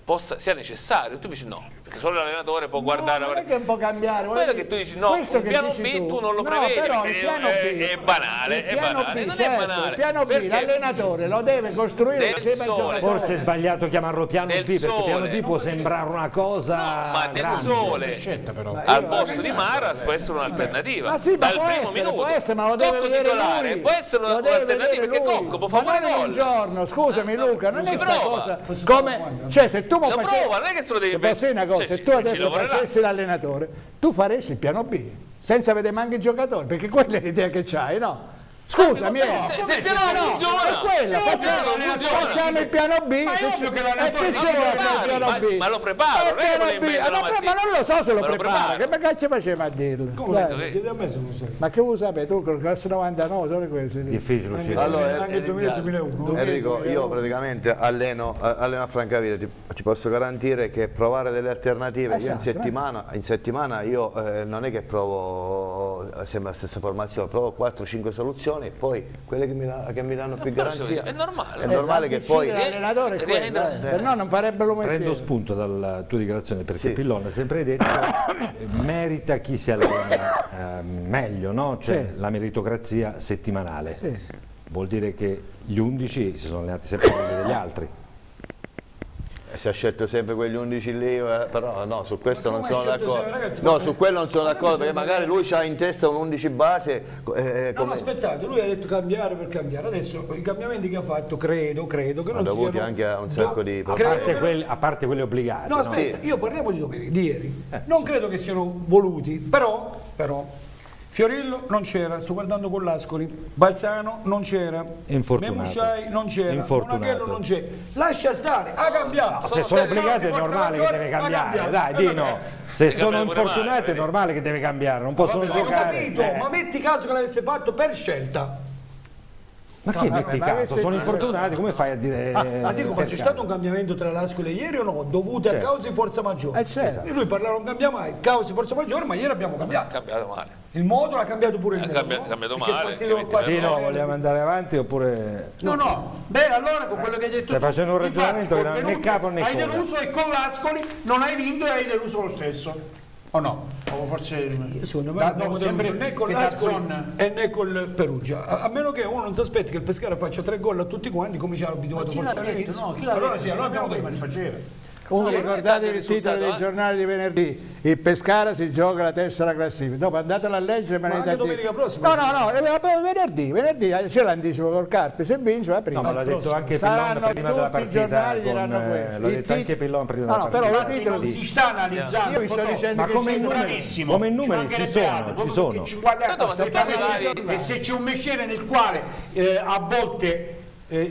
[SPEAKER 5] possa, sia necessario. Tu dici no, perché solo l'allenatore può no, guardare
[SPEAKER 3] non è che può cambiare
[SPEAKER 5] quello che tu dici no
[SPEAKER 3] il
[SPEAKER 5] piano B tu. tu. non lo
[SPEAKER 3] no,
[SPEAKER 5] prevedi
[SPEAKER 3] però, il piano B,
[SPEAKER 5] è, banale è banale.
[SPEAKER 3] B, certo,
[SPEAKER 5] è banale
[SPEAKER 3] il certo, piano B l'allenatore lo deve costruire
[SPEAKER 1] forse è sbagliato chiamarlo piano B perché
[SPEAKER 5] sole.
[SPEAKER 1] piano B può sembrare una cosa no,
[SPEAKER 5] ma del
[SPEAKER 1] grande.
[SPEAKER 5] sole. Certo, al posto di Maras può essere un'alternativa.
[SPEAKER 3] Ma sì,
[SPEAKER 5] dal primo
[SPEAKER 3] essere,
[SPEAKER 5] minuto.
[SPEAKER 3] può essere ma lo deve
[SPEAKER 5] Cocco titolare.
[SPEAKER 3] lui.
[SPEAKER 5] può essere un'alternativa perché Cocco può fare
[SPEAKER 3] pure gol un giorno scusami ah, Luca non è
[SPEAKER 5] una
[SPEAKER 3] cosa come cioè se tu
[SPEAKER 5] lo prova non è che se lo devi
[SPEAKER 3] pensare
[SPEAKER 5] però
[SPEAKER 3] se tu adesso facessi l'allenatore, tu faresti il piano B, senza vedere manco i giocatori, perché quella è l'idea che hai, no? Scusami, eh,
[SPEAKER 5] se, se il piano
[SPEAKER 3] no,
[SPEAKER 5] no,
[SPEAKER 3] è
[SPEAKER 5] quello,
[SPEAKER 3] facciamo, facciamo il piano B.
[SPEAKER 8] Ma è
[SPEAKER 3] c'è
[SPEAKER 8] eh,
[SPEAKER 3] il piano B?
[SPEAKER 5] Ma,
[SPEAKER 3] eh, ma
[SPEAKER 5] lo
[SPEAKER 3] preparo,
[SPEAKER 5] lei
[SPEAKER 3] lo
[SPEAKER 5] preparo.
[SPEAKER 3] Ma, ma non lo so se lo,
[SPEAKER 5] ma
[SPEAKER 3] prepara. Che cazzo faceva a dirlo?
[SPEAKER 8] Chiedi a me se lo.
[SPEAKER 3] Ma che vuoi sapere, Tu con il classe 99, solo questo.
[SPEAKER 1] Difficile uscire.
[SPEAKER 9] Allora,
[SPEAKER 8] anche 2001. Eh.
[SPEAKER 9] Enrico, io praticamente alleno, alleno a Francavilla, ti, ti posso garantire che provare delle alternative, io in
[SPEAKER 3] esatto,
[SPEAKER 9] settimana, in settimana io non è che provo sempre la stessa formazione, provo 4-5 soluzioni e poi quelle che mi, che mi danno più
[SPEAKER 5] eh,
[SPEAKER 9] garanzia.
[SPEAKER 5] È normale.
[SPEAKER 9] È normale eh, che poi...
[SPEAKER 3] L'allenatore se no non farebbero mai
[SPEAKER 1] Prendo spunto dalla tua dichiarazione perché
[SPEAKER 9] sì.
[SPEAKER 1] Pillon ha sempre detto merita chi si allena eh, meglio, no? Cioè
[SPEAKER 3] sì.
[SPEAKER 1] la meritocrazia settimanale.
[SPEAKER 3] Sì.
[SPEAKER 1] Vuol dire che gli undici si sono allenati sempre meglio degli altri
[SPEAKER 9] si ha scelto sempre quegli 11 lì, eh, però no, su questo non sono d'accordo.
[SPEAKER 8] ragazzi,
[SPEAKER 9] No, su quello non sono d'accordo, perché magari lui ha in testa un 11 base. eh,
[SPEAKER 8] No, aspettate, lui ha detto cambiare per cambiare. Adesso i cambiamenti che ha fatto, credo, credo che non
[SPEAKER 9] dovuti
[SPEAKER 8] siano...
[SPEAKER 9] anche a un sacco di
[SPEAKER 1] A parte,
[SPEAKER 8] che-
[SPEAKER 1] quelli, a parte quelli obbligati.
[SPEAKER 8] No,
[SPEAKER 1] no?
[SPEAKER 8] aspetta, io parliamo di domenica, di ieri. non credo che siano voluti, però, però Fiorillo non c'era, sto guardando con l'Ascoli, Balzano non c'era,
[SPEAKER 1] Infortunato.
[SPEAKER 8] Memusciai non c'era,
[SPEAKER 1] Infortunato.
[SPEAKER 8] Monachello non c'era. Lascia stare, ha cambiato.
[SPEAKER 1] Se sono
[SPEAKER 8] Per
[SPEAKER 1] obbligati è normale che deve cambiare, dai, Dino. Se sono infortunati è normale che deve cambiare, non possono
[SPEAKER 8] Vabbè, ho
[SPEAKER 1] giocare.
[SPEAKER 8] capito,
[SPEAKER 1] eh.
[SPEAKER 8] ma metti caso che l'avesse fatto per scelta.
[SPEAKER 1] Ma che
[SPEAKER 8] vabbè,
[SPEAKER 1] metti caso? Sono infortunati, come fai a dire...
[SPEAKER 8] Ah, ma dico, ma c'è stato un cambiamento tra l'Ascoli e ieri o no? Dovuto a
[SPEAKER 1] Certo.
[SPEAKER 8] cause di forza maggiore.
[SPEAKER 3] Eh, certo.
[SPEAKER 8] E lui parlava non cambia mai, cause di forza maggiore, ma ieri abbiamo
[SPEAKER 5] Ha
[SPEAKER 8] cambiato.
[SPEAKER 5] cambiato male.
[SPEAKER 8] Il modo l'ha cambiato pure il
[SPEAKER 5] Ha
[SPEAKER 8] modo.
[SPEAKER 5] cambia-
[SPEAKER 8] no?
[SPEAKER 5] cambiato male,
[SPEAKER 1] Dino,
[SPEAKER 8] partito-
[SPEAKER 1] vogliamo andare avanti oppure...
[SPEAKER 4] No, no, beh allora con quello che hai detto
[SPEAKER 1] Stai
[SPEAKER 4] tu,
[SPEAKER 1] facendo un
[SPEAKER 4] infatti,
[SPEAKER 1] ragionamento che non è né capo né
[SPEAKER 4] Hai deluso e con l'Ascoli non hai vinto e hai deluso lo stesso. O no? O forse...
[SPEAKER 8] Secondo me
[SPEAKER 4] Da-
[SPEAKER 8] non
[SPEAKER 4] no, sempre
[SPEAKER 8] né con
[SPEAKER 4] che Dazzon-
[SPEAKER 8] e né col Perugia. A, a meno che uno non si aspetti che il Pescara faccia tre gol a tutti quanti, come ci ha abituato forse all'inizio.
[SPEAKER 4] No,
[SPEAKER 8] allora sì, allora abbiamo detto.
[SPEAKER 4] si faceva.
[SPEAKER 3] Comunque
[SPEAKER 5] No, non è
[SPEAKER 3] ricordate
[SPEAKER 5] tanto
[SPEAKER 3] il titolo dei
[SPEAKER 5] eh.
[SPEAKER 3] giornali di venerdì, il Pescara si gioca la terza classifica, dopo andatelo a leggere
[SPEAKER 8] Ma
[SPEAKER 3] ne
[SPEAKER 8] anche domenica prossima
[SPEAKER 3] No, no, no, eh, venerdì, venerdì eh, c'è l'anticipo col Carpi, se vince va prima.
[SPEAKER 1] No, ma l'ha detto anche Pillon
[SPEAKER 3] Saranno
[SPEAKER 1] prima della
[SPEAKER 3] tutti i
[SPEAKER 1] partita.
[SPEAKER 3] giornali diranno questo.
[SPEAKER 1] L'ha detto anche Pillon prima della
[SPEAKER 3] no, però
[SPEAKER 1] partita.
[SPEAKER 3] il titolo
[SPEAKER 4] si sta analizzando
[SPEAKER 3] Io vi sto dicendo
[SPEAKER 1] Ma
[SPEAKER 3] che
[SPEAKER 1] numeri-
[SPEAKER 4] bravissimo
[SPEAKER 1] come
[SPEAKER 4] Ci
[SPEAKER 1] numeri ci sono,
[SPEAKER 4] altro,
[SPEAKER 1] ci sono.
[SPEAKER 5] ma
[SPEAKER 4] e se c'è un mestiere nel quale a volte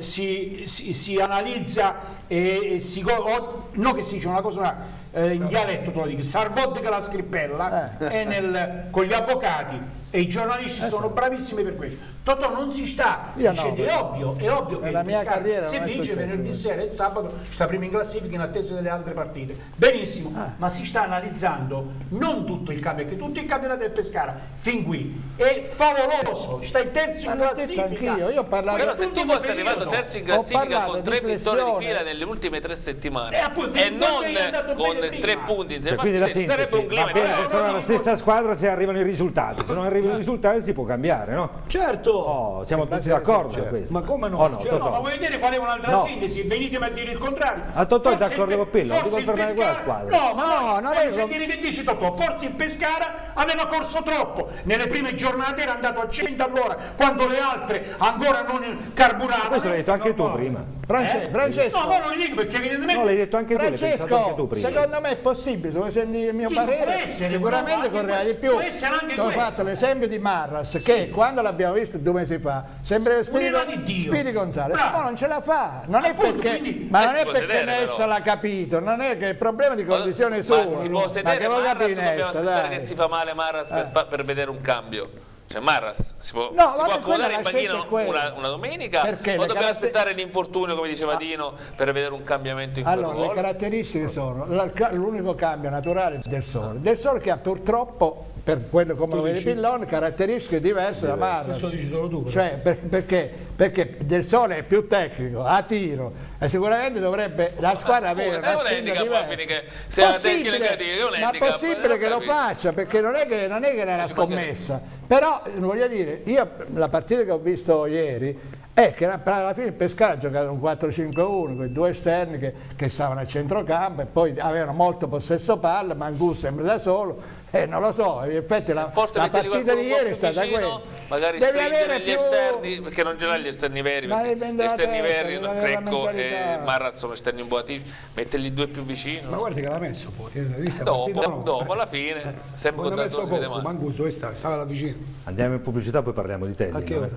[SPEAKER 4] si, si- si analizza e, si o- non che si dice una cosa eh, in dialetto te lo dico Sarvoddica la scrippella
[SPEAKER 3] Eh.
[SPEAKER 4] e nel- con gli avvocati e i giornalisti sono bravissimi per questo. Totò non si sta
[SPEAKER 3] Io no,
[SPEAKER 4] dicendo, è ovvio è ovvio che il
[SPEAKER 3] mia
[SPEAKER 4] Pescara,
[SPEAKER 3] carriera
[SPEAKER 4] se vince venerdì sera e sabato sta prima in classifica in attesa delle altre partite. Benissimo
[SPEAKER 3] Ah.
[SPEAKER 4] ma si sta analizzando non tutto il campionato perché tutto il campionato del Pescara fin qui è favoloso stai terzo
[SPEAKER 3] Ma
[SPEAKER 4] in
[SPEAKER 3] l'ho detto
[SPEAKER 4] classifica.
[SPEAKER 3] io ho parlato
[SPEAKER 5] Però se tu fossi arrivato terzo in classifica con tre vittorie di fila nelle ultime tre settimane
[SPEAKER 4] Eh, appunto,
[SPEAKER 5] e non con
[SPEAKER 4] prima.
[SPEAKER 5] tre punti
[SPEAKER 1] Cioè, quindi
[SPEAKER 5] a
[SPEAKER 1] la
[SPEAKER 5] te,
[SPEAKER 1] sintesi,
[SPEAKER 5] sarebbe un clima
[SPEAKER 1] va bene
[SPEAKER 5] diverso.
[SPEAKER 1] per fare la stessa squadra se arrivano i risultati, se non arrivano i risultati si può cambiare, no?
[SPEAKER 8] Certo!
[SPEAKER 1] Oh, siamo tutti d'accordo su questo.
[SPEAKER 8] Ma come no?
[SPEAKER 1] Oh, no,
[SPEAKER 8] Cioè.
[SPEAKER 4] No, ma vuoi vedere qual è un'altra
[SPEAKER 1] No.
[SPEAKER 4] sintesi? Venitemi a dire il contrario.
[SPEAKER 1] Ah, Totò è d'accordo con Pillo,
[SPEAKER 4] il
[SPEAKER 1] confermare quella
[SPEAKER 4] Pescara-
[SPEAKER 1] squadra.
[SPEAKER 4] No, ma
[SPEAKER 3] No,
[SPEAKER 4] no,
[SPEAKER 3] è-
[SPEAKER 4] è sentire che dici Totò. Forse il Pescara aveva corso troppo. Nelle prime giornate era andato a 100 all'ora, quando le altre ancora non carburavano.
[SPEAKER 1] Questo l'hai detto anche tu prima.
[SPEAKER 3] France-
[SPEAKER 4] Eh?
[SPEAKER 3] Francesco,
[SPEAKER 4] No, ma non lo dico perché evidentemente
[SPEAKER 1] No, l'hai detto anche tu, anche
[SPEAKER 3] Francesco,
[SPEAKER 1] tu prima.
[SPEAKER 3] secondo me è possibile, se vuoi sentire il mio
[SPEAKER 4] può
[SPEAKER 3] parere,
[SPEAKER 4] essere,
[SPEAKER 3] sicuramente
[SPEAKER 4] anche
[SPEAKER 3] di più.
[SPEAKER 4] può essere anche
[SPEAKER 3] Ti ho fatto l'esempio di Marras, che quando l'abbiamo visto due mesi fa, sembrava Spirito,
[SPEAKER 4] Un'ira di Dio.
[SPEAKER 3] Spirito Gonzalez,
[SPEAKER 4] Bravo.
[SPEAKER 3] ma non ce la fa, non è
[SPEAKER 4] Appunto,
[SPEAKER 3] perché,
[SPEAKER 4] quindi-
[SPEAKER 3] ma non è perché Nesta l'ha capito, non è che è problema di condizione
[SPEAKER 5] Ma
[SPEAKER 3] sua,
[SPEAKER 5] si può
[SPEAKER 3] ma
[SPEAKER 5] sedere
[SPEAKER 3] che lo
[SPEAKER 5] Marras dobbiamo aspettare
[SPEAKER 3] dai.
[SPEAKER 5] che si fa male Marras per,
[SPEAKER 3] Eh.
[SPEAKER 5] per vedere un cambio? Cioè Marras si può,
[SPEAKER 3] No,
[SPEAKER 5] si può accomodare in
[SPEAKER 3] quella.
[SPEAKER 5] una, una domenica
[SPEAKER 3] Perché
[SPEAKER 5] o
[SPEAKER 3] le
[SPEAKER 5] dobbiamo
[SPEAKER 3] caratter-
[SPEAKER 5] aspettare l'infortunio come diceva Dino per vedere un cambiamento in quel
[SPEAKER 3] Allora, le
[SPEAKER 5] ruolo?
[SPEAKER 3] caratteristiche sono l'unico cambio naturale del Sole. Del Sole che ha purtroppo, per quello come lo vede? Pillon, caratteristiche diverse da Marras.
[SPEAKER 8] Questo dici solo tu, però.
[SPEAKER 3] Cioè, per- perché, perché Del Sole è più tecnico, a tiro, e sicuramente dovrebbe la squadra
[SPEAKER 5] Scusa,
[SPEAKER 3] avere
[SPEAKER 5] è
[SPEAKER 3] una
[SPEAKER 5] un
[SPEAKER 3] spinta
[SPEAKER 5] handicap che se la tecnica è un
[SPEAKER 3] ma
[SPEAKER 5] handicap,
[SPEAKER 3] possibile
[SPEAKER 5] eh,
[SPEAKER 3] che lo faccia, perché non è che, non è, che era una scommessa. Però, voglio dire, io la partita che ho visto ieri è che alla- fine il Pescara ha giocato un 4-5-1 con due esterni che, che stavano a centrocampo e poi avevano molto possesso palla, Mangus sempre da solo e non lo so, in effetti la,
[SPEAKER 5] Forse
[SPEAKER 3] la partita
[SPEAKER 5] qualcuno
[SPEAKER 3] di
[SPEAKER 5] un po'
[SPEAKER 3] ieri è
[SPEAKER 5] più
[SPEAKER 3] stata
[SPEAKER 5] vicino,
[SPEAKER 3] quella.
[SPEAKER 5] magari
[SPEAKER 3] Devi
[SPEAKER 5] stringere gli
[SPEAKER 3] più-
[SPEAKER 5] esterni perché non ce l'ha gli esterni veri gli esterni veri Crecco e. Marras sono esterni un po' atipici metterli due più vicino
[SPEAKER 8] Ma guarda che l'ha messo poi, eh,
[SPEAKER 5] dopo,
[SPEAKER 8] no?
[SPEAKER 5] dopo alla fine sempre
[SPEAKER 8] Quando
[SPEAKER 5] con mani
[SPEAKER 8] Manguso, dove sta? Stava là vicino.
[SPEAKER 1] Andiamo in pubblicità poi parliamo di tennis.
[SPEAKER 8] A che ora?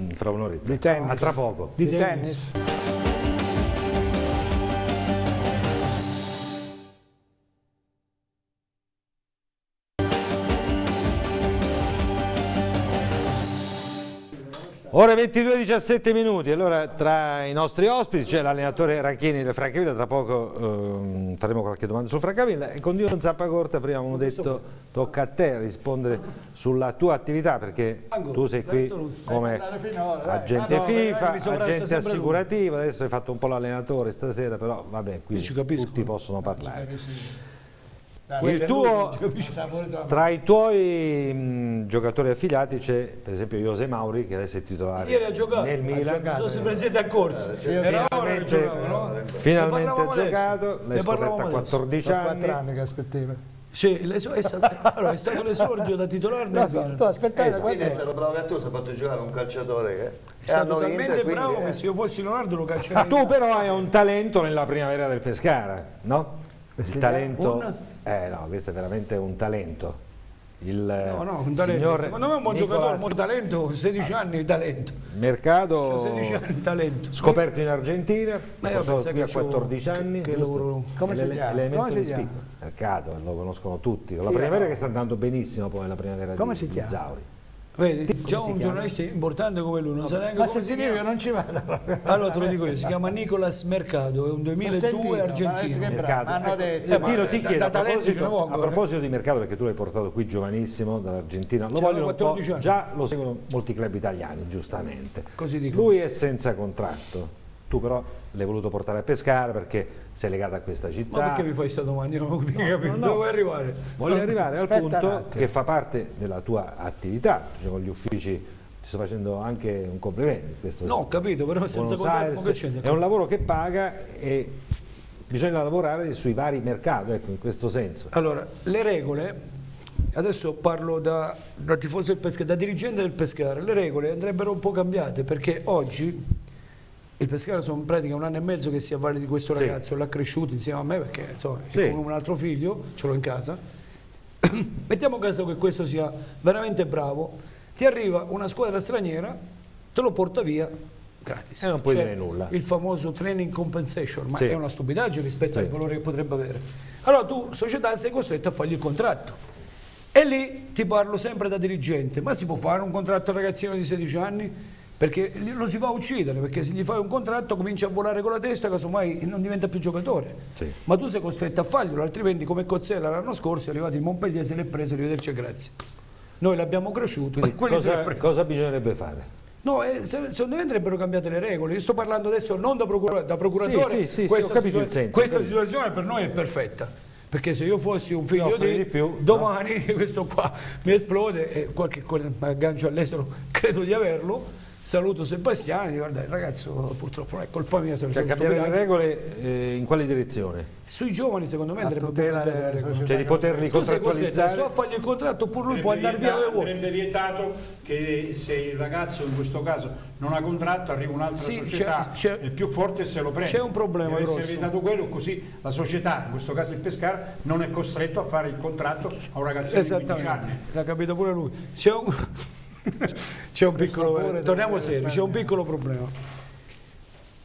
[SPEAKER 1] Mm, Fra un'oretta.
[SPEAKER 3] Di tennis.
[SPEAKER 1] A tra poco.
[SPEAKER 3] Di,
[SPEAKER 8] Di
[SPEAKER 3] tennis.
[SPEAKER 1] Ore 22 17 minuti, allora tra i nostri ospiti c'è l'allenatore Racchini del Francavilla, tra poco ehm, faremo qualche domanda sul Francavilla. E con Dio Zappacorta prima avevamo detto tocca a te rispondere sulla tua attività perché tu sei qui come agente
[SPEAKER 8] Ah,
[SPEAKER 1] FIFA, agente assicurativo, adesso hai fatto un po' l'allenatore stasera però vabbè qui tutti possono parlare. Il tuo, tra i tuoi mh, giocatori affiliati c'è per esempio Jose Mauri che adesso è titolare
[SPEAKER 8] Ieri ha giocato,
[SPEAKER 1] nel
[SPEAKER 8] ha
[SPEAKER 1] Milan.
[SPEAKER 8] giocato. non so se vi siete accorti.
[SPEAKER 1] Eh,
[SPEAKER 8] Era ora che
[SPEAKER 1] finalmente,
[SPEAKER 8] no?
[SPEAKER 1] finalmente
[SPEAKER 8] Ne
[SPEAKER 1] ha
[SPEAKER 8] adesso.
[SPEAKER 1] giocato, l'hai scoperta a
[SPEAKER 8] parlavamo adesso.
[SPEAKER 1] 14
[SPEAKER 3] Sono
[SPEAKER 1] anni.
[SPEAKER 3] quattro anni che aspettava.
[SPEAKER 8] Sì, è, stato, allora, è stato l'esordio da titolare nel
[SPEAKER 3] Lo so, aspettavi da
[SPEAKER 9] Quindi è stato bravo a tu, si è fatto giocare un calciatore che
[SPEAKER 8] È stato talmente
[SPEAKER 9] quindi,
[SPEAKER 8] bravo
[SPEAKER 9] eh,
[SPEAKER 8] che se io fossi Leonardo lo caccerei.
[SPEAKER 1] tu però hai un talento nella primavera del Pescara, no? Il talento...
[SPEAKER 8] Un?
[SPEAKER 1] Eh no, questo è veramente un talento. Il
[SPEAKER 8] No, no, un talento. Secondo me è un buon
[SPEAKER 1] Nicolas
[SPEAKER 8] giocatore, un buon talento, 16 anni di talento.
[SPEAKER 1] Mercato
[SPEAKER 8] 16 anni talento.
[SPEAKER 1] scoperto in Argentina,
[SPEAKER 8] Ma io penso
[SPEAKER 1] qui
[SPEAKER 8] che
[SPEAKER 1] a
[SPEAKER 8] c'ho-
[SPEAKER 1] 14 anni.
[SPEAKER 8] che- che lavoro-
[SPEAKER 3] come si chiama? Come si chiama?
[SPEAKER 1] Mercato, lo conoscono tutti. La primavera che sta andando benissimo poi la primavera
[SPEAKER 3] Come
[SPEAKER 1] di,
[SPEAKER 3] si chiama?
[SPEAKER 1] Zauri.
[SPEAKER 8] Vedi, già un giornalista importante come lui, non sa neanche
[SPEAKER 3] Ma
[SPEAKER 8] come si chiama.
[SPEAKER 3] io non ci vado.
[SPEAKER 8] Allora te lo dico io, si chiama Nicolas Mercado, è un 2002
[SPEAKER 3] sentito,
[SPEAKER 8] argentino.
[SPEAKER 3] ma hanno
[SPEAKER 1] Ecco,
[SPEAKER 3] detto.
[SPEAKER 1] eh, Pino, ti
[SPEAKER 8] da-
[SPEAKER 1] chiedo,
[SPEAKER 8] da
[SPEAKER 1] a proposito, a
[SPEAKER 8] ancora.
[SPEAKER 1] proposito di mercato, perché tu l'hai portato qui giovanissimo dall'Argentina, lo vogliono un po',
[SPEAKER 8] 14 anni.
[SPEAKER 1] già lo seguono molti club italiani, giustamente.
[SPEAKER 8] Così dico.
[SPEAKER 1] Lui è senza contratto, tu però l'hai voluto portare a pescare perché sei legato a questa città.
[SPEAKER 8] Ma perché mi fai questa domanda? Io non ho capito,
[SPEAKER 1] no, no.
[SPEAKER 8] dove vuoi arrivare?
[SPEAKER 1] Voglio arrivare al punto che fa parte della tua attività, cioè con gli uffici ti sto facendo anche un complimento. Questo
[SPEAKER 8] No, ho capito, però senza contratto
[SPEAKER 1] è un lavoro che paga e bisogna lavorare sui vari mercati, ecco, in questo senso.
[SPEAKER 8] Allora, le regole, adesso parlo da, da tifoso del Pescara, da dirigente del Pescara, le regole andrebbero un po' cambiate perché oggi il Pescara sono in pratica un anno e mezzo che si avvale di questo
[SPEAKER 1] Sì.
[SPEAKER 8] ragazzo, l'ha cresciuto insieme a me perché insomma
[SPEAKER 1] Sì.
[SPEAKER 8] è come un altro figlio, ce l'ho in casa. Mettiamo caso che questo sia veramente bravo, ti arriva una squadra straniera, te lo porta via gratis.
[SPEAKER 1] E non puoi
[SPEAKER 8] Cioè,
[SPEAKER 1] dire nulla.
[SPEAKER 8] Il famoso training compensation, ma
[SPEAKER 1] Sì.
[SPEAKER 8] è una stupidaggine rispetto
[SPEAKER 1] Sì.
[SPEAKER 8] al valore che potrebbe avere. Allora tu, società, sei costretto a fargli il contratto. E lì ti parlo sempre da dirigente, ma si può fare un contratto ragazzino di 16 anni? Perché lo si va a uccidere, perché se gli fai un contratto comincia a volare con la testa, casomai non diventa più giocatore.
[SPEAKER 1] Sì.
[SPEAKER 8] Ma tu sei costretto a farglielo, altrimenti come Cozzella l'anno scorso è arrivato in Montpellier, se l'è preso, arrivederci e grazie. Noi l'abbiamo cresciuto e
[SPEAKER 1] Cosa, cosa bisognerebbe fare?
[SPEAKER 8] No, eh, se- secondo me andrebbero cambiate le regole. Io sto parlando adesso non da, procura- da procuratore.
[SPEAKER 1] Sì, sì, sì, sì,
[SPEAKER 8] questa
[SPEAKER 1] ho capito il
[SPEAKER 8] situa-
[SPEAKER 1] senso,
[SPEAKER 8] questa situazione per noi è perfetta. Perché se io fossi un figlio di,
[SPEAKER 1] di più,
[SPEAKER 8] domani questo qua mi esplode e qualche aggancio all'estero credo di averlo. Saluto Sebastiani, guarda il ragazzo purtroppo non è colpa mia se
[SPEAKER 1] Cioè cambiare le regole eh, in quale direzione?
[SPEAKER 8] Sui giovani secondo me andrebbe
[SPEAKER 3] tutela
[SPEAKER 8] cambiare le regole.
[SPEAKER 1] Cioè di poterli
[SPEAKER 8] Tu
[SPEAKER 1] contrattualizzare?
[SPEAKER 8] so a fargli il contratto oppure lui può andare via dove vuole.
[SPEAKER 4] Andrebbe vietato che se il ragazzo in questo caso non ha contratto arriva un'altra
[SPEAKER 8] Sì,
[SPEAKER 4] società
[SPEAKER 8] c'è-
[SPEAKER 4] è più forte e se lo prende.
[SPEAKER 8] c'è un problema
[SPEAKER 4] Deve essere vietato quello così la società, in questo caso il Pescara, non è costretto a fare il contratto a un ragazzino di 15 anni.
[SPEAKER 8] Esattamente, l'ha capito pure lui. C'è un, c'è un piccolo, torniamo seri, c'è un piccolo problema.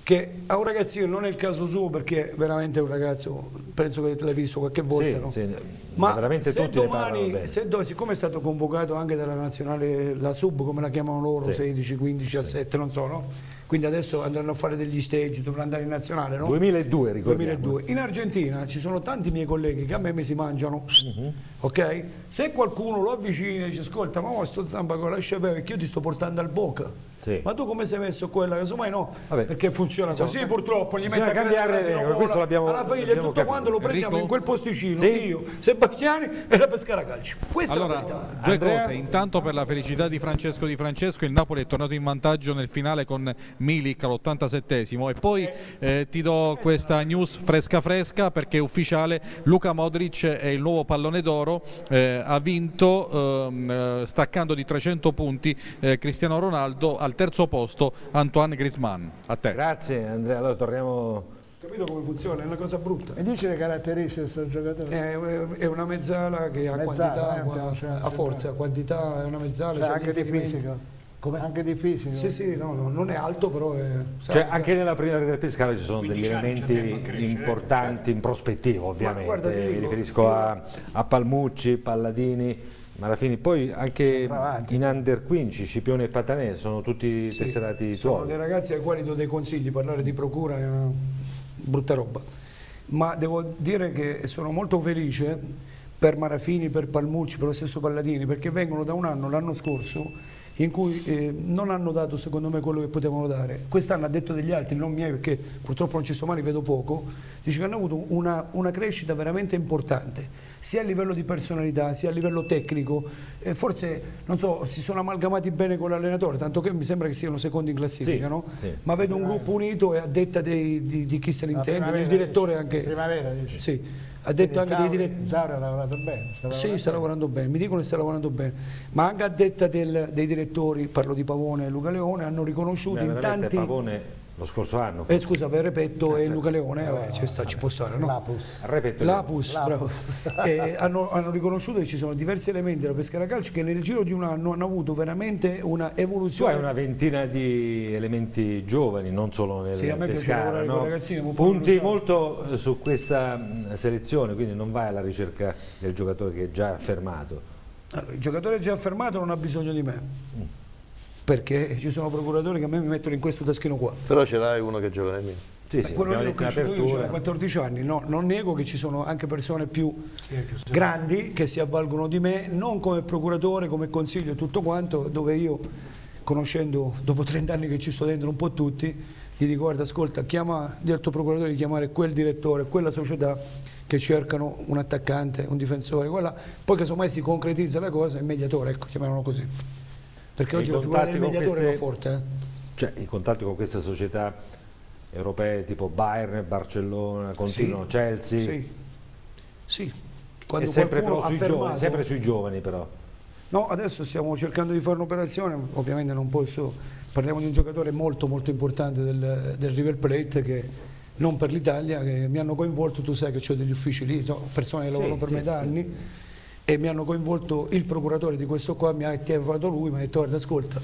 [SPEAKER 8] Che a un ragazzino non è il caso suo perché veramente è un ragazzo, penso che l'hai visto qualche volta,
[SPEAKER 1] Sì,
[SPEAKER 8] no?
[SPEAKER 1] sì,
[SPEAKER 8] Ma
[SPEAKER 1] veramente
[SPEAKER 8] se
[SPEAKER 1] tutti
[SPEAKER 8] domani, se do- siccome è stato convocato anche dalla nazionale, la sub come la chiamano loro,
[SPEAKER 1] Sì.
[SPEAKER 8] 16, 15, 17, non so, no? Quindi adesso andranno a fare degli stage, dovranno andare in nazionale, no?
[SPEAKER 1] 2002 ricordiamo.
[SPEAKER 8] 2002. In Argentina ci sono tanti miei colleghi che a me mi si mangiano, ok? Se qualcuno lo avvicina e dice ascolta, ma sto Zambaco lascia bere perché io ti sto portando al Boca.
[SPEAKER 1] Sì.
[SPEAKER 8] Ma tu come sei messo quella? Casomai no,
[SPEAKER 1] Vabbè.
[SPEAKER 8] perché funziona così purtroppo, gli
[SPEAKER 1] bisogna
[SPEAKER 8] mette a
[SPEAKER 1] cambiare regole, questo l'abbiamo-
[SPEAKER 8] alla e
[SPEAKER 1] l'abbiamo
[SPEAKER 8] tutto
[SPEAKER 1] capito.
[SPEAKER 8] quanto lo prendiamo
[SPEAKER 2] Enrico?
[SPEAKER 8] in quel posticino,
[SPEAKER 1] Sì.
[SPEAKER 8] io, Sebastiani e la Pescara Calcio. Questa è la
[SPEAKER 2] Allora,
[SPEAKER 8] verità.
[SPEAKER 2] due
[SPEAKER 1] Andrea?
[SPEAKER 2] cose. Intanto per la felicità di Francesco Di Francesco, il Napoli è tornato in vantaggio nel finale con Milik all'87esimo e poi eh, ti do questa news fresca fresca perché è ufficiale, Luca Modric è il nuovo pallone d'oro, eh, ha vinto ehm, eh, staccando di 300 punti eh, Cristiano Ronaldo al terzo posto Antoine Griezmann. A te.
[SPEAKER 1] Grazie Andrea, allora torniamo...
[SPEAKER 8] Capito come funziona? È una cosa brutta.
[SPEAKER 3] Mi dici le caratteristiche di questo giocatore?
[SPEAKER 8] È è una mezzala che ha
[SPEAKER 3] Mezzala,
[SPEAKER 8] quantità,
[SPEAKER 3] eh, cioè,
[SPEAKER 8] ha forza, quantità, è una mezzala,
[SPEAKER 3] Cioè,
[SPEAKER 8] gli
[SPEAKER 3] anche di fisico?
[SPEAKER 8] Come?
[SPEAKER 3] Anche di fisico?
[SPEAKER 8] Sì, sì, no, no, non è alto, però è...
[SPEAKER 1] Cioè anche nella primavera del Pescara ci sono degli
[SPEAKER 4] 15 anni c'è tempo a
[SPEAKER 1] elementi
[SPEAKER 4] crescere,
[SPEAKER 1] importanti in prospettiva ovviamente,
[SPEAKER 8] guarda, ti
[SPEAKER 1] mi
[SPEAKER 8] dico,
[SPEAKER 1] riferisco a, a Palmucci, Palladini, Marafini, poi anche in Under 15 Scipione e Patanè sono tutti
[SPEAKER 8] sì,
[SPEAKER 1] tesserati
[SPEAKER 8] sono
[SPEAKER 1] tuoi.
[SPEAKER 8] dei ragazzi ai quali do dei consigli, parlare di procura è una brutta roba. Ma devo dire che sono molto felice per Marafini, per Palmucci, per lo stesso Palladini, perché vengono da un anno, l'anno scorso, in cui eh, non hanno dato secondo me quello che potevano dare. Quest'anno ha detto degli altri, non miei perché purtroppo non ci sono mai, li vedo poco, dice che hanno avuto una, una crescita veramente importante, sia a livello di personalità, sia a livello tecnico, eh, forse non so, si sono amalgamati bene con l'allenatore, tanto che mi sembra che siano secondi in classifica,
[SPEAKER 1] Sì,
[SPEAKER 8] no?
[SPEAKER 1] sì.
[SPEAKER 8] ma vedo un gruppo unito e a detta dei- di, di chi se ne
[SPEAKER 3] La
[SPEAKER 8] intende, del direttore
[SPEAKER 3] dici.
[SPEAKER 8] anche...
[SPEAKER 3] Primavera, dici.
[SPEAKER 8] Sì, ha detto anche dei direttori...
[SPEAKER 3] Zauri ha lavorato bene. sta
[SPEAKER 8] Sì,
[SPEAKER 3] lavorando
[SPEAKER 8] sta lavorando bene, mi dicono che sta lavorando bene, ma anche a detta del- dei direttori, parlo di Pavone e Luca Leone, hanno riconosciuto
[SPEAKER 1] Beh,
[SPEAKER 8] in tanti...
[SPEAKER 1] Pavone lo scorso anno.
[SPEAKER 8] Eh, scusa, per Repetto e Luca Leone, eh, vabbè, ci, sta, ci può stare, no?
[SPEAKER 3] Lapus.
[SPEAKER 1] Repetto
[SPEAKER 8] Lapus,
[SPEAKER 3] Lapus.
[SPEAKER 8] bravo. Eh, hanno, hanno riconosciuto che ci sono diversi elementi della Pescara Calcio che nel giro di un anno hanno avuto veramente una
[SPEAKER 1] Tu
[SPEAKER 8] evoluzione.
[SPEAKER 1] hai una ventina di elementi giovani, non solo nel
[SPEAKER 8] Sì, a me piace
[SPEAKER 1] Pescara,
[SPEAKER 8] lavorare
[SPEAKER 1] no?
[SPEAKER 8] con i ragazzini,
[SPEAKER 1] Punti molto eh, su questa mh, selezione, quindi non vai alla ricerca del giocatore che è già affermato.
[SPEAKER 8] Allora, il giocatore già affermato non ha bisogno di me, perché ci sono procuratori che a me mi mettono in questo taschino qua.
[SPEAKER 9] Però ce l'hai uno che gioca nel mio.
[SPEAKER 1] Sì, sì,
[SPEAKER 8] Quello lì
[SPEAKER 1] detto in
[SPEAKER 8] cresciuto io,
[SPEAKER 1] apertura.
[SPEAKER 8] ho 14 anni, no, non nego che ci sono anche persone più grandi che si avvalgono di me, non come procuratore, come consiglio e tutto quanto, dove io, conoscendo dopo 30 anni che ci sto dentro un po' tutti, gli dico guarda ascolta, chiama, di al tuo procuratore di chiamare quel direttore, quella società che cercano un attaccante, un difensore, quella, poi casomai si concretizza la cosa, il mediatore, ecco, chiamiamolo così. Perché oggi la figura del mediatore
[SPEAKER 1] queste-
[SPEAKER 8] forte. eh.
[SPEAKER 1] Cioè, i contatti con queste società europee tipo Bayern, Barcellona, continuano,
[SPEAKER 8] Sì,
[SPEAKER 1] Chelsea.
[SPEAKER 8] Sì, sì. Quando
[SPEAKER 1] sempre, però sui
[SPEAKER 8] fermato-
[SPEAKER 1] giovani, sempre sui giovani però.
[SPEAKER 8] No, adesso stiamo cercando di fare un'operazione, ovviamente non posso, parliamo di un giocatore molto molto importante del, del River Plate che non per l'Italia, che mi hanno coinvolto, tu sai che ho degli uffici lì, so, persone che lavorano
[SPEAKER 1] Sì,
[SPEAKER 8] per
[SPEAKER 1] sì,
[SPEAKER 8] me da anni e mi hanno coinvolto il procuratore di questo qua, mi ha chiamato lui, mi ha detto guarda ascolta,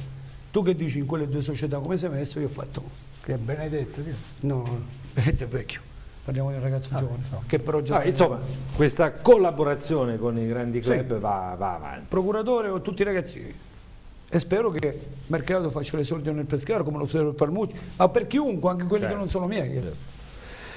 [SPEAKER 8] tu che dici in quelle due società come sei messo? Io ho fatto
[SPEAKER 3] Che è Benedetto. che-
[SPEAKER 8] no, no, Benedetto è vecchio, parliamo di un ragazzo giovane, che però già
[SPEAKER 1] Ah, insomma, questa collaborazione con i grandi
[SPEAKER 8] Sì.
[SPEAKER 1] club va, va avanti.
[SPEAKER 8] procuratore o tutti i ragazzini. E spero che mercato faccia l'esordio nel Pescara come lo spero per Palmucci, ma per chiunque, anche quelli
[SPEAKER 1] Certo.
[SPEAKER 8] che non sono miei.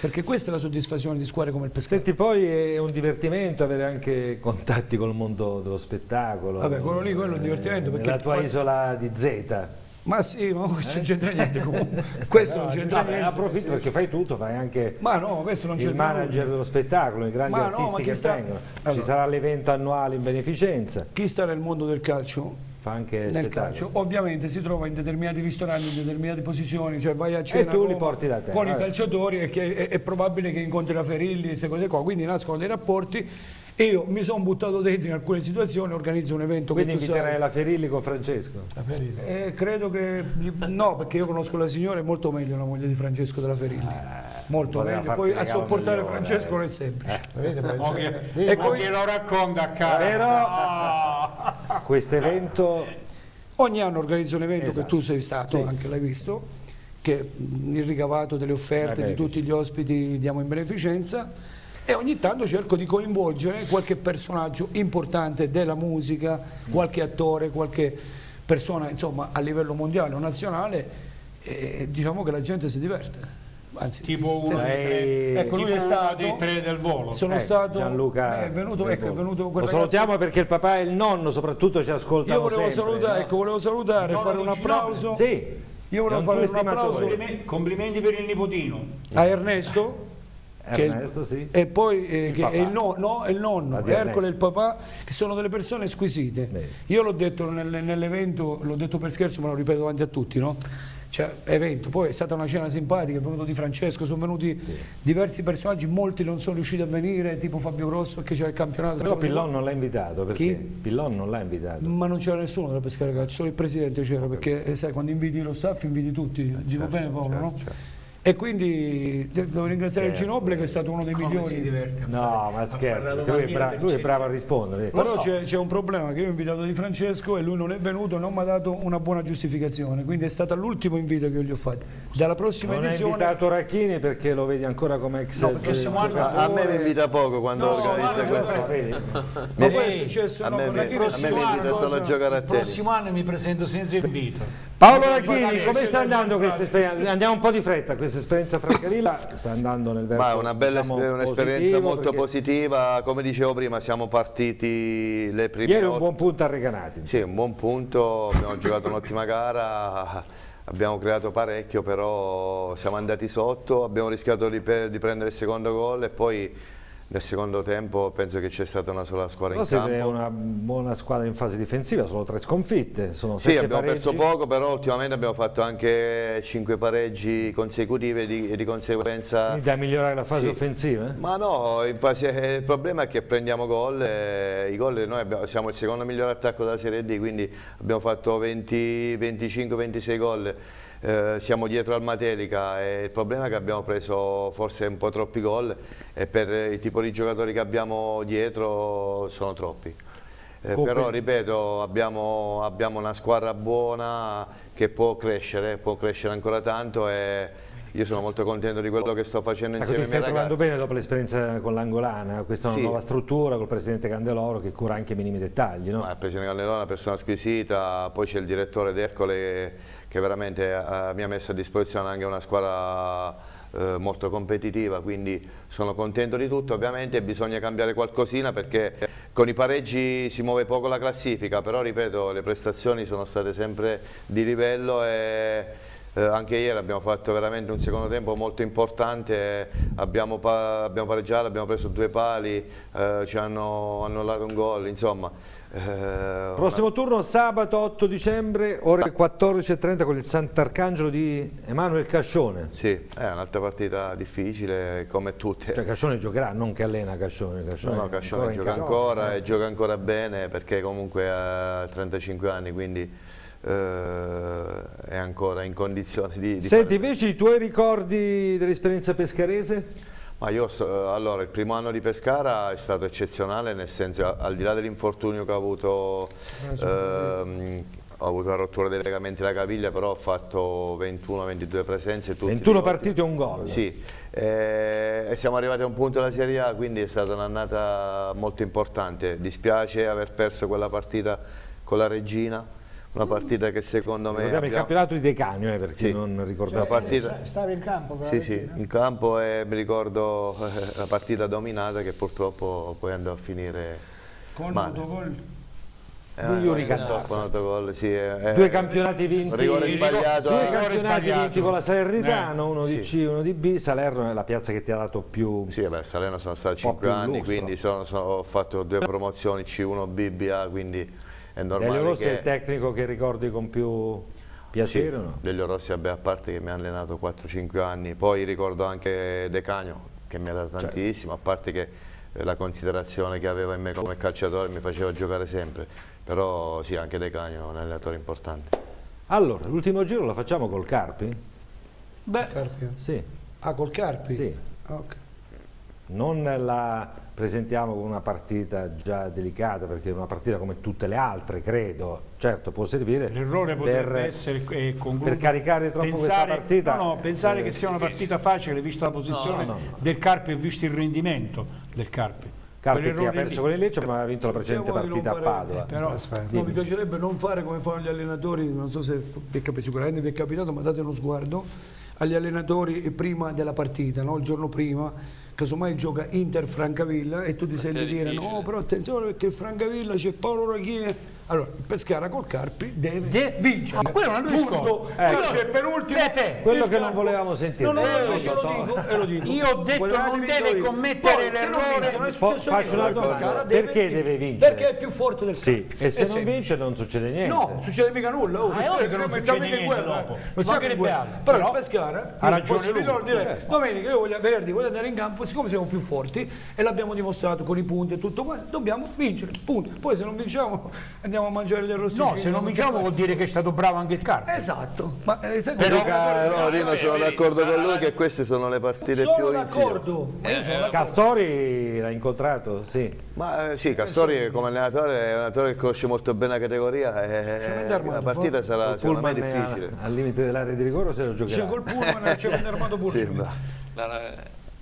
[SPEAKER 8] Perché questa è la soddisfazione di squadre come il Pescara.
[SPEAKER 1] Senti, poi è un divertimento avere anche contatti col mondo dello spettacolo.
[SPEAKER 8] Vabbè, quello lì, quello è un divertimento, perché-
[SPEAKER 1] La tua isola di Z.
[SPEAKER 8] Ma sì, ma questo non c'entra niente comunque. Questo non c'entra
[SPEAKER 1] Vabbè,
[SPEAKER 8] niente.
[SPEAKER 1] approfitto perché fai tutto, fai anche
[SPEAKER 8] Ma no, questo non
[SPEAKER 1] il manager
[SPEAKER 8] nulla.
[SPEAKER 1] dello spettacolo, i grandi
[SPEAKER 8] Ma no,
[SPEAKER 1] artisti
[SPEAKER 8] ma chi
[SPEAKER 1] che
[SPEAKER 8] sta-
[SPEAKER 1] vengono. Ci
[SPEAKER 8] Allora.
[SPEAKER 1] sarà l'evento annuale in beneficenza,
[SPEAKER 8] Chi sta nel mondo del calcio
[SPEAKER 1] fa anche
[SPEAKER 8] nel
[SPEAKER 1] spettacolo.
[SPEAKER 8] calcio ovviamente si trova in determinati ristoranti, in determinate posizioni, cioè vai a cena
[SPEAKER 1] tu
[SPEAKER 8] a
[SPEAKER 1] li porti da te,
[SPEAKER 8] con i
[SPEAKER 1] vabbè.
[SPEAKER 8] calciatori e che è, è probabile che incontri la Ferilli, queste cose qua, quindi nascono dei rapporti e io mi sono buttato dentro in alcune situazioni, organizzo un evento
[SPEAKER 1] Quindi
[SPEAKER 8] che tu
[SPEAKER 1] inviterai
[SPEAKER 8] sai.
[SPEAKER 1] la Ferilli con Francesco.
[SPEAKER 8] Eh, credo che no, perché io conosco la signora, è molto meglio la moglie di Francesco della Ferilli. molto
[SPEAKER 1] poteva
[SPEAKER 8] meglio. Poi a sopportare
[SPEAKER 1] migliore,
[SPEAKER 8] Francesco
[SPEAKER 1] eh.
[SPEAKER 8] non è semplice.
[SPEAKER 3] Vedete, poi
[SPEAKER 4] Mo
[SPEAKER 3] c'è-
[SPEAKER 4] che,
[SPEAKER 8] E poi-
[SPEAKER 4] che lo racconta a casa.
[SPEAKER 1] Però questo evento
[SPEAKER 8] Ogni anno organizzo un evento
[SPEAKER 1] Esatto.
[SPEAKER 8] che tu sei stato,
[SPEAKER 1] Sì.
[SPEAKER 8] anche l'hai visto, che il ricavato delle offerte
[SPEAKER 1] Eh beh,
[SPEAKER 8] di tutti gli ospiti diamo in beneficenza e ogni tanto cerco di coinvolgere qualche personaggio importante della musica, qualche attore, qualche persona insomma a livello mondiale o nazionale e diciamo che la gente si diverte. Anzi,
[SPEAKER 4] Tipo uno, dei tre,
[SPEAKER 8] ecco, lui
[SPEAKER 4] tipo
[SPEAKER 8] è
[SPEAKER 4] uno
[SPEAKER 8] stato
[SPEAKER 4] dei tre del volo.
[SPEAKER 8] sono
[SPEAKER 1] Eh,
[SPEAKER 8] stato
[SPEAKER 1] Gianluca
[SPEAKER 8] è venuto, ecco, è venuto
[SPEAKER 1] lo
[SPEAKER 8] ragazzo-
[SPEAKER 1] salutiamo perché il papà e il nonno soprattutto ci ascoltano
[SPEAKER 8] io volevo
[SPEAKER 1] sempre,
[SPEAKER 8] salutare,
[SPEAKER 1] no?
[SPEAKER 8] ecco, volevo salutare, fare un applauso.
[SPEAKER 1] Sì,
[SPEAKER 8] Io volevo fare un applauso
[SPEAKER 4] Complime- Complimenti per il nipotino.
[SPEAKER 8] a Ernesto, che il-
[SPEAKER 1] Ernesto, sì.
[SPEAKER 8] e poi eh,
[SPEAKER 1] Il
[SPEAKER 8] che è il, no- no, il nonno, Ercole e il papà, che sono delle persone squisite.
[SPEAKER 1] Bene.
[SPEAKER 8] Io l'ho detto nel- nell'evento, l'ho detto per scherzo, ma lo ripeto davanti a tutti, no? Cioè, evento, poi è stata una cena simpatica, è venuto Di Francesco, sono venuti diversi personaggi, molti non sono riusciti a venire, tipo Fabio Grosso, perché c'era il campionato.
[SPEAKER 1] Però Pillon non l'ha invitato perché
[SPEAKER 8] Chi?
[SPEAKER 1] Pillon non l'ha invitato.
[SPEAKER 8] Ma non c'era nessuno della Pescara Calcio, solo il presidente c'era, perché eh, sai, quando inviti lo staff inviti tutti, dico
[SPEAKER 1] Certo,
[SPEAKER 8] bene Paolo,
[SPEAKER 1] certo,
[SPEAKER 8] no?
[SPEAKER 1] certo.
[SPEAKER 8] E quindi de- devo ringraziare il
[SPEAKER 1] Scherzo.
[SPEAKER 8] Ginobili che è stato uno dei
[SPEAKER 3] Come si
[SPEAKER 8] migliori.
[SPEAKER 3] diverte a
[SPEAKER 1] No, ma scherzo, lui è,
[SPEAKER 3] domandina
[SPEAKER 1] bra-
[SPEAKER 3] per
[SPEAKER 1] lui è bravo a rispondere.
[SPEAKER 8] Però
[SPEAKER 3] so.
[SPEAKER 8] c'è, un problema che io ho invitato Di Francesco e lui non è venuto non mi ha dato una buona giustificazione, quindi è stato l'ultimo invito che io gli ho fatto. Dalla prossima
[SPEAKER 1] Non
[SPEAKER 8] edizione...
[SPEAKER 1] invitato Racchini perché lo vedi ancora come ex
[SPEAKER 8] No, perché siamo
[SPEAKER 9] A, a me mi invita poco quando
[SPEAKER 8] No,
[SPEAKER 9] organizza
[SPEAKER 8] ma-
[SPEAKER 9] questo.
[SPEAKER 8] ma- poi è successo
[SPEAKER 9] a
[SPEAKER 8] no,
[SPEAKER 9] me mi- a me mi invita solo a giocare a
[SPEAKER 4] Il
[SPEAKER 9] tennis.
[SPEAKER 4] prossimo anno mi presento senza invito.
[SPEAKER 1] Paolo Racchini, come sta andando questa esperienza? Andiamo un po' di fretta, questa questa esperienza a Francavilla sta andando nel verso
[SPEAKER 9] Ma è una bella
[SPEAKER 1] diciamo,
[SPEAKER 9] esper- un'esperienza molto
[SPEAKER 1] perché
[SPEAKER 9] positiva, come dicevo prima siamo partiti le prime
[SPEAKER 1] Ieri un buon punto a Recanati.
[SPEAKER 9] Sì, un buon punto, abbiamo giocato un'ottima gara, abbiamo creato parecchio, però siamo andati sotto, abbiamo rischiato di, di prendere il secondo gol e poi nel secondo tempo penso che c'è stata una sola squadra
[SPEAKER 1] Però
[SPEAKER 9] in campo.
[SPEAKER 1] una buona squadra in fase difensiva, sono tre sconfitte, sono
[SPEAKER 9] Sì, abbiamo
[SPEAKER 1] pareggi.
[SPEAKER 9] perso poco, però ultimamente abbiamo fatto anche cinque pareggi consecutivi e di, di conseguenza...
[SPEAKER 1] Quindi da migliorare la fase
[SPEAKER 9] Sì.
[SPEAKER 1] offensiva? eh?
[SPEAKER 9] Ma no, fase- il problema è che prendiamo gol, e i gol noi abbiamo- siamo il secondo miglior attacco della Serie D, quindi abbiamo fatto 25-26 gol, eh, siamo dietro al Matelica e il problema è che abbiamo preso forse un po' troppi gol e per il tipo di giocatori che abbiamo dietro sono troppi. Eh, però ripeto, abbiamo, abbiamo una squadra buona che può crescere, può crescere ancora tanto e io sono molto contento di quello che sto facendo
[SPEAKER 1] Ecco,
[SPEAKER 9] insieme
[SPEAKER 1] ti
[SPEAKER 9] ai miei
[SPEAKER 1] stai
[SPEAKER 9] ragazzi.
[SPEAKER 1] trovando bene dopo l'esperienza con l'Angolana, questa è una
[SPEAKER 9] Sì.
[SPEAKER 1] nuova struttura col presidente Candeloro che cura anche i minimi dettagli, no?
[SPEAKER 9] Il Presidente Calderone è una persona squisita, poi c'è il direttore D'Ercole che veramente eh, mi ha messo a disposizione anche una squadra eh, molto competitiva, quindi sono contento di tutto, ovviamente bisogna cambiare qualcosina perché con i pareggi si muove poco la classifica, però ripeto le prestazioni sono state sempre di livello e eh, anche ieri abbiamo fatto veramente un secondo tempo molto importante, abbiamo, pa- abbiamo pareggiato, abbiamo preso due pali, eh, ci hanno annullato un gol, insomma. Eh,
[SPEAKER 1] Prossimo turno sabato 8 dicembre, ore 14.30 con il Sant'Arcangelo di Emanuele Cascione.
[SPEAKER 9] Sì, è un'altra partita difficile come tutte.
[SPEAKER 1] Cioè Cascione giocherà, non che allena Cascione. Cascione
[SPEAKER 9] No, no, Cascione gioca ancora
[SPEAKER 1] Eh,
[SPEAKER 9] e gioca ancora bene perché comunque ha 35 anni, quindi eh, è ancora in condizione di, di
[SPEAKER 1] Senti invece i tuoi ricordi dell'esperienza pescarese?
[SPEAKER 9] Ma io, so- allora, il primo anno di Pescara è stato eccezionale, nel senso, al di là dell'infortunio che ho avuto, ehm, ho avuto la rottura dei legamenti alla caviglia, però ho fatto 21-22 presenze. tutti
[SPEAKER 1] 21
[SPEAKER 9] di ottimo-
[SPEAKER 1] partite e un gol.
[SPEAKER 9] Sì, eh, e siamo arrivati a un punto della Serie A, quindi è stata un'annata molto importante. Dispiace aver perso quella partita con la Regina, una partita che secondo me...
[SPEAKER 1] Ricordiamo il
[SPEAKER 9] abbiamo-
[SPEAKER 1] campionato di Decanio, eh, per chi
[SPEAKER 9] Sì.
[SPEAKER 1] non ricorda.
[SPEAKER 9] La partita-
[SPEAKER 8] Stava in campo la
[SPEAKER 9] Sì, sì, in campo e mi ricordo eh, la partita dominata che purtroppo poi andò a finire
[SPEAKER 8] Con
[SPEAKER 9] male. Eh,
[SPEAKER 1] Di
[SPEAKER 9] con autogol, sì, eh,
[SPEAKER 1] Due
[SPEAKER 9] eh,
[SPEAKER 1] campionati vinti,
[SPEAKER 9] rigore sbagliato,
[SPEAKER 1] due
[SPEAKER 9] eh.
[SPEAKER 1] campionati vinti con la Salernitano,
[SPEAKER 9] Eh,
[SPEAKER 1] uno di
[SPEAKER 9] sì.
[SPEAKER 1] C, uno di B. Salerno è la piazza che ti ha dato più.
[SPEAKER 9] Sì, a Salerno sono stato
[SPEAKER 1] po'
[SPEAKER 9] 5
[SPEAKER 1] più
[SPEAKER 9] anni,
[SPEAKER 1] lustro.
[SPEAKER 9] quindi sono- sono- ho fatto due promozioni C1 B, BA, quindi è
[SPEAKER 1] Delio
[SPEAKER 9] normale
[SPEAKER 1] Rossi è il
[SPEAKER 9] che...
[SPEAKER 1] tecnico che ricordi con più piacere o no?
[SPEAKER 9] Delio Rossi, vabbè, a parte che mi ha allenato 4-5 anni, poi ricordo anche De Canio che mi ha dato
[SPEAKER 1] Certo.
[SPEAKER 9] tantissimo, a parte che eh, la considerazione che aveva in me come calciatore mi faceva giocare sempre, però sì, anche De Canio è un allenatore importante.
[SPEAKER 1] Allora, l'ultimo giro lo facciamo col Carpi?
[SPEAKER 8] Beh, Carpio.
[SPEAKER 1] Sì.
[SPEAKER 8] Ah, col Carpi?
[SPEAKER 1] Sì.
[SPEAKER 8] Ah, ok.
[SPEAKER 1] Non la presentiamo una partita già delicata, perché è una partita come tutte le altre, credo. Certo, può servire
[SPEAKER 4] L'errore potrebbe
[SPEAKER 1] per,
[SPEAKER 4] essere eh,
[SPEAKER 1] per caricare troppo questa
[SPEAKER 4] pensare-
[SPEAKER 1] partita.
[SPEAKER 4] No, no, pensare
[SPEAKER 1] eh,
[SPEAKER 4] che sia una partita facile, visto la posizione
[SPEAKER 1] No, no,
[SPEAKER 4] del Carpi e visto il rendimento del Carpi.
[SPEAKER 1] Carpi che ha perso con il Lecce, ma ha vinto la precedente partita a
[SPEAKER 8] fare-
[SPEAKER 1] Padova.
[SPEAKER 8] eh, però, no, mi piacerebbe non fare come fanno gli allenatori, non so se vi è cap- sicuramente vi è capitato, ma date uno sguardo agli allenatori prima della partita, no? il giorno prima, casomai gioca Inter Francavilla e tu ti senti dire no, però attenzione perché Francavilla c'è Paolo Rachine. Allora, il Pescara col Carpi deve vincere.
[SPEAKER 16] Ma quello è un altro discorso.
[SPEAKER 8] Quello è per ultimo.
[SPEAKER 16] Fefe.
[SPEAKER 1] Quello che non volevamo sentire.
[SPEAKER 8] No, no, no,
[SPEAKER 1] Eh,
[SPEAKER 8] io lo
[SPEAKER 1] Totò.
[SPEAKER 8] dico, e lo dico.
[SPEAKER 16] Io ho detto
[SPEAKER 8] Volevate
[SPEAKER 16] non deve commettere
[SPEAKER 8] non
[SPEAKER 16] l'errore.
[SPEAKER 8] vince, non è successo
[SPEAKER 1] faccio
[SPEAKER 8] niente,
[SPEAKER 1] una.
[SPEAKER 8] Pescara deve
[SPEAKER 1] Perché deve
[SPEAKER 8] vincere. Perché è più forte del
[SPEAKER 1] Sì,
[SPEAKER 8] Carpi.
[SPEAKER 1] e se
[SPEAKER 8] E
[SPEAKER 1] non vince non succede niente.
[SPEAKER 8] No, non succede mica nulla. Oh,
[SPEAKER 16] Ah, è ovvio che non succede niente
[SPEAKER 8] guerra,
[SPEAKER 16] dopo.
[SPEAKER 8] eh. Non siamo
[SPEAKER 16] che.
[SPEAKER 8] Però il Pescara
[SPEAKER 16] ha
[SPEAKER 8] io
[SPEAKER 16] ragione lui. Certo.
[SPEAKER 8] domenica io voglio, venerdì voglio andare in campo, siccome siamo più forti e l'abbiamo dimostrato con i punti e tutto quanto, dobbiamo vincere, punto. Poi se non vinciamo andiamo a mangiare gli arrosticini.
[SPEAKER 16] No, se non vinciamo vuol dire che è stato bravo anche il Carpi.
[SPEAKER 8] Esatto, ma eh,
[SPEAKER 16] Però-
[SPEAKER 8] come-
[SPEAKER 9] No, Rino, sono d'accordo con lui che queste sono le partite
[SPEAKER 8] sono
[SPEAKER 9] più
[SPEAKER 8] d'accordo, ma io sono d'accordo.
[SPEAKER 1] Castori l'ha incontrato? Sì.
[SPEAKER 9] Ma eh, sì, Castori come allenatore è un allenatore che conosce molto bene la categoria e la partita sarà secondo me difficile.
[SPEAKER 1] Al, al limite dell'area di rigore se lo giocherà?
[SPEAKER 8] C'è col pullman e c'è un armato pure.
[SPEAKER 9] Sì,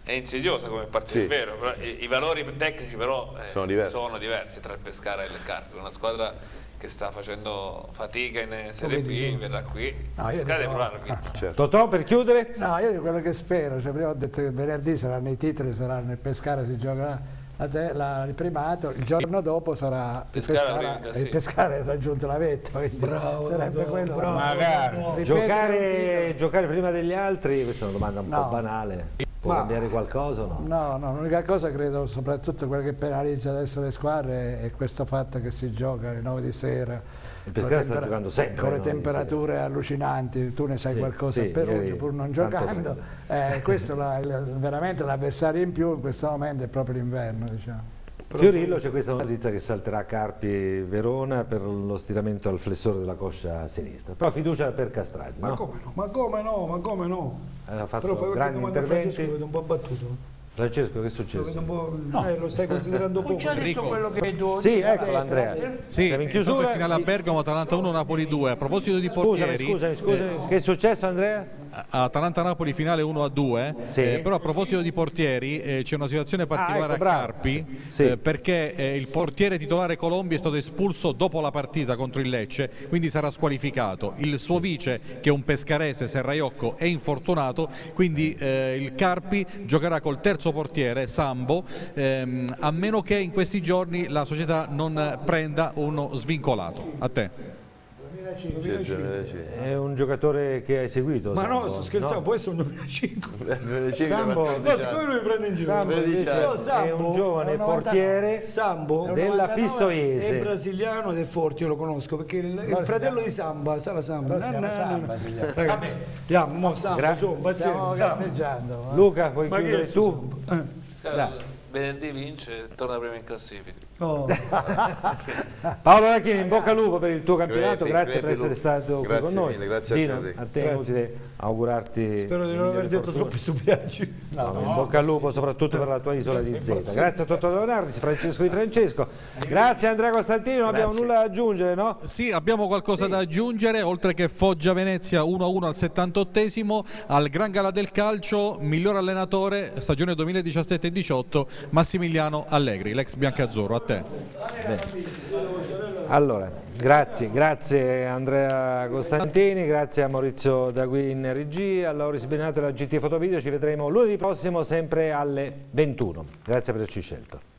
[SPEAKER 5] è insidiosa come partita,
[SPEAKER 9] Sì.
[SPEAKER 5] è vero, però i, i valori tecnici però eh,
[SPEAKER 9] Sono diversi.
[SPEAKER 5] sono diversi tra il Pescara e il Carpi, una squadra che sta facendo fatica in Serie B, verrà qui,
[SPEAKER 3] No,
[SPEAKER 5] Pescara deve provare a vincere.
[SPEAKER 1] Certo. Totò per chiudere?
[SPEAKER 3] No, io di quello che spero, cioè, prima ho detto che venerdì saranno i titoli, saranno il Pescara si giocherà la la- il primato, il giorno dopo sarà il
[SPEAKER 5] Pescara
[SPEAKER 3] Pescara,
[SPEAKER 5] vinca,
[SPEAKER 3] il
[SPEAKER 5] sì.
[SPEAKER 3] Pescara ha raggiunto la vetta, quindi
[SPEAKER 8] Bravo,
[SPEAKER 3] sarebbe
[SPEAKER 8] bravo,
[SPEAKER 3] quello.
[SPEAKER 8] bravo.
[SPEAKER 3] Magari. Ripetere un
[SPEAKER 1] Giocare, giocare prima degli altri, questa è una domanda un
[SPEAKER 3] No.
[SPEAKER 1] po' banale, può
[SPEAKER 3] Ma-
[SPEAKER 1] cambiare qualcosa o no?
[SPEAKER 3] No, no, l'unica cosa credo, soprattutto quello che penalizza adesso le squadre è questo fatto che si gioca alle 9 di sera. Le
[SPEAKER 1] sta giocando sempre
[SPEAKER 3] Con le
[SPEAKER 1] 9 di
[SPEAKER 3] temperature allucinanti, tu ne sai
[SPEAKER 1] Sì,
[SPEAKER 3] qualcosa
[SPEAKER 1] sì,
[SPEAKER 3] Perugia pur non giocando. Eh, questo è la- veramente l'avversario in più in questo momento è proprio l'inverno. Diciamo.
[SPEAKER 1] Fiorillo c'è questa notizia che salterà Carpi Verona per lo stiramento al flessore della coscia sinistra, però fiducia per Castrati,
[SPEAKER 8] Ma
[SPEAKER 1] no?
[SPEAKER 8] come no? Ma come no? Ma come no?
[SPEAKER 1] Ha fatto
[SPEAKER 8] Però fai qualche
[SPEAKER 1] grandi
[SPEAKER 8] domanda a Francesco,
[SPEAKER 1] interventi.
[SPEAKER 8] lo vedo un po' abbattuto.
[SPEAKER 1] Francesco che è successo?
[SPEAKER 8] po'... eh, lo stai considerando poco.
[SPEAKER 16] già detto quello che vedo.
[SPEAKER 1] Sì, ecco Andrea.
[SPEAKER 2] Sì,
[SPEAKER 1] Siamo in chiusura.
[SPEAKER 2] il finale a Bergamo, Atalanta 1, Napoli 2. A proposito di
[SPEAKER 1] Scusami,
[SPEAKER 2] portieri,
[SPEAKER 1] scusami, scusami, che è successo Andrea?
[SPEAKER 2] Atalanta-Napoli finale 1 a 2,
[SPEAKER 1] Sì.
[SPEAKER 2] eh, però a proposito di portieri eh, c'è una situazione particolare
[SPEAKER 1] ecco,
[SPEAKER 2] a. Carpi
[SPEAKER 1] Sì.
[SPEAKER 2] eh, perché eh, il portiere titolare Colombi è stato espulso dopo la partita contro il Lecce, quindi sarà squalificato. Il suo vice, che è un pescarese, Serraiocco, è infortunato, quindi eh, il Carpi giocherà col terzo portiere, Sambo, ehm, a meno che in questi giorni la società non prenda uno svincolato. A te.
[SPEAKER 1] È un giocatore che hai seguito.
[SPEAKER 8] Ma no,
[SPEAKER 1] Sambo,
[SPEAKER 8] sto scherzando,
[SPEAKER 1] no?
[SPEAKER 8] può essere un 2005.
[SPEAKER 1] Sambo,
[SPEAKER 8] Ma siccome mi prende in giro?
[SPEAKER 1] Sambo
[SPEAKER 8] No,
[SPEAKER 1] è
[SPEAKER 8] Sambo,
[SPEAKER 1] un giovane
[SPEAKER 8] è un 99.
[SPEAKER 1] portiere
[SPEAKER 8] Sambo
[SPEAKER 1] della
[SPEAKER 8] è
[SPEAKER 1] Pistoiese.
[SPEAKER 8] brasiliano ed è forte, io lo conosco perché il, il fratello di Samba, sa la Samba. No, no, no,
[SPEAKER 3] Samba,
[SPEAKER 8] no. Ragazzi, andiamo, mo Samba,
[SPEAKER 1] Gra-
[SPEAKER 8] su, pazienza,
[SPEAKER 3] Stiamo cazzeggiando. eh.
[SPEAKER 1] Luca, puoi
[SPEAKER 8] è
[SPEAKER 1] chiudere tu?
[SPEAKER 8] Eh.
[SPEAKER 5] Venerdì vince, torna prima in classifica.
[SPEAKER 8] Oh.
[SPEAKER 1] Paolo Lacchini, in bocca al lupo per il tuo campionato,
[SPEAKER 9] Crepi,
[SPEAKER 1] grazie per essere stato qui
[SPEAKER 9] Grazie
[SPEAKER 1] con noi.
[SPEAKER 9] mille, grazie a
[SPEAKER 1] Dino,
[SPEAKER 9] te.
[SPEAKER 1] a te
[SPEAKER 8] Grazie.
[SPEAKER 1] augurarti
[SPEAKER 8] Spero di non aver detto troppi stupidaggini.
[SPEAKER 1] No, in bocca al lupo soprattutto per la tua isola di Z. Grazie a Totò Leonardi, Francesco Di Francesco. Grazie Andrea Costantini, non abbiamo nulla da aggiungere, no?
[SPEAKER 2] Sì, abbiamo qualcosa da aggiungere, oltre che Foggia Venezia 1-1 al 78esimo, al Gran Gala del Calcio, miglior allenatore stagione 2017-18, Massimiliano Allegri, l'ex biancazzurro, a te.
[SPEAKER 1] Allora, grazie, grazie Andrea Costantini, grazie a Maurizio Dagui in regia, a Lauris Benato alla GT Fotovideo, ci vedremo lunedì prossimo sempre alle 21. Grazie per averci scelto.